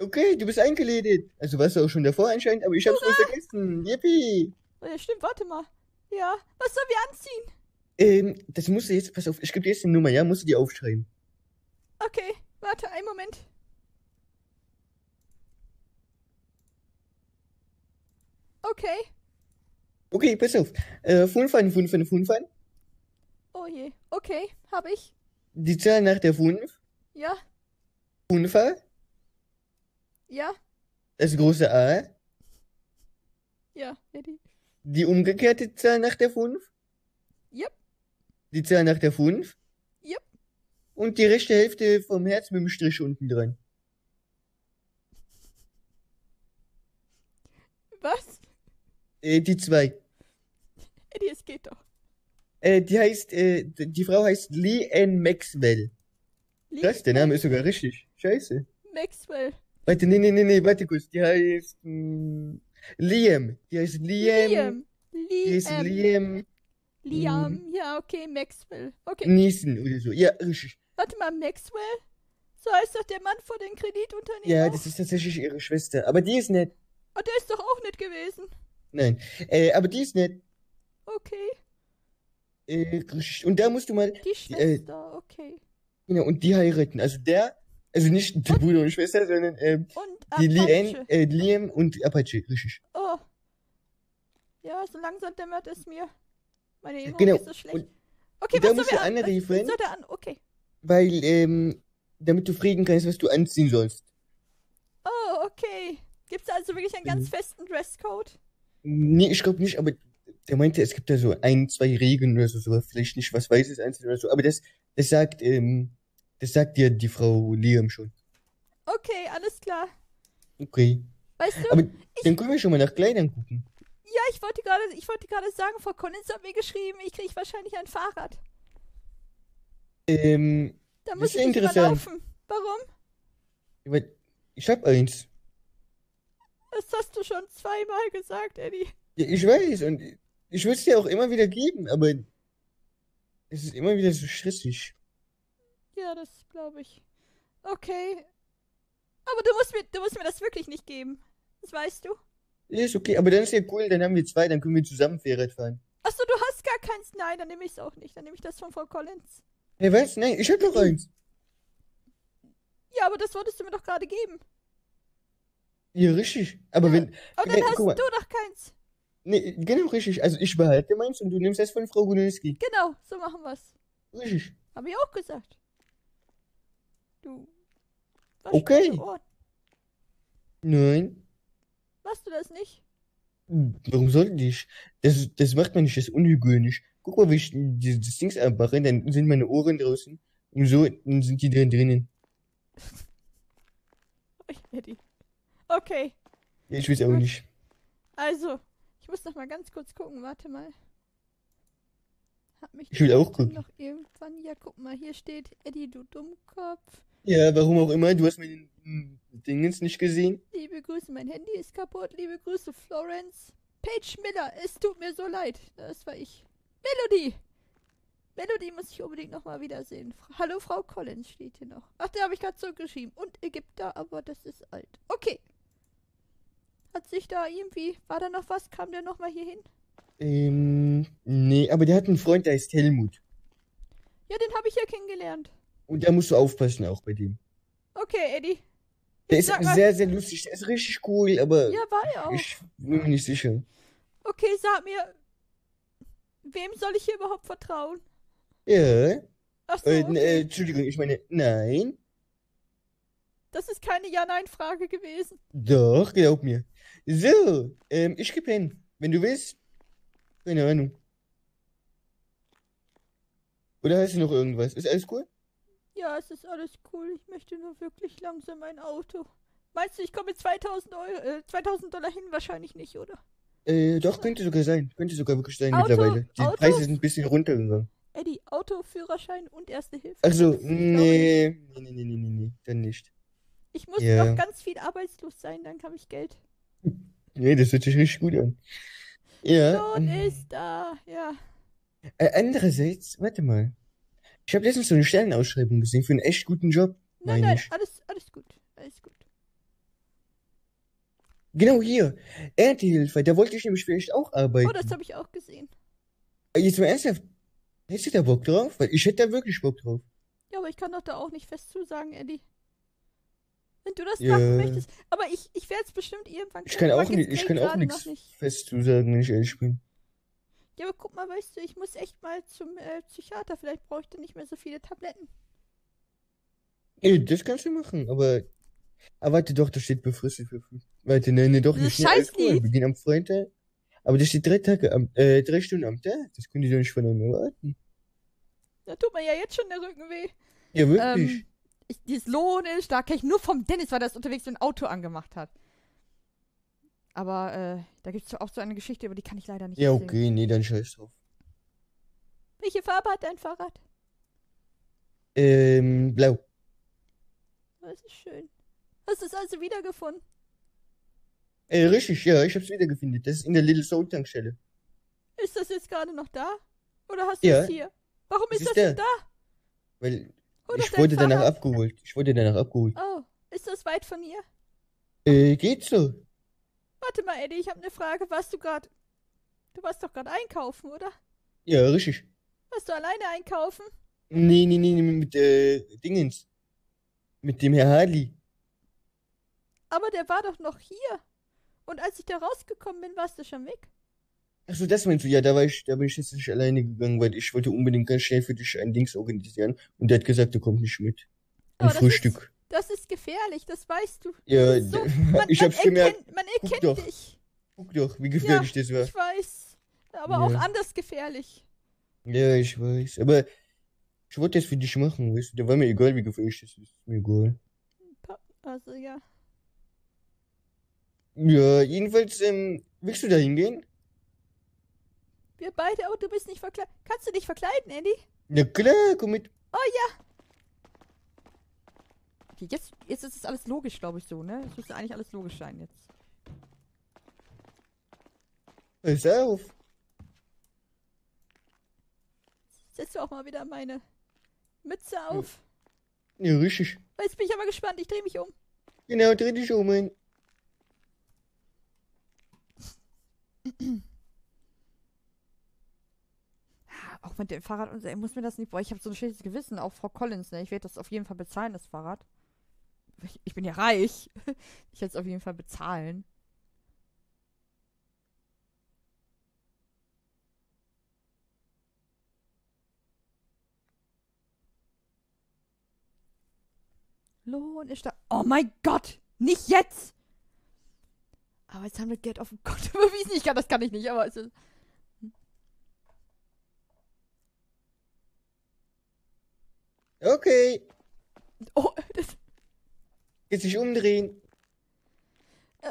Okay, du bist eingeladen. Also warst du auch schon davor anscheinend, aber ich hab's nur vergessen. Yippie. Oh, ja, stimmt, warte mal. Ja, was sollen wir anziehen? Ähm, das musst du jetzt, pass auf, ich gebe dir jetzt eine Nummer, ja? Musst du die aufschreiben. Okay, warte, einen Moment. Okay. Okay, pass auf. Äh, Funfan, Funfan, Funfan. Oh je. Okay, hab ich. Die Zahl nach der 5. Ja, Funfa. ja, Das große A. ja, Eddie. Die umgekehrte Zahl nach der 5. Yep. Die Zahl nach der 5. Yep. Und die rechte Hälfte vom Herz mit dem Strich unten dran. Was? Äh, die 2. Eddie, es geht doch. Äh, die heißt, äh, die Frau heißt Lee Ann Maxwell. Lee Das, der Name ist sogar richtig. Scheiße. Maxwell. Warte, nee, nee, nee, nee, warte kurz. Die heißt, mh, Liam. Die heißt Liam. Liam. Die heißt Liam. Liam Liam. Ja, okay, Maxwell. Okay. Neeson oder so. Ja, richtig. Warte mal, Maxwell? So heißt doch der Mann vor den Kreditunternehmen. Ja, das ist tatsächlich ihre Schwester. Aber die ist nett. Oh, der ist doch auch nicht gewesen. Nein. Äh, aber die ist nett. Okay. Äh. Und da musst du mal, Die äh, Schwester, okay. genau, und die heiraten. Also der, also nicht der Bruder und Schwester, sondern, ähm, Und die. Lian, äh, Liam und Apache, richtig. Oh. Ja, so langsam dämmert es mir. Meine Erinnerung Genau. ist so schlecht. Und okay, da was soll musst du an? Was anrufen. soll der an? Okay. weil, ähm, damit du fragen kannst, was du anziehen sollst. Oh, okay. Gibt es also wirklich einen ganz Mhm. festen Dresscode? Nee, ich glaube nicht, aber der meinte, es gibt da so ein, zwei Regeln oder so, so vielleicht nicht was Weißes einzeln oder so, aber das, das sagt, ähm, das sagt dir die Frau Liam schon. Okay, alles klar. Okay. Weißt du, Aber dann können wir schon mal nach Kleidern gucken. ja, ich wollte gerade, ich wollte gerade sagen, Frau Collins hat mir geschrieben, ich kriege wahrscheinlich ein Fahrrad. Ähm, Da Das muss ist ich nicht interessant. überlaufen. Warum? ich hab eins. Das hast du schon zweimal gesagt, Eddie. Ja, ich weiß und ich würde es dir auch immer wieder geben, aber es ist immer wieder so stressig. Ja, das glaube ich. Okay. Aber du musst, mir, du musst mir das wirklich nicht geben. Das weißt du. Ja, ist okay, aber dann ist ja cool, dann haben wir zwei, dann können wir zusammen Fahrrad fahren. Achso, du hast gar keins. Nein, dann nehme ich es auch nicht. Dann nehme ich das von Frau Collins. Hey, was? Nein, ich hab doch eins. Ja, aber das wolltest du mir doch gerade geben. Ja, richtig. Aber Ja, wenn, Aber Nee, dann hast guck mal. du doch keins. Nee, genau richtig. Also ich behalte meins und du nimmst das von Frau Gunelski. Genau, so machen wir's. Richtig. Hab ich auch gesagt. Du. Okay. Nein. Machst du das nicht? Warum sollte ich? Das, das macht man nicht, das ist unhygienisch. Guck mal, wie ich das Dings anmache, dann sind meine Ohren draußen. Und so, dann sind die dann drinnen. Okay, ich weiß auch nicht. also, muss noch mal ganz kurz gucken. Warte mal. Hat mich Ich will auch gucken. noch irgendwann. Ja, guck mal, hier steht Eddie, du Dummkopf. Ja, warum auch immer, du hast meinen hm, Dingens nicht gesehen. Liebe Grüße, mein Handy ist kaputt. Liebe Grüße, Florence. Paige Miller, es tut mir so leid. Das war ich. Melody! Melody muss ich unbedingt nochmal wiedersehen. Hallo, Frau Collins steht hier noch. Ach, der habe ich gerade zurückgeschrieben. Und Ägypter, aber das ist alt. Okay. Hat sich da irgendwie, war da noch was? Kam der nochmal hier hin? Ähm, nee, aber der hat einen Freund, der heißt Helmut. Ja, den habe ich ja kennengelernt. Und da musst du aufpassen auch bei dem. Okay, Eddie. Der Ich ist sehr, sehr lustig. Der ist richtig cool, aber Ja, war er auch. ich bin mir nicht sicher. Okay, sag mir, wem soll ich hier überhaupt vertrauen? Ja. Ach so, Äh, äh, okay. Entschuldigung, ich meine, nein. Das ist keine Ja-Nein-Frage gewesen. Doch, glaub mir. So, ähm, ich geb hin. Wenn du willst. Keine Ahnung. Oder hast du noch irgendwas? Ist alles cool? Ja, es ist alles cool. Ich möchte nur wirklich langsam ein Auto. Meinst du, ich komme mit 2000 Euro, äh, 2000 Dollar hin? Wahrscheinlich nicht, oder? Äh, doch, könnte sogar sein. Könnte sogar wirklich sein Auto- mittlerweile. Die Auto- Preise sind ein bisschen runtergegangen. Eddie, Auto, Führerschein und Erste Hilfe. Also, nee, nee, nee, nee, nee, nee, dann nicht. Ich muss Ja. noch ganz viel arbeitslos sein, dann habe ich Geld. Nee, das hört sich richtig gut an. Ja. Lohn ähm, ist da, ja. Äh, andererseits, warte mal. Ich habe letztens so eine Stellenausschreibung gesehen für einen echt guten Job, Nein, nein, ich. alles, alles gut, alles gut. Genau hier. Erntehelfer, da wollte ich nämlich vielleicht auch arbeiten. Oh, das habe ich auch gesehen. Äh, Jetzt mal ernsthaft. Hättest du da Bock drauf? Weil ich hätte da wirklich Bock drauf. Ja, aber ich kann doch da auch nicht fest zusagen, Eddie. Wenn du das Ja. machen möchtest. Aber ich, ich werde es bestimmt irgendwann Ich kann auch, nicht, ich kann auch nichts nicht. fest zusagen, wenn ich ehrlich bin. Ja, aber guck mal, weißt du, ich muss echt mal zum äh, Psychiater. Vielleicht brauche ich dann nicht mehr so viele Tabletten. Ja, das kannst du machen, aber. Aber warte doch, da steht befristet für fünf. Warte, nein, nein, doch Das nicht. ist mehr Alkohol. Scheißlied. Beginn am Freitag. Aber da steht drei Tage am, äh, drei Stunden am Tag. Das können die doch nicht von einem erwarten. Da tut mir ja jetzt schon der Rücken weh. Ja, wirklich. Ähm, ich, dieses Lohnisch, da kenne ich nur vom Dennis, weil er das unterwegs so ein Auto angemacht hat. Aber äh, da gibt es auch so eine Geschichte, über die kann ich leider nicht ja, erzählen. okay, nee, dann scheiß drauf. Welche Farbe hat dein Fahrrad? Ähm, blau. Das ist schön. Hast du es also wiedergefunden? Äh, richtig, ja, ich hab's wiedergefunden. Das ist in der Little Soul Tankstelle. Ist das jetzt gerade noch da? Oder hast du Ja. es hier? Warum ist ist das denn da. da? Weil ich wurde danach Fahrrad? abgeholt. Ich wurde danach abgeholt. Oh, ist das weit von hier? Äh, geht so. Warte mal, Eddie, ich habe eine Frage. Warst du gerade. Du warst doch gerade einkaufen, oder? Ja, richtig. Warst du alleine einkaufen? Nee, nee, nee, nee, mit, äh, Dingens. Mit dem Herr Harley. Aber der war doch noch hier. Und als ich da rausgekommen bin, warst du schon weg. Achso, das meinst du? Ja, da war ich, da bin ich jetzt nicht alleine gegangen, weil ich wollte unbedingt ganz schnell für dich ein Dings organisieren. Und der hat gesagt, er kommt nicht mit. Ein Aber das Frühstück. Das ist gefährlich, das weißt du. Ja, ist so, man, ich man hab's gemerkt. erkennt, man Guck erkennt doch. dich. Guck doch, wie gefährlich das war. Ich weiß. Aber Ja. auch anders gefährlich. Ja, ich weiß. Aber ich wollte das für dich machen, weißt du? Da war mir egal, wie gefährlich das ist. Ist mir egal. Also ja. Ja, jedenfalls, ähm, willst du da hingehen? Wir beide, aber du bist nicht verkleidet. Kannst du dich verkleiden, Andy? Na klar, komm mit. Okay, jetzt, jetzt ist es alles logisch, glaube ich, so, ne? Es müsste eigentlich alles logisch sein jetzt. Pass auf. Setz du auch mal wieder meine Mütze auf. Ja, richtig. Jetzt bin ich aber gespannt. Ich drehe mich um. Genau, dreh dich um, mein. Auch mit dem Fahrrad und ey, muss mir das nicht. Boah, ich habe so ein schlechtes Gewissen. Auch Frau Collins, ne? Ich werde das auf jeden Fall bezahlen, das Fahrrad. Ich, ich bin ja reich. Ich werde es auf jeden Fall bezahlen. Lohn ist da. Oh mein Gott! Nicht jetzt! Aber jetzt haben wir Geld auf dem Konto überwiesen. Ich kann, das kann ich nicht, aber es ist. Okay. Oh, das, Jetzt dich umdrehen. Äh,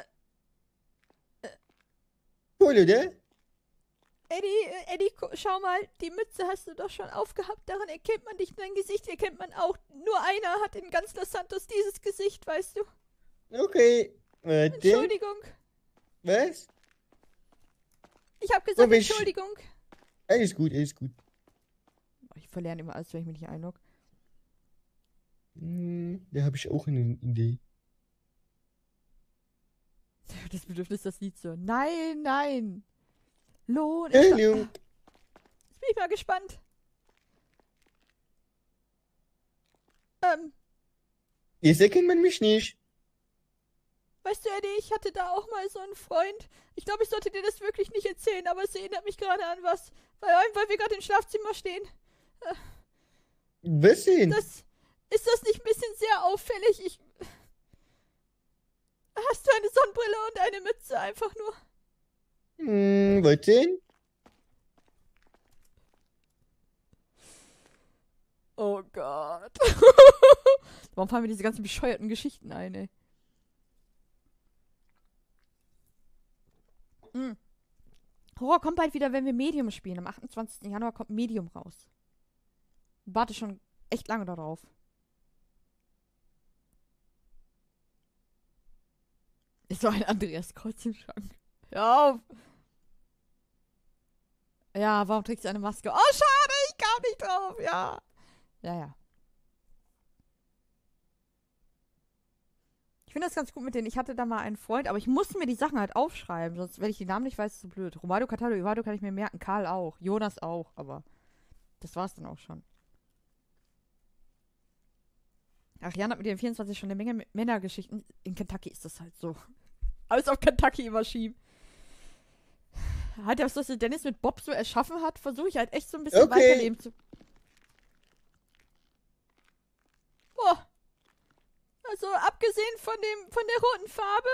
äh. Cool, oder? Eddie, äh, Eddie, schau mal, die Mütze hast du doch schon aufgehabt. Daran erkennt man dich, dein Gesicht erkennt man auch. Nur einer hat in ganz Los Santos dieses Gesicht, weißt du. Okay. Warte. Entschuldigung. Was? Ich habe gesagt, Aber ich- Entschuldigung. Alles gut, alles gut. Ich verlerne immer alles, wenn ich mich nicht einlogge. Hm, da habe ich auch eine Idee. Das Bedürfnis, das Lied so. Nein, nein. Lohn. Hallo. Jetzt bin ich mal gespannt. Ähm, Jetzt erkennt man mich nicht. weißt du, Eddie, ich hatte da auch mal so einen Freund. Ich glaube, ich sollte dir das wirklich nicht erzählen, aber es erinnert mich gerade an was. Weil, weil wir gerade im Schlafzimmer stehen. Was denn? Das, ist das nicht ein bisschen sehr auffällig? Ich. Hast du eine Sonnenbrille und eine Mütze einfach nur? Hm, was denn? Oh Gott. Warum fallen mir diese ganzen bescheuerten Geschichten ein, ey? Hm. Horror kommt bald wieder, wenn wir Medium spielen. Am 28. Januar kommt Medium raus. Warte schon echt lange darauf. Ist so ein Andreas Kreuz im Schrank. Hör auf! Ja, warum trägst du eine Maske? Oh, schade, ich kam nicht drauf, ja. Ja, ja. Ich finde das ganz gut mit denen. Ich hatte da mal einen Freund, aber ich musste mir die Sachen halt aufschreiben, sonst, wenn ich die Namen nicht weiß, ist so blöd. Romano Cataldo, Ivado kann ich mir merken, Karl auch, Jonas auch, aber das war's dann auch schon. Ach, Jan hat mit den 24 schon eine Menge Männergeschichten. In Kentucky ist das halt so. Alles auf Kentucky immer schieben. Halt das, was der Dennis mit Bob so erschaffen hat, versuche ich halt echt so ein bisschen Okay. weiterleben zu. Boah. Also, abgesehen von dem, von der roten Farbe,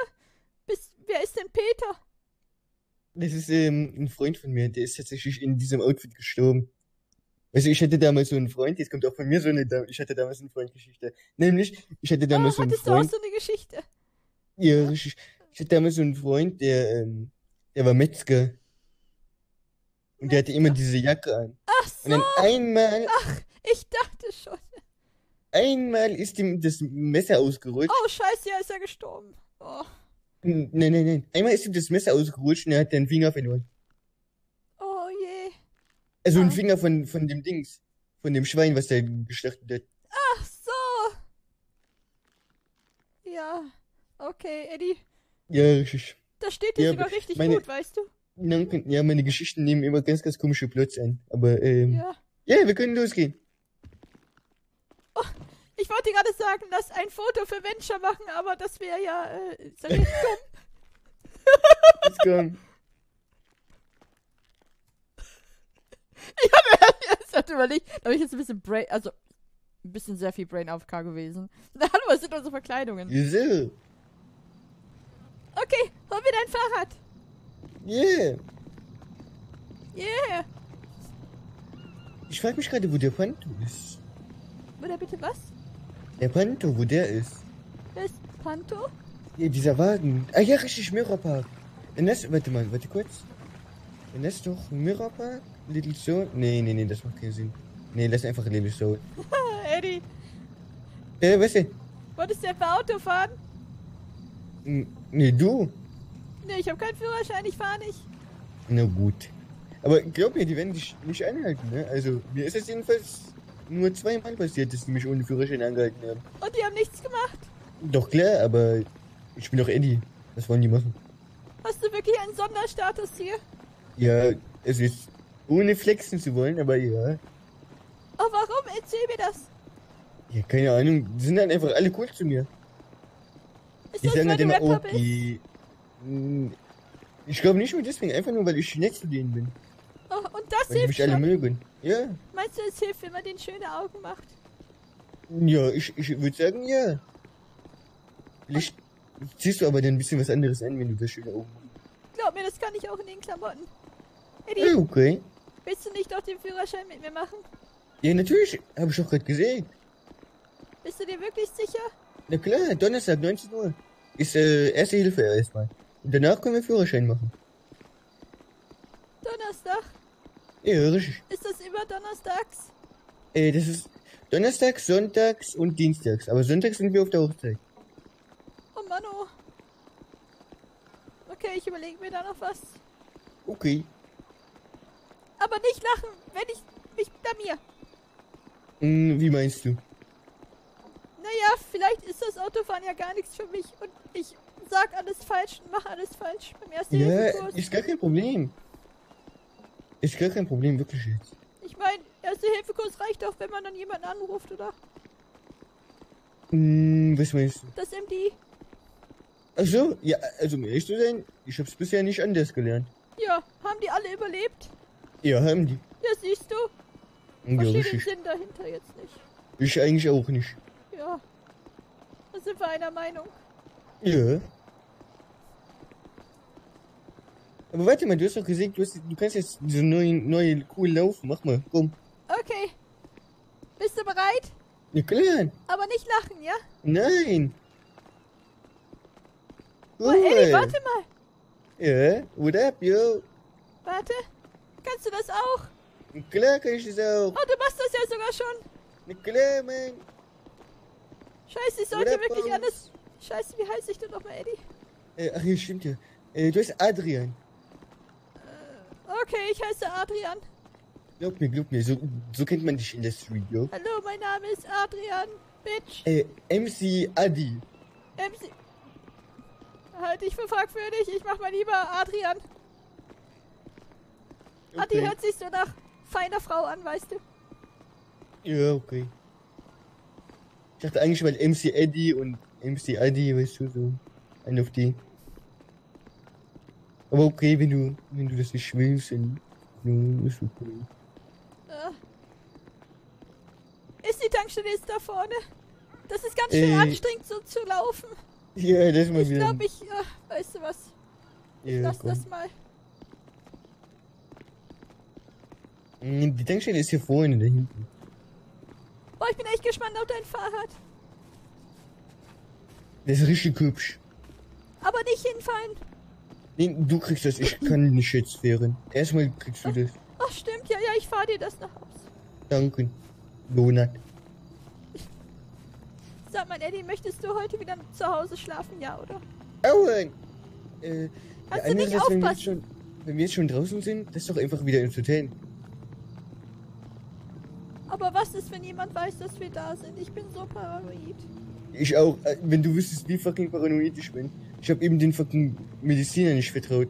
bis, wer ist denn Peter? Das ist ähm, ein Freund von mir, der ist tatsächlich in diesem Outfit gestorben. Also ich hatte damals so einen Freund, jetzt kommt auch von mir so eine, ich hatte damals eine Freundgeschichte. Nämlich, ich hatte damals Oh, so einen hattest du auch Freund, so eine Geschichte? ja, richtig. Ich hatte damals so einen Freund, der, ähm, der war Metzger. Und der hatte immer diese Jacke an. Ach Und so, dann einmal, ich dachte schon. einmal ist ihm das Messer ausgerutscht. Oh, scheiße, ja, ist er gestorben. Oh, Nein, nein, nein. Einmal ist ihm das Messer ausgerutscht und er hat den Finger verloren. oh je. Also Ah. ein Finger von, von dem Dings. Von dem Schwein, was der geschlachtet hat. Ach so. Ja, okay, Eddie. Ja, richtig. Das steht dir Ja, sogar richtig meine- gut, weißt du? Ja, meine Geschichten nehmen immer ganz, ganz komische Plots an. Aber, ähm, ja, Ja. wir können losgehen. Ich wollte gerade sagen, lass ein Foto für Venture machen, aber das wäre ja, äh, ja jetzt dumm. Let's go. Ich hatte überlegt, da habe ich jetzt ein bisschen Brain, also ein bisschen sehr viel Brain AFK gewesen. Na, hallo, was sind unsere Verkleidungen? Wieso? Okay, hol mir dein Fahrrad. Yeah. Yeah. Ich frage mich gerade, wo der Panto ist. Oder bitte was? Der Panto, wo der ist. Ist Panto? Ja, dieser Wagen. Ah ja, richtig, Mirrorpark. Das, warte mal, warte kurz. Das doch Mirrorpark? Little Soul? Nee, nee, nee, das macht keinen Sinn. Nee, lass einfach Little Soul. Eddie, Äh, was denn? wolltest du etwa Auto fahren? Nee, du? Nee, ich habe keinen Führerschein, ich fahre nicht. Na gut. Aber glaub mir, die werden dich nicht anhalten, ne? Also, mir ist es jedenfalls nur zweimal passiert, dass die mich ohne Führerschein angehalten haben. Und die haben nichts gemacht. Doch klar, aber ich bin doch Eddie. Was wollen die machen? Hast du wirklich einen Sonderstatus hier? Ja, es ist ohne flexen zu wollen, aber ja. Oh, warum? Erzähl mir das. Ja, keine Ahnung. Die sind dann einfach alle cool zu mir. Ist halt du immer, die. Hm, Ich glaube nicht nur deswegen, einfach nur, weil ich nett zu denen bin. Oh, und das Weil hilft mich alle mögen. Ja. Meinst du, es hilft, wenn man den schöne Augen macht? Ja, ich, ich würde sagen, ja. Vielleicht ziehst du aber dann ein bisschen was anderes an, wenn du das schöne Augen Glaub mir, das kann ich auch in den Klamotten. Eddie, Ja, okay. willst du nicht doch den Führerschein mit mir machen? Ja, natürlich. Habe ich doch gerade gesehen. Bist du dir wirklich sicher? Na klar, Donnerstag, 19 Uhr. Ist äh, erste Hilfe erstmal. Und danach können wir Führerschein machen. Donnerstag? Ja, richtig. Ist das immer donnerstags? Äh, das ist Donnerstags, Sonntags und Dienstags. Aber Sonntags sind wir auf der Hochzeit. Oh Mann, oh. Okay, ich überlege mir da noch was. Okay. Aber nicht lachen, wenn ich mich blamier. Hm, wie meinst du? Naja, vielleicht ist das Autofahren ja gar nichts für mich und ich sag alles falsch und mach alles falsch beim ersten Ja, Hilfekurs. ist gar kein Problem. Ist gar kein Problem, wirklich jetzt. Ich meine, erste Hilfekurs reicht doch, wenn man dann jemanden anruft, oder? Hm, was meinst du? Das MD. Ach so, ja, also um ehrlich zu sein, ich hab's bisher nicht anders gelernt. Ja, haben die alle überlebt? Ja, haben die. Ja, siehst du? Ja, Verstehe den. Sinn dahinter jetzt nicht. Ich eigentlich auch nicht. Ja. Da sind wir einer Meinung. Ja. Aber warte mal, du hast doch gesagt, du, hast, du kannst jetzt diese neue, neue cool laufen. Mach mal, komm. Okay. Bist du bereit? Ja klar. Aber nicht lachen, ja? Nein. Oh, Eddie, Cool. warte mal. Ja, what up, yo? Warte. Kannst du das auch? Klar kann ich das auch. Oh, du machst das ja sogar schon. Na klar, Mann. Scheiße, ich sollte up, wirklich anders. Scheiße, wie heißt ich denn nochmal, Eddie? Äh, ach ja, stimmt ja. Äh, du heißt Adrian. Okay, ich heiße Adrian. Glaub mir, glaub mir, so, so kennt man dich in der Street, yo. Hallo, mein Name ist Adrian. Bitch. Äh, MC Adi. MC. Halt dich für fragwürdig. Ich mach mal lieber Adrian. Adi Okay. hört sich so nach feiner Frau an, weißt du? Ja, okay. Ich dachte eigentlich, weil MC Eddie und MC Eddie, weißt du, so. Ein auf die. Aber okay, wenn du, wenn du das nicht willst, dann, ja, ist okay. Äh. Ist die Tankstelle jetzt da vorne? Das ist ganz schön Äh. anstrengend, so zu laufen. Ja, das mal Ich wieder. glaube, ich, äh, weißt du was, ja, lass komm. das mal. Mm, Die Tankstelle ist hier vorne, da hinten. Boah, ich bin echt gespannt auf dein Fahrrad. Das ist richtig hübsch. Aber nicht hinfallen. Nee, du kriegst das, ich kann nicht jetzt fahren. Erstmal kriegst du das. Ach, stimmt, ja, ja, ich fahre dir das nach Hause. Danke. Donut. Sag mal, Eddie, möchtest du heute wieder zu Hause schlafen, ja, oder? Aua! Äh, Kannst du nicht andererseits, wenn wir, aufpassen? schon, wenn wir jetzt schon draußen sind, das ist doch einfach wieder ins Hotel. Aber was ist, wenn jemand weiß, dass wir da sind? Ich bin so paranoid. Ich auch, äh, wenn du wüsstest, wie fucking paranoid ich bin. Ich habe eben den fucking Mediziner nicht vertraut.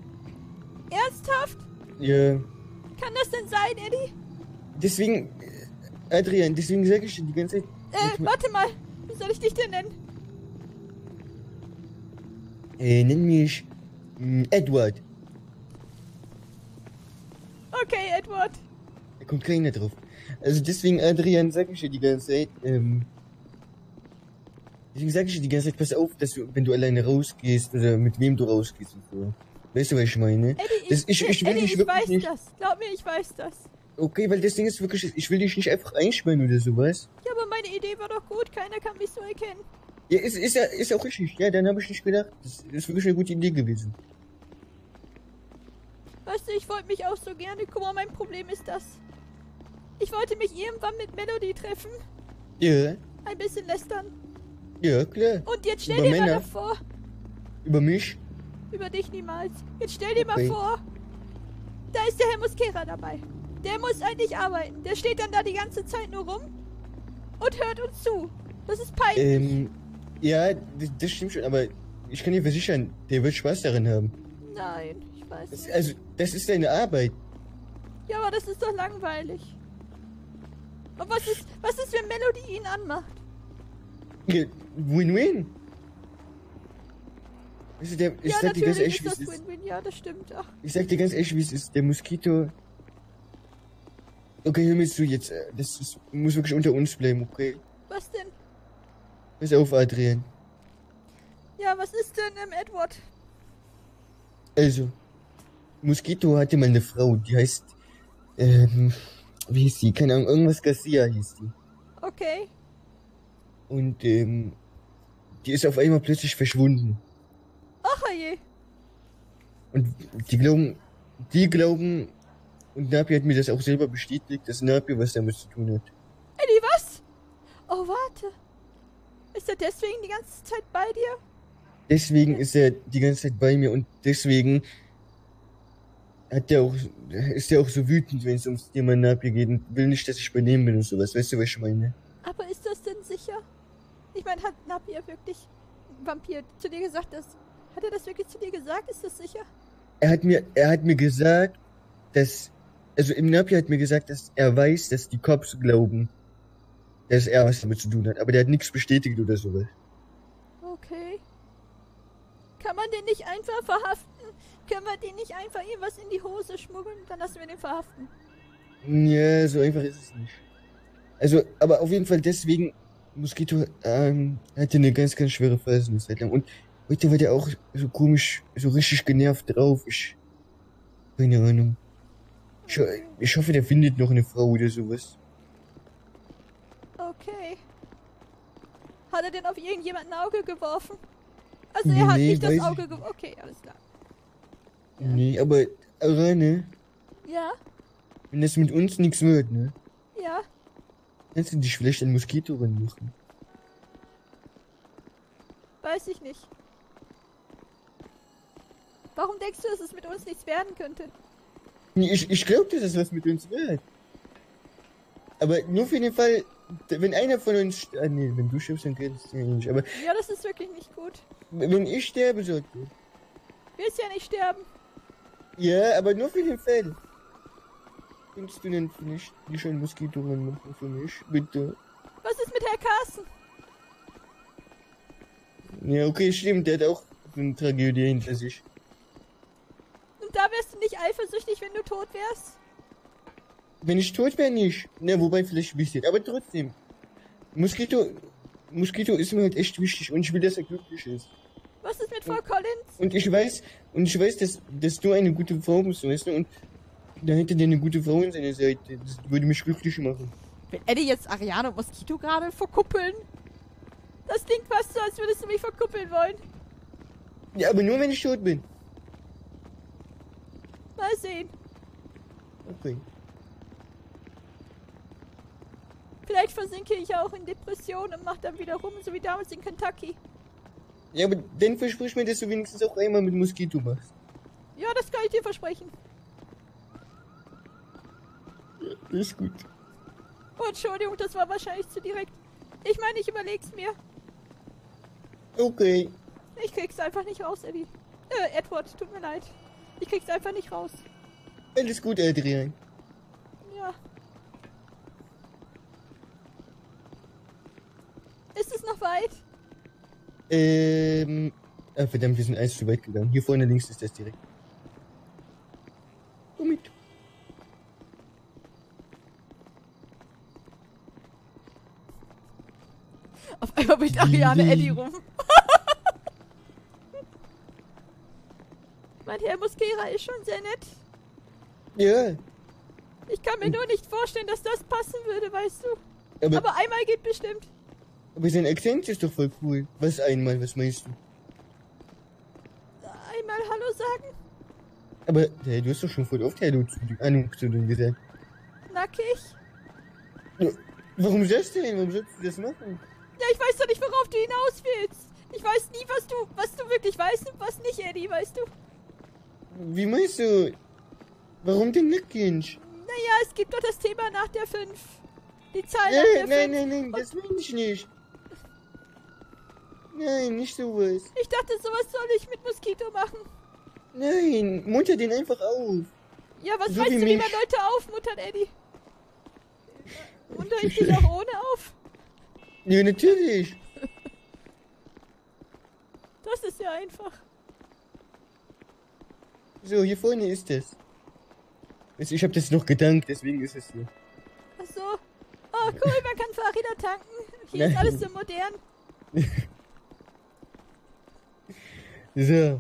Ernsthaft? Ja, Kann das denn sein, Eddie? deswegen, äh, Adrian, deswegen sage ich dir die ganze Zeit, Äh, warte mal. Wie soll ich dich denn nennen? äh, nenn mich mh, Edward. Okay, Edward. Da kommt keiner drauf. Also deswegen, Adrian, sag ich dir die ganze Zeit, ähm, deswegen sag ich dir die ganze Zeit, pass auf, dass du, wenn du alleine rausgehst oder mit wem du rausgehst und so. Weißt du, was ich meine? Eddie, ich, Das- ich- ich will Eddie, ich wirklich weiß nicht- das. Glaub mir, ich weiß das. Okay, weil das Ding ist wirklich, ich will dich nicht einfach einsperren oder sowas. Ja, aber meine Idee war doch gut. Keiner kann mich so erkennen. Ja, ist, ist ja, ist auch richtig. Ja, dann habe ich nicht gedacht. Das ist wirklich eine gute Idee gewesen. Weißt du, ich wollte mich auch so gerne. Guck mal, mein Problem ist das. Ich wollte mich irgendwann mit Melody treffen. Ja, Ein bisschen lästern. ja, klar. Und jetzt stell Über dir mal Männer? davor. Über mich? Über dich niemals. Jetzt stell dir Okay. mal vor. Da ist der Herr Muskera dabei. Der muss eigentlich arbeiten. Der steht dann da die ganze Zeit nur rum und hört uns zu. Das ist peinlich. Ähm, ja, das, stimmt schon, aber ich kann dir versichern, der wird Spaß daran haben. Nein, ich weiß Das, nicht. also, das ist seine Arbeit. Ja, aber das ist doch langweilig. Und was ist, was ist, wenn Melody ihn anmacht? Win-win. Du, der, ich ja, sag dir ganz ehrlich, ist wie das. Win-Win. Ja, das stimmt. Ach, Ich sag dir ganz ehrlich, wie es ist. Der Moskito. Okay, hör mir zu jetzt. äh, Das ist, muss wirklich unter uns bleiben, okay? was denn? Pass auf, Adrian. Ja, was ist denn, ähm, Edward? Also, Mosquito hatte mal eine Frau, die heißt, ähm, wie hieß die? Keine Ahnung, irgendwas Garcia hieß die. Okay. Und, ähm, die ist auf einmal plötzlich verschwunden. Ach je. Und die glauben, die glauben, und Napi hat mir das auch selber bestätigt, dass Napi was damit zu tun hat. Eddie, was? Oh, warte. Ist er deswegen die ganze Zeit bei dir? Deswegen ist er die ganze Zeit bei mir und deswegen hat er auch, ist er auch so wütend, wenn es ums Thema Napi geht und will nicht, dass ich bei dem bin und sowas. Weißt du, was ich meine? Aber ist das denn sicher? Ich meine, hat Napier wirklich Vampir zu dir gesagt, dass. Hat er das wirklich zu dir gesagt? Ist das sicher? Er hat mir, er hat mir gesagt, dass, also im Napi hat mir gesagt, dass er weiß, dass die Cops glauben, dass er was damit zu tun hat. Aber der hat nichts bestätigt oder sowas. Okay. Kann man den nicht einfach verhaften? Können wir den nicht einfach irgendwas in die Hose schmuggeln? Dann lassen wir den verhaften. Ja, so einfach ist es nicht. Also, aber auf jeden Fall deswegen, Mosquito ähm, hatte eine ganz, ganz schwere Phase eine Zeit lang. Und heute war der auch so komisch, so richtig genervt drauf. Ich, keine Ahnung. Ich, ich hoffe, der findet noch eine Frau oder sowas. Okay. Hat er denn auf irgendjemanden ein Auge geworfen? Also Nee, er hat nee, nicht das Auge geworfen. Okay, alles klar. Ja. Nee, aber, Arane, Ja, wenn das mit uns nichts wird, ne? ja. Kannst du dich vielleicht an Moskito ranmachen? Weiß ich nicht. Warum denkst du, dass es mit uns nichts werden könnte? Nee, Ich, ich glaube, dass das was mit uns wird. Aber nur für den Fall, wenn einer von uns... Ah, nee, wenn du stirbst, dann geht es ja nicht. Aber Ja, das ist wirklich nicht gut. wenn ich sterbe, so... okay. Willst ja nicht sterben. Ja, aber nur für den Fall. Kannst du denn vielleicht die schönen Moskito machen für mich, bitte? Was ist mit Herr Carsten? Ja, okay, stimmt, der hat auch eine Tragödie hinter sich. Und da wärst du nicht eifersüchtig, wenn du tot wärst? Wenn ich tot wäre, nicht. Na, wobei vielleicht ein bisschen, aber trotzdem. Moskito, Moskito ist mir halt echt wichtig und ich will, dass er glücklich ist. Was ist mit Frau Collins? Und ich weiß, und ich weiß, dass, dass du eine gute Frau bist, weißt du, und da hätte der eine gute Frau an seiner Seite. Das würde mich glücklich machen. Will Eddie jetzt Ariane und Moskito gerade verkuppeln? Das klingt fast so, als würdest du mich verkuppeln wollen. Ja, aber nur wenn ich tot bin. Mal sehen. Okay. Vielleicht versinke ich auch in Depression und mach dann wieder rum, so wie damals in Kentucky. Ja, aber dann versprich mir, dass du wenigstens auch einmal mit Moskito machst. Ja, das kann ich dir versprechen. Das ist gut. Oh, Entschuldigung, das war wahrscheinlich zu direkt. Ich meine, ich überleg's mir. Okay. Ich krieg's einfach nicht raus, Eddie. Äh, Edward, tut mir leid. Ich krieg's einfach nicht raus. Alles gut, Adrian. Ja. Ist es noch weit? Ähm. Ah, verdammt, wir sind eins zu weit gegangen. Hier vorne links ist das direkt. Komm mit. Auf einmal bringt Ariane Eddie rum. mein Herr Mosquera ist schon sehr nett. Ja, Ich kann mir nur nicht vorstellen, dass das passen würde, weißt du. aber, Aber einmal geht bestimmt. Aber sein Akzent ist doch voll cool. Was einmal, was meinst du? Einmal Hallo sagen? Aber, hey, du hast doch schon voll oft Hallo zu, Ahnung zu dem gesagt. Nackig? Ja, warum das denn? Warum sollst du das machen? Ja, ich weiß doch nicht, worauf du hinaus willst. Ich weiß nie, was du, was du wirklich weißt und was nicht, Eddie, weißt du. Wie meinst du? Warum denn nackig? Naja, es gibt doch das Thema nach der 5. Die Zahl nach Nein, der nein, 5. nein, nein, das meine ich nicht. Nein, nicht sowas. Ich dachte, sowas soll ich mit Moskito machen. Nein, munter den einfach auf. Ja, was So weißt wie du, wie man. Leute aufmuttert, Eddie? Munter ich dich auch ohne auf? Ja, natürlich. Das ist ja einfach. So, hier vorne ist es. Also, ich habe das noch gedankt, deswegen ist es hier. Ach so. Oh, cool, man kann Fahrräder tanken. Hier ist Nein. alles so modern. So.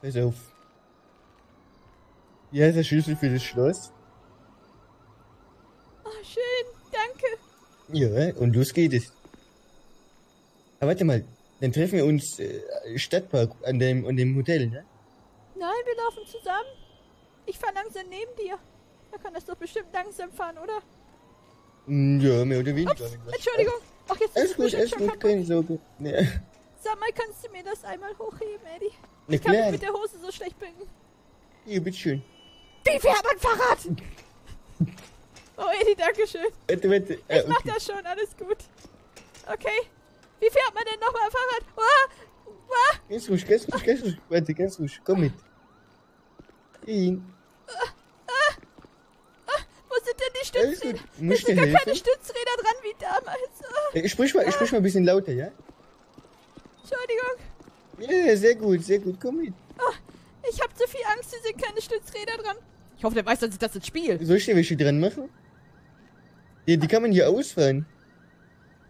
Pass auf. Hier ist der Schlüssel für das Schloss. Oh, schön. Danke. Ja, und los geht es. Aber warte mal, dann treffen wir uns äh, Stadtpark an dem, an dem Hotel, ne? Nein, wir laufen zusammen. Ich fahre langsam neben dir. Da kann das doch bestimmt langsam fahren, oder? Mm, Ja, mehr oder weniger. Ups, Entschuldigung. Ach, jetzt Alles ist gut, es alles gut, keine Sorge. Ja. Sag mal, kannst du mir das einmal hochheben, Eddie? Ich kann mich mit der Hose so schlecht binden. hier, bitteschön. Wie fährt man Fahrrad? oh, Eddie, danke schön. Warte, warte. Ich Ah, mach okay. das schon, alles gut. Okay. Wie fährt man denn nochmal Fahrrad? Oh, oh, Ganz ruhig, ganz ruhig, ganz ruhig. Warte, ganz ruhig. Komm mit. Hin. wo sind denn die Alles Stützräder? gut. Hier Muss ich sind gar keine helfen? Stützräder dran wie damals. Oh, Äh, sprich mal, sprich mal ein bisschen lauter, ja? Entschuldigung. Ja, sehr gut, sehr gut. Komm mit. Ich hab zu viel Angst, hier sind keine Stützräder dran. Ich hoffe, der weiß, dass ich das jetzt spiele. Soll ich dir welche dran machen? Ja, die kann man hier ausfahren.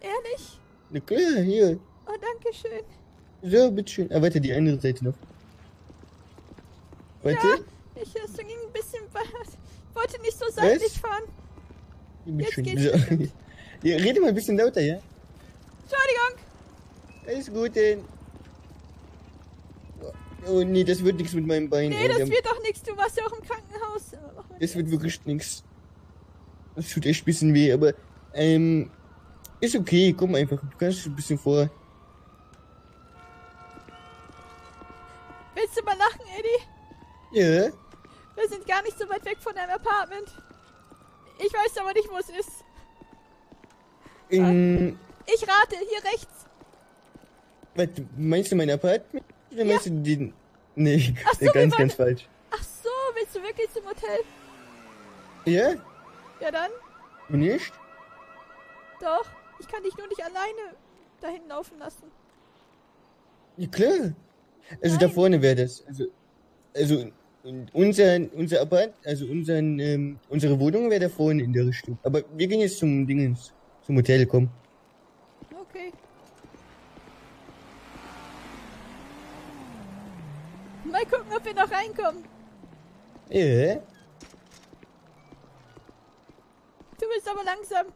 Ehrlich? Na klar, hier. Oh, danke schön. So, bitteschön. Ah, warte, die andere Seite noch. Warte. Ja, ich es ging ein bisschen weit. Ich wollte nicht so seitlich fahren. Hier, bitteschön. geht's So. Ja, rede mal ein bisschen lauter, ja? Entschuldigung. Alles gut, denn. Oh nee, das wird nichts mit meinem Bein. Nee, das wird doch nichts. Du warst ja auch im Krankenhaus. Das wird wirklich nichts. Das tut echt ein bisschen weh, aber ähm, ist okay, komm einfach. Du kannst ein bisschen vor. Willst du mal lachen, Eddie? Ja? Wir sind gar nicht so weit weg von deinem Apartment. Ich weiß aber nicht, wo es ist. In, Ich rate, hier rechts. Was, meinst du mein Apartment? Oder meinst du den? Nee, Ach so, ganz, ganz falsch. Ach so, willst du wirklich zum Hotel? Ja? Ja dann, nicht? doch. Ich kann dich nur nicht alleine dahin laufen lassen. Ja, klar. Also Nein. da vorne wäre das. Also, also unser, unser Apparat, also unseren, ähm, unsere Wohnung wäre da vorne in der Richtung. Aber wir gehen jetzt zum Dingens, zum Hotel, komm. Okay. Mal gucken, ob wir noch reinkommen. Ja? Du bist aber langsam.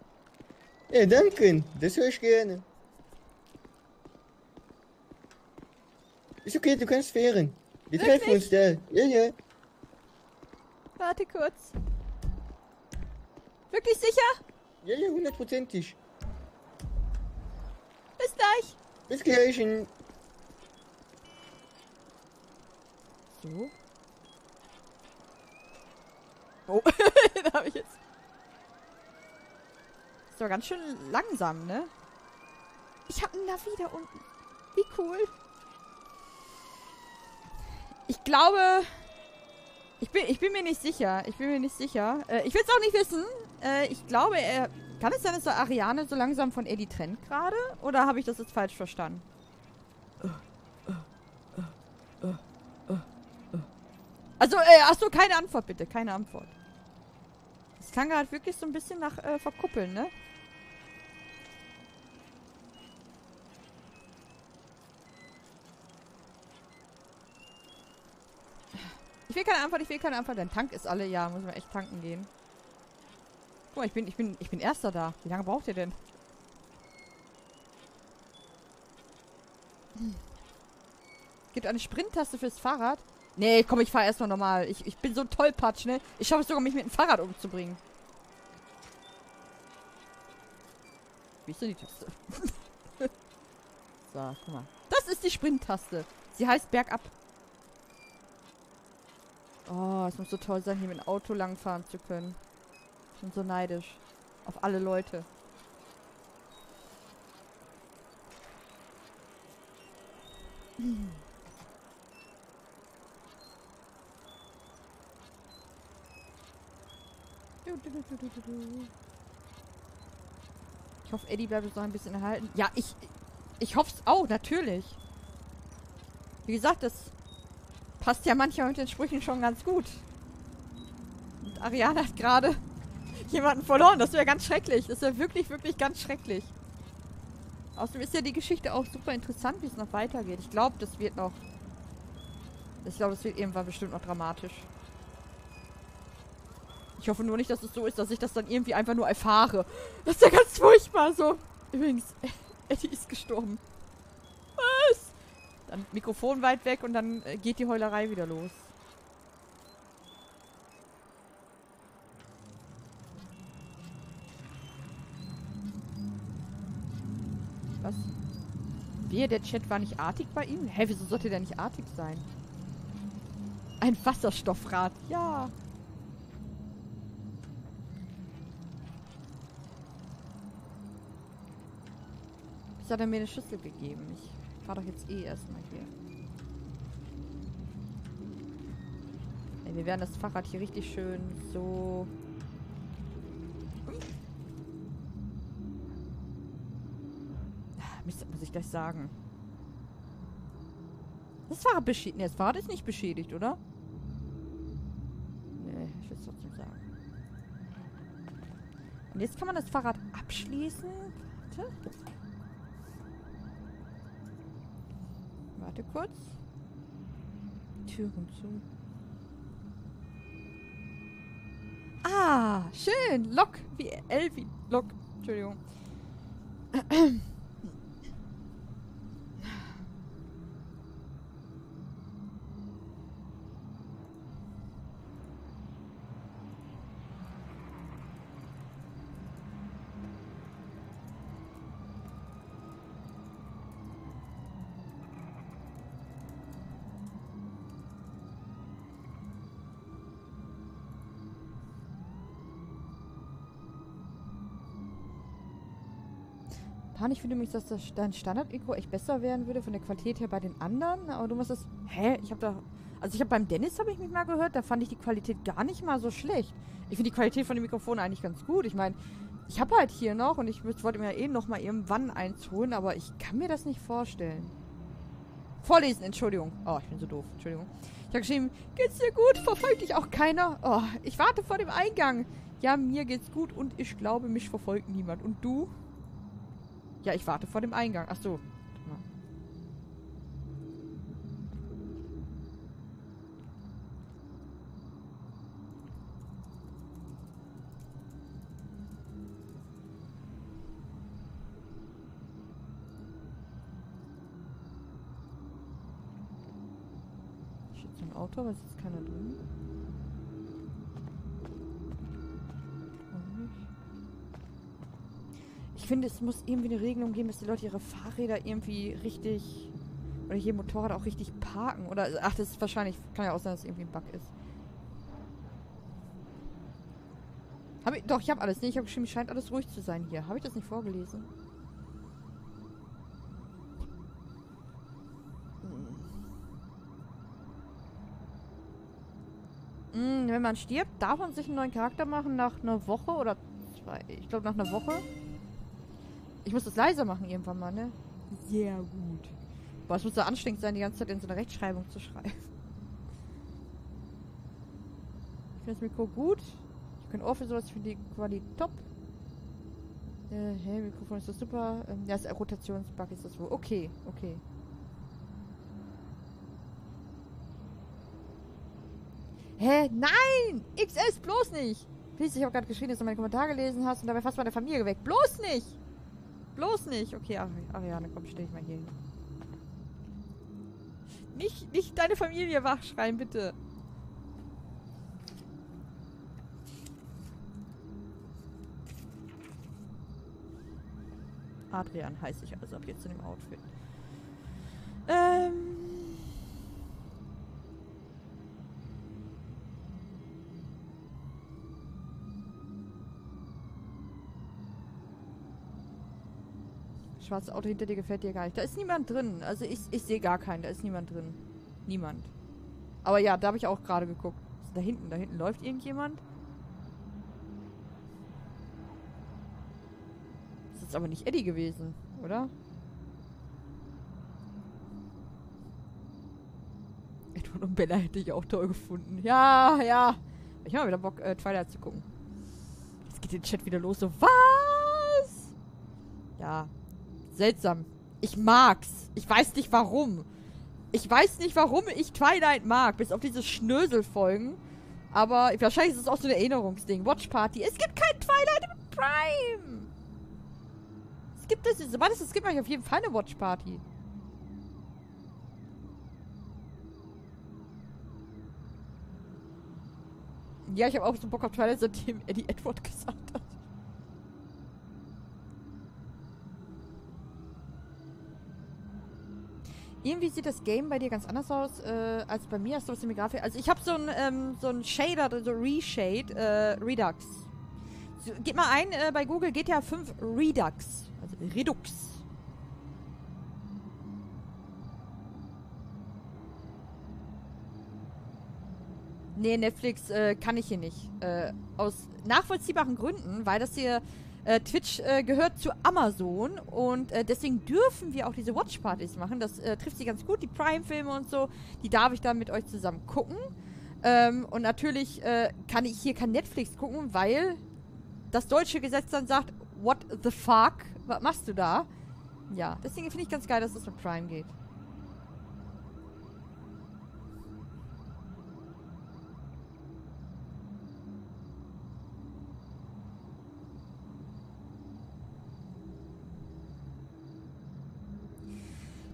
Ja, danke. Das höre ich gerne. Ist okay, du kannst fahren. Wir Wirklich? treffen uns da. Ja, ja. Warte kurz. Wirklich sicher? Ja, ja, hundertprozentig. Bis gleich. Bis gleich. So. Oh, da habe ich jetzt. Ist doch ganz schön langsam, ne? Ich habe ein Navi da unten. Wie cool. Ich glaube. Ich bin, ich bin mir nicht sicher. Ich bin mir nicht sicher. Äh, ich will es auch nicht wissen. Äh, ich glaube, er. Kann es sein, dass der Ariane so langsam von Eddie trennt gerade? Oder habe ich das jetzt falsch verstanden? Also, äh, achso, keine Antwort bitte, keine Antwort. Das klang gerade wirklich so ein bisschen nach äh, Verkuppeln, ne? Ich will keine Antwort, ich will keine Antwort. Dein Tank ist alle, ja, muss man echt tanken gehen. Guck mal, ich bin, ich bin, ich bin Erster da. Wie lange braucht ihr denn? Hm. Gibt eine Sprinttaste fürs Fahrrad? Nee, komm, ich fahr erstmal normal. Ich, ich bin so ein Tollpatsch, ne? Ich schaffe es sogar, mich mit dem Fahrrad umzubringen. Wie ist denn die Taste? so, guck mal. Das ist die Sprinttaste. Sie heißt bergab. Oh, es muss so toll sein, hier mit dem Auto langfahren zu können. Ich bin so neidisch. Auf alle Leute. Du, du, du, du, du, du. Ich hoffe, Eddie bleibt uns noch ein bisschen erhalten. Ja, ich, ich hoffe es auch, natürlich. Wie gesagt, das passt ja manchmal mit den Sprüchen schon ganz gut. Und Ariane hat gerade jemanden verloren. Das wäre ganz schrecklich. Das wäre wirklich, wirklich ganz schrecklich. Außerdem ist ja die Geschichte auch super interessant, wie es noch weitergeht. Ich glaube, das wird noch... Ich glaube, das wird irgendwann bestimmt noch dramatisch. Ich hoffe nur nicht, dass es so ist, dass ich das dann irgendwie einfach nur erfahre. Das ist ja ganz furchtbar so. Übrigens, Eddie ist gestorben. Was? Dann Mikrofon weit weg und dann äh, geht die Heulerei wieder los. Was? Wehe, der Chat war nicht artig bei ihm? Hä, wieso sollte der nicht artig sein? Ein Wasserstoffrad, ja. Jetzt hat er mir eine Schüssel gegeben. Ich fahr doch jetzt eh erstmal hier. Ey, wir werden das Fahrrad hier richtig schön so... Ah, Mist, muss ich gleich sagen. Das Fahrrad beschädigt. Ne, das Fahrrad ist nicht beschädigt, oder? Nee, ich will es trotzdem sagen. Und jetzt kann man das Fahrrad abschließen. Warte. Warte kurz. Türen zu. Ah, schön. Lok. Wie Elvi. Lok. Entschuldigung. Pan, ich finde übrigens, dass das dein Standard-Mikro echt besser werden würde von der Qualität her bei den anderen. Aber du musst das... Hä? Ich habe da... Also ich habe beim Dennis, habe ich mich mal gehört, da fand ich die Qualität gar nicht mal so schlecht. Ich finde die Qualität von dem Mikrofon eigentlich ganz gut. Ich meine, ich habe halt hier noch und ich wollte mir eh noch mal irgendwann eins holen, aber ich kann mir das nicht vorstellen. Vorlesen, Entschuldigung. Oh, ich bin so doof. Entschuldigung. Ich habe geschrieben, geht's dir gut? Verfolgt dich auch keiner? Oh, ich warte vor dem Eingang. Ja, mir geht's gut und ich glaube, mich verfolgt niemand. Und du? Ja, ich warte vor dem Eingang. Ach so. Auto, aber es ist keiner drin. Finde, es muss irgendwie eine Regelung geben, dass die Leute ihre Fahrräder irgendwie richtig oder hier Motorrad auch richtig parken. Oder, ach, das ist wahrscheinlich, kann ja auch sein, dass es irgendwie ein Bug ist. Hab ich, doch, ich habe alles. Nee, ich habe geschrieben, scheint alles ruhig zu sein hier. Habe ich das nicht vorgelesen? Hm, wenn man stirbt, darf man sich einen neuen Charakter machen nach einer Woche oder zwei. Ich glaube nach einer Woche. Ich muss das leiser machen irgendwann mal, ne? Sehr gut. Boah, es muss so anstrengend sein, die ganze Zeit in so eine Rechtschreibung zu schreiben. Ich finde das Mikro gut. Ich kann Ohr für sowas für die Qualität top. Äh, hey, Mikrofon ist das super. Ähm, ja, das Rotationsbug ist das wohl. Okay, okay. Hä? Nein! XS, bloß nicht! Please, ich habe gerade geschrieben, dass du meine Kommentare gelesen hast und dabei fast meine Familie geweckt. Bloß nicht! Bloß nicht! Okay, Ari Ariane, komm, stell dich mal hier hin. Nicht, nicht deine Familie wachschreien, bitte. Adrian heiße ich also ab jetzt in dem Outfit. Ähm... schwarze Auto hinter dir gefällt dir gar nicht. Da ist niemand drin. Also ich, ich sehe gar keinen. Da ist niemand drin. Niemand. Aber ja, da habe ich auch gerade geguckt. Da hinten, da hinten läuft irgendjemand. Das ist aber nicht Eddie gewesen, oder? Edward und Bella hätte ich auch toll gefunden. Ja, ja. Ich habe wieder Bock, äh, Twilight zu gucken. Jetzt geht der Chat wieder los. So, was? Ja, Seltsam. Ich mag's. Ich weiß nicht warum. Ich weiß nicht, warum ich Twilight mag, bis auf diese Schnöselfolgen. Aber wahrscheinlich ist es auch so ein Erinnerungsding. Watch Party. Es gibt kein Twilight im Prime. Es gibt es. Sobald es es gibt, mache ich auf jeden Fall eine Watch Party. Ja, ich habe auch so Bock auf Twilight, seitdem Eddie Edward gesagt hat. Irgendwie sieht das Game bei dir ganz anders aus äh, als bei mir. Hast du was in mir Grafik? Also ich habe so ein ähm, so ein Shader, so Reshade, äh, Redux. So, geht mal ein äh, bei Google GTA 5 Redux. Also Redux. Nee, Netflix äh, kann ich hier nicht. Äh, aus nachvollziehbaren Gründen, weil das hier äh, Twitch äh, gehört zu Amazon und äh, deswegen dürfen wir auch diese Watchpartys machen. Das äh, trifft sich ganz gut, die Prime-Filme und so. Die darf ich dann mit euch zusammen gucken. Ähm, und natürlich äh, kann ich hier kein Netflix gucken, weil das deutsche Gesetz dann sagt, what the fuck, was machst du da? Ja, deswegen finde ich ganz geil, dass das mit Prime geht.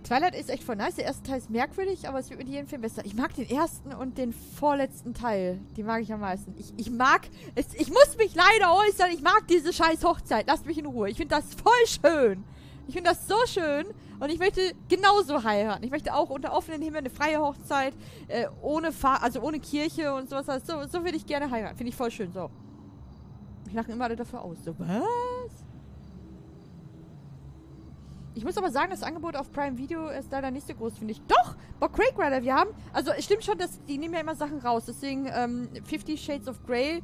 Twilight ist echt voll nice. Der erste Teil ist merkwürdig, aber es wird mit jedem Film besser. Ich mag den ersten und den vorletzten Teil. Die mag ich am meisten. Ich, ich mag, es, ich muss mich leider äußern, ich mag diese scheiß Hochzeit. Lasst mich in Ruhe. Ich finde das voll schön. Ich finde das so schön und ich möchte genauso heiraten. Ich möchte auch unter offenen Himmel eine freie Hochzeit, äh, ohne Fahr also ohne Kirche und sowas. Also so, so würde ich gerne heiraten. Finde ich voll schön. So. Ich lache immer alle dafür aus. So, was? Ich muss aber sagen, das Angebot auf Prime Video ist leider nicht so groß, finde ich. Doch! Bob Craig Rider, wir haben. Also, es stimmt schon, dass die nehmen ja immer Sachen raus. Deswegen, ähm, Fifty Shades of Grey,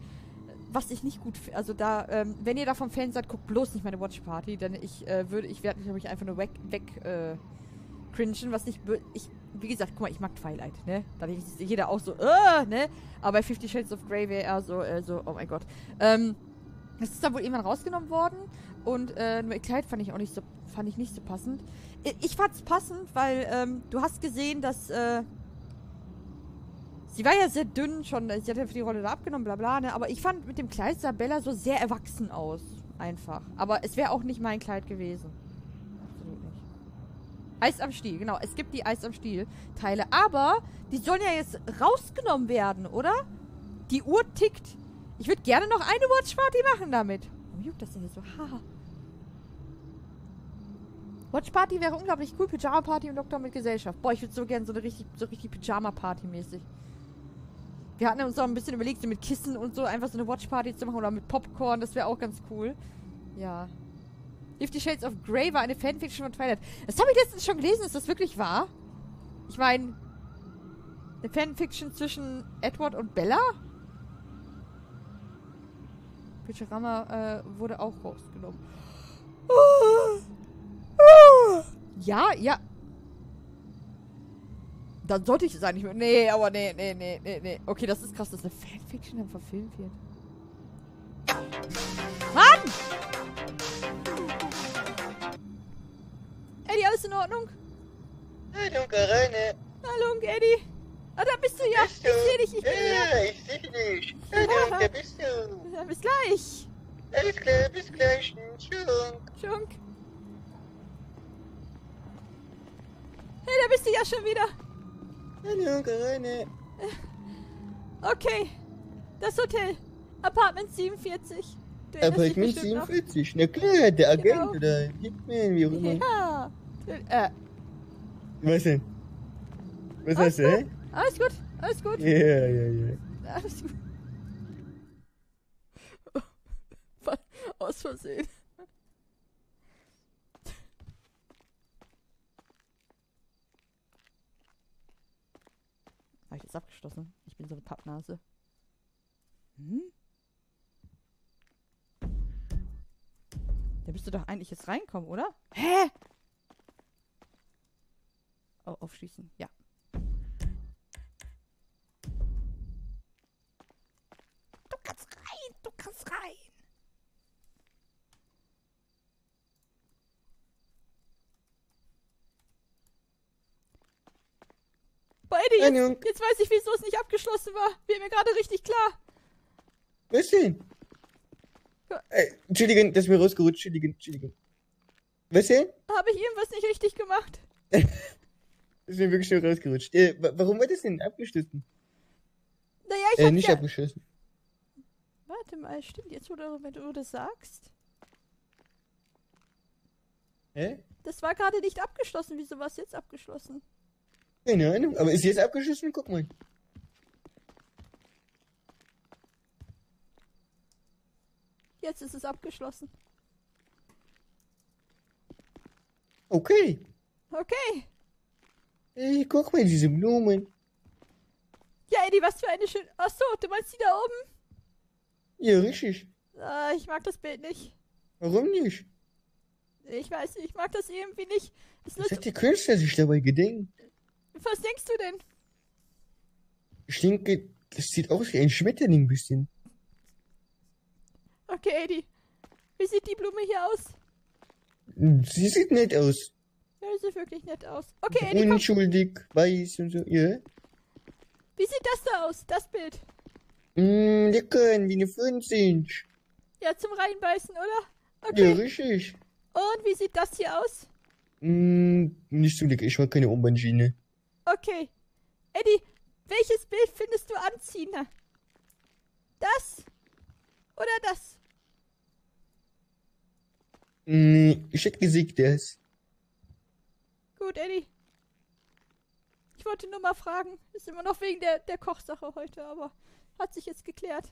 was ich nicht gut finde. Also, da, ähm, wenn ihr davon Fan seid, guckt bloß nicht meine Watch Party, denn ich äh, würde, ich werde mich, einfach nur weg, weg äh, cringen, was nicht. Ich, wie gesagt, guck mal, ich mag Twilight, ne? Da sich jeder auch so, äh, ne? Aber bei Fifty Shades of Grey wäre er so, äh, so, oh mein Gott. Ähm, das ist dann wohl irgendwann rausgenommen worden. Und äh, nur ihr Kleid fand ich auch nicht so, fand ich nicht so passend. Ich fand's passend, weil ähm, du hast gesehen, dass äh, sie war ja sehr dünn schon, sie hat ja für die Rolle da abgenommen, bla bla, ne? Aber ich fand mit dem Kleid sah Bella so sehr erwachsen aus. Einfach. Aber es wäre auch nicht mein Kleid gewesen. Absolut nicht. Eis am Stiel, genau. Es gibt die Eis am Stiel Teile. Aber die sollen ja jetzt rausgenommen werden, oder? Die Uhr tickt. Ich würde gerne noch eine Watch Party machen damit. Warum juckt das denn hier so? Haha. Watch Party wäre unglaublich cool. Pyjama Party und Doktor mit Gesellschaft. Boah, ich würde so gerne so eine richtig, so richtig Pyjama Party mäßig. Wir hatten uns auch ein bisschen überlegt, so mit Kissen und so einfach so eine Watch Party zu machen oder mit Popcorn. Das wäre auch ganz cool. Ja. Fifty Shades of Grey war eine Fanfiction von Twilight. Das habe ich letztens schon gelesen. Ist das wirklich wahr? Ich meine, eine Fanfiction zwischen Edward und Bella? Pyjama äh, wurde auch rausgenommen. Ja, ja. Dann sollte ich es eigentlich. Nee, aber nee, nee, nee, nee, nee. Okay, das ist krass, dass eine Fanfiction dann verfilmt wird. Mann! Eddie, alles in Ordnung? Hallo, Karane. Hallo, Eddie. Ah, da bist du ja. Ich Bist du? sehe dich, ich bin hier. Ja, ich sehe dich. Hallo, da bist du. Ja, bis gleich. Alles klar, bis gleich. Tschüss. Schunk. Hey, da bist du ja schon wieder. Hallo, Karane. Okay. Das Hotel. Apartment 47. Du Apartment bestimmt noch. 47. Na klar, der Agent Genau. oder Hitman, wie auch immer. Ja. Äh, Was denn? Was Alles hast du, hä? alles gut. Alles gut. Ja, ja, ja. Alles gut. Aus Versehen. Habe ich das abgeschlossen? Ich bin so eine Pappnase. Hm? Der müsste doch eigentlich jetzt reinkommen, oder? Hä? Oh, aufschließen. Ja. Du kannst rein, du kannst rein. Eddie, jetzt, jetzt weiß ich, wieso es nicht abgeschlossen war. Wird mir gerade richtig klar. Was denn? Ja. Äh, Entschuldigung, das ist mir rausgerutscht. Entschuldigung, Entschuldigung. Was denn? Habe ich irgendwas nicht richtig gemacht? Das ist mir wirklich nur rausgerutscht. Äh, wa- warum war das denn abgeschlossen? Naja, ich Äh, hab nicht ja... abgeschlossen. Warte mal, stimmt jetzt, wo du, wenn du das sagst? Hä? Das war gerade nicht abgeschlossen. Wieso war es jetzt abgeschlossen? Keine Ahnung. Aber ist jetzt abgeschlossen? Guck mal. Jetzt ist es abgeschlossen. Okay. Okay. Ey, guck mal, diese Blumen. Ja, Eddie, was für eine schöne... Ach so, du meinst die da oben? Ja, richtig. Ah, ich mag das Bild nicht. Warum nicht? Ich weiß nicht, ich mag das irgendwie nicht. Es nutzt... hat der Künstler sich dabei gedenkt? Was denkst du denn? Ich denke, das sieht aus wie ein Schmetterling ein bisschen. Okay, Eddie. Wie sieht die Blume hier aus? Sie sieht nett aus. Ja, sieht wirklich nett aus. Okay, Eddie, komm. Unschuldig, weiß und so. Ja. Wie sieht das da aus? Das Bild. Mm, lecker, wie eine 15. Ja, zum Reinbeißen, oder? Ja, Okay. richtig. Und wie sieht das hier aus? Mm, nicht so lecker, ich mag keine Umbandschiene. Okay. Eddie, welches Bild findest du anziehender? Das? Oder das? Mm, ich hätte gesagt, das. Gut, Eddie. Ich wollte nur mal fragen. Ist immer noch wegen der, der Kochsache heute, aber hat sich jetzt geklärt.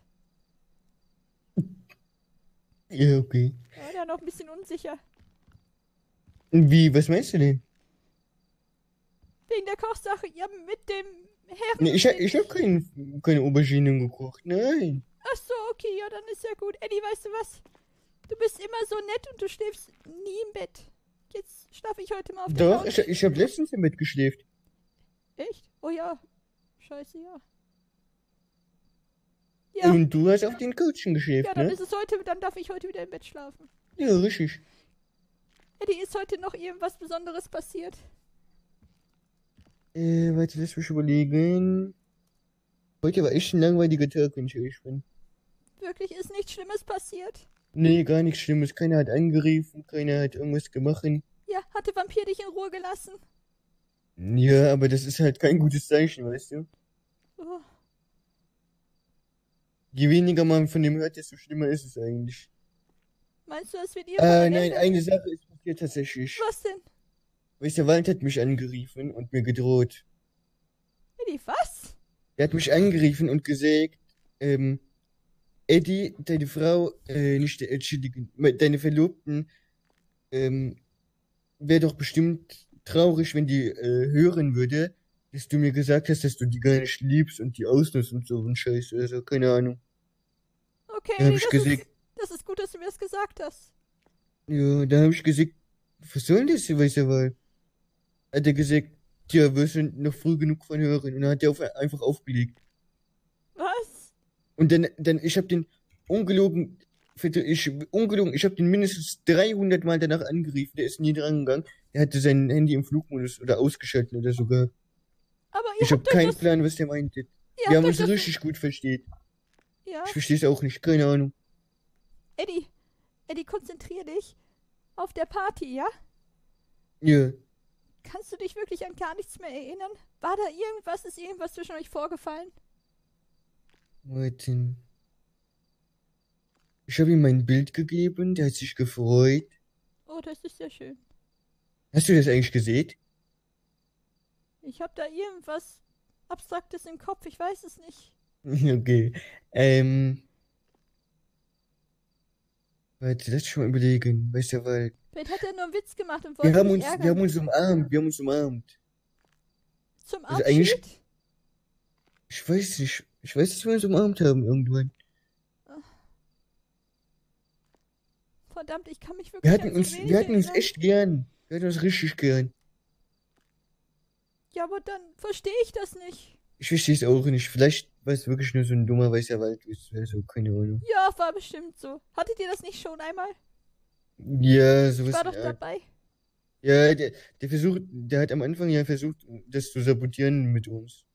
Ja, okay. Ja, da noch ein bisschen unsicher. Wie, was meinst du denn? Wegen der Kochsache, ja, mit dem Herren. Nee, ich, ich hab kein, keine Auberginen gekocht, nein. Ach so, okay, ja, dann ist ja gut. Eddie, weißt du was? Du bist immer so nett und du schläfst nie im Bett. Jetzt schlafe ich heute mal auf der Doch, Couch. ich, ich hab letztens im Bett geschläft. Echt? Oh ja. Scheiße, ja. Ja, Und du hast auf den Couchen geschläft, ja, dann ne? ist es heute, dann darf ich heute wieder im Bett schlafen. Ja, richtig. Eddie, ist heute noch irgendwas Besonderes passiert? Äh, warte, lass mich überlegen. Heute war echt ein langweiliger Tag, wenn ich ehrlich bin. Wirklich ist nichts Schlimmes passiert? Nee, gar nichts Schlimmes. Keiner hat angerufen, keiner hat irgendwas gemacht. Ja, hat der Vampir dich in Ruhe gelassen? Ja, aber das ist halt kein gutes Zeichen, weißt du? Oh, Je weniger man von dem hört, desto schlimmer ist es eigentlich. meinst du, es wird Äh, irgendwann nein, eine Sache ist passiert tatsächlich. Was denn? Weißt du, Wald hat mich angerufen und mir gedroht. Eddie, was? Er hat mich angerufen und gesagt, ähm, Eddie, deine Frau, äh, nicht, äh, Entschuldigung, me- deine Verlobten, ähm, wäre doch bestimmt traurig, wenn die, äh, hören würde, dass du mir gesagt hast, dass du die gar nicht liebst und die ausnutzt und so und Scheiße, also, keine Ahnung. Okay, Da hab ich das, gesagt, ist, das ist gut, dass du mir das gesagt hast. ja, da hab ich gesagt, was soll denn das, weißt du, weil, hat er gesagt, tja, wirst du noch früh genug von hören, und dann hat er auf, einfach aufgelegt. Was? Und dann, dann, ich habe den ungelogen, ich, ungelogen, ich habe den mindestens 300 Mal danach angerufen, der ist nie dran gegangen. Der hatte sein Handy im Flugmodus oder ausgeschaltet oder sogar. Aber ihr Ich habe keinen das, Plan, was der meinte. ihr Wir haben uns das, richtig gut versteht. Ja, Ich verstehe es auch nicht, keine Ahnung. Eddie, Eddie, konzentrier dich auf der Party, ja? Ja, Kannst du dich wirklich an gar nichts mehr erinnern? War da irgendwas, ist irgendwas zwischen euch vorgefallen? warte. Ich habe ihm mein Bild gegeben, der hat sich gefreut. Oh, das ist ja schön. Hast du das eigentlich gesehen? Ich hab da irgendwas Abstraktes im Kopf, ich weiß es nicht. Okay. Ähm. Warte, lass mich mal überlegen. Weißt du, weil. Vielleicht hat er nur einen Witz gemacht und Wir wollte haben mich uns, ärgern. wir haben uns umarmt, wir haben uns umarmt. Zum also eigentlich- Abschied? Ich weiß nicht, ich weiß, dass wir uns umarmt haben irgendwann. Verdammt, ich kann mich wirklich Wir hatten uns, wir hatten uns echt gern. Wir hatten uns richtig gern. Ja, aber dann verstehe ich das nicht. Ich verstehe es auch nicht. Vielleicht war es wirklich nur so ein dummer weißer Wald ist oder so, keine Ahnung. Ja, war bestimmt so. Hattet ihr das nicht schon einmal? Ja, Ich sowas. war doch ja, dabei. ja der, der versucht, der hat am Anfang ja versucht, das zu sabotieren mit uns.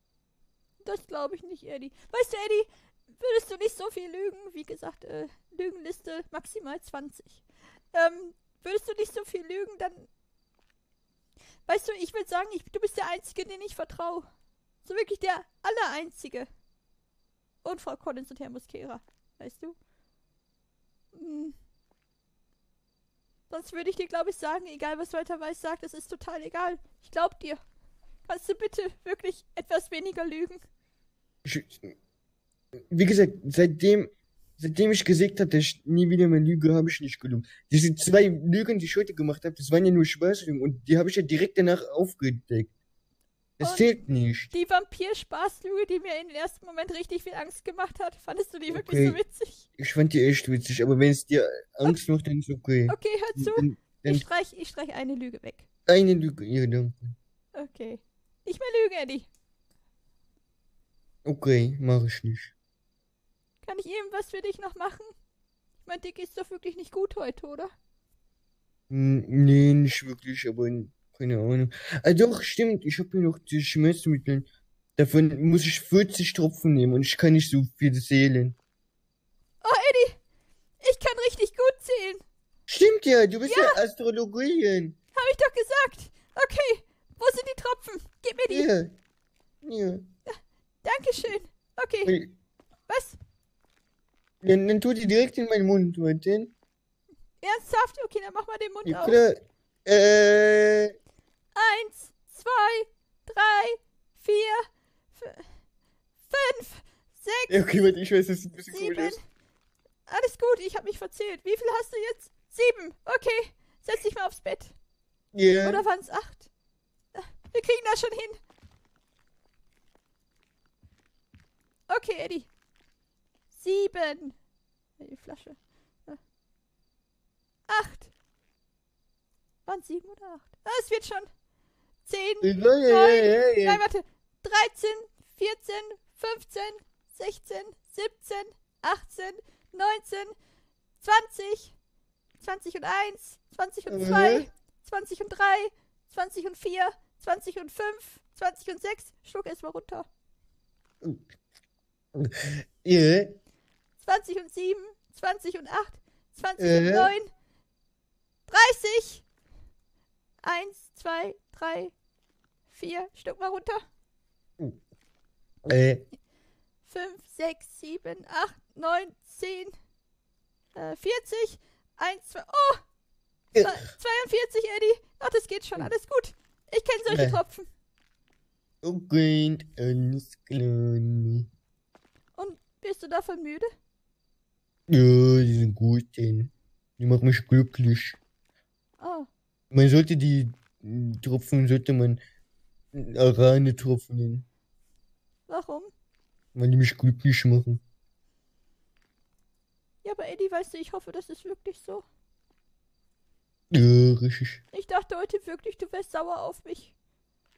Das glaube ich nicht, Eddie. Weißt du, Eddie, würdest du nicht so viel lügen? Wie gesagt, äh, Lügenliste maximal 20. Ähm, würdest du nicht so viel lügen, dann. Weißt du, ich würde sagen, ich, du bist der Einzige, den ich vertraue. So wirklich der Allereinzige. Und Frau Collins und Herr Muskera. Weißt du? Hm. Sonst würde ich dir, glaube ich, sagen, egal was Walter Weiß sagt, es ist total egal. Ich glaub dir. Kannst du bitte wirklich etwas weniger lügen? Wie gesagt, seitdem, seitdem ich gesagt habe, dass ich nie wieder mehr lüge, habe ich nicht gelogen. Diese zwei Lügen, die ich heute gemacht habe, das waren ja nur Spaßlügen und die habe ich ja direkt danach aufgedeckt. Und- zählt nicht. Die Vampir-Spaßlüge, die mir im ersten Moment richtig viel Angst gemacht hat, fandest du die wirklich Okay. so witzig? Ich fand die echt witzig, aber wenn es dir Angst macht, dann ist okay. Okay, hör zu. Dann, dann Ich streich, ich streich eine Lüge weg. eine Lüge, ja, danke. Okay. Nicht mehr lügen, Eddie. Okay, mache ich nicht. Kann ich irgendwas für dich noch machen? Ich meine, dir geht's doch wirklich nicht gut heute, oder? Nee, nicht wirklich, aber keine Ahnung. Ah, doch, stimmt, ich habe hier noch die Schmerzmittel. Davon muss ich 40 Tropfen nehmen und ich kann nicht so viel zählen. Oh, Eddie! Ich kann richtig gut zählen. Stimmt ja, du bist ja, Astrologin. Hab ich doch gesagt. Okay, wo sind die Tropfen? Gib mir die. Ja. Ja. Dankeschön. Okay, Und was? Dann, dann tu die direkt in meinen Mund, warte. Ernsthaft? Okay, dann mach mal den Mund Ja, auf. klar. Äh, Eins, zwei, drei, vier, fünf, sechs, okay, warte, ich weiß, das sieht ein bisschen komisch sieben. aus. Alles gut, ich habe mich verzählt. Wie viel hast du jetzt? Sieben. Okay, setz dich mal aufs Bett. Ja. Oder waren es acht? Wir kriegen das schon hin. Okay, Eddie. Sieben. Die Flasche. Ja. Acht. Waren sieben oder acht? Ah, es wird schon. Zehn. Ja, ja, ja, ja. Nein, warte. 13, 14, 15, 16, 17, 18, 19, 20, 20 und 1, 20 und 2, Mhm. 20 und 3, 20 und 4, 20 und 5, 20 und 6. Schluck erst mal runter. Ja. 20 und 7, 20 und 8, 20 Äh. und 9, 30. 1, 2, 3, 4. Schluck mal runter. Äh, 5, 6, 7, 8, 9, 10, äh, 40, 1, 2, oh, äh, 42, Eddie. Ach, das geht schon, alles gut. Ich kenne solche Äh. Tropfen. okay, alles klar. Und bist du davon müde? Ja, die sind gut, denn. Die machen mich glücklich. Oh, Man sollte die mm, Tropfen, sollte man Arane Tropfen nennen, warum? weil die mich glücklich machen. Ja, aber Eddie, weißt du, ich hoffe, das ist wirklich so. Ja, richtig. Ich dachte heute wirklich, du wärst sauer auf mich.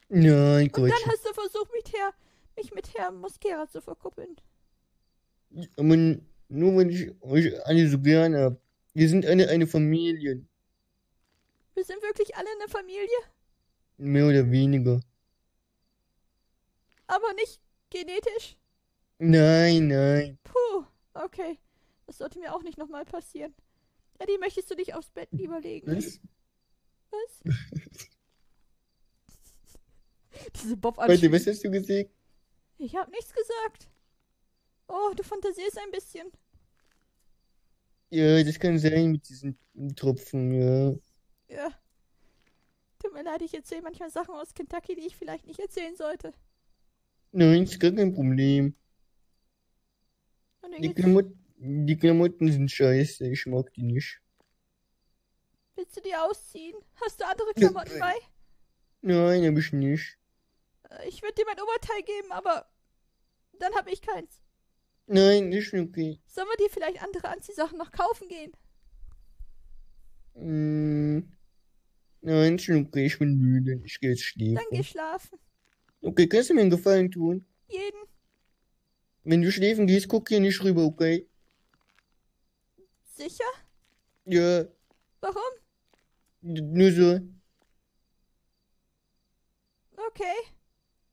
Nein, Und Quatsch. dann hast du versucht, mich, her, mich mit Herrn Mosquera zu verkuppeln. Aber n- nur weil ich euch alle so gern hab. Wir sind alle eine Familie. Wir sind wirklich alle eine Familie, Mehr oder weniger. aber nicht genetisch. Nein, nein. Puh, okay. Das sollte mir auch nicht nochmal passieren. Eddie, möchtest du dich aufs Bett lieber legen? Was? Was? Diese bob Warte, was hast du gesagt? Ich habe nichts gesagt. Oh, du fantasierst ein bisschen. Ja, das kann sein mit diesen Tropfen, ja. Ja. Tut mir leid, ich erzähle manchmal Sachen aus Kentucky, die ich vielleicht nicht erzählen sollte. Nein, ist gar kein Problem. Die, Klamot die Klamotten sind scheiße, ich mag die nicht. willst du die ausziehen? Hast du andere Klamotten bei? Nein, hab ich nicht. Äh, Ich würde dir mein Oberteil geben, aber dann habe ich keins. Nein, ist okay. Sollen wir dir vielleicht andere Anziehsachen noch kaufen gehen? Mm, nein, ist schon okay, ich bin müde. Ich gehe jetzt Dann geh schlafen. Okay, kannst du mir einen Gefallen tun? Jeden. Wenn du schläfen gehst, guck hier nicht rüber, okay? Sicher? Ja, Warum? nur so. Okay.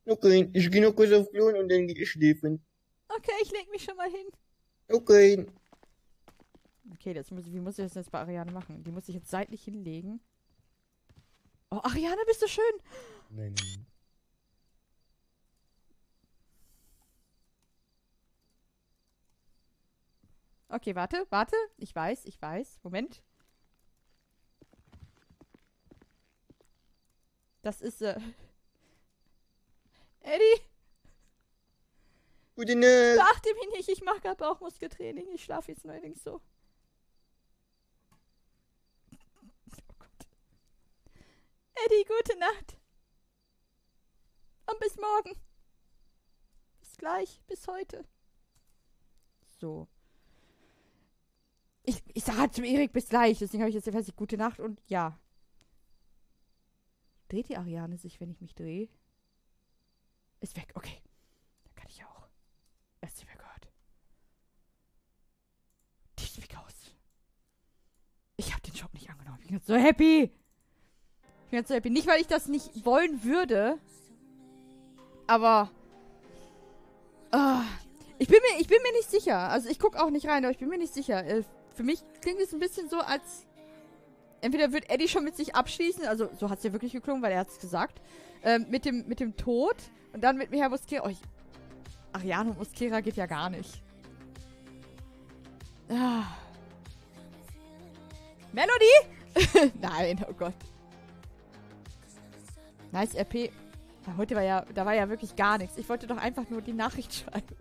Okay, ich gehe noch kurz auf Klo und dann gehe ich schläfen. Okay, ich leg mich schon mal hin. Okay. Okay, das muss, wie muss ich das jetzt bei Ariane machen? Die muss ich jetzt seitlich hinlegen. Oh, Ariane, bist du schön. Nein. Okay, warte, warte. Ich weiß, ich weiß. Moment. Das ist, äh... Eddie, Gute Nacht. beachte mich nicht. Ich mache gerade Bauchmuskeltraining. Ich schlafe jetzt neuerdings so. Oh Gott. Eddie, gute Nacht. Und bis morgen. Bis gleich. Bis heute. So. Ich, ich sage halt zum Erik bis gleich. Deswegen habe ich jetzt fest gute Nacht und ja. Dreht die Ariane sich, wenn ich mich drehe? Ist weg, okay. Dann kann ich auch. Erst sie weggehört. Die ist weg aus. Ich habe den Job nicht angenommen. Ich bin so happy. Bin ganz so happy. Nicht, weil ich das nicht wollen würde. Aber. Ah, ich, bin mir, ich bin mir nicht sicher. Also ich gucke auch nicht rein, aber ich bin mir nicht sicher. Äh, für mich klingt es ein bisschen so, als. Entweder wird Eddie schon mit sich abschließen, also so hat es ja wirklich geklungen, weil er hat es gesagt. Ähm, mit, dem, mit dem Tod und dann mit Michael Mosquera. Oh, ich, Ariane geht ja gar nicht. Ah. Melody? Nein, oh Gott. Nice RP. Ja, heute war ja, da war ja wirklich gar nichts. Ich wollte doch einfach nur die Nachricht schreiben.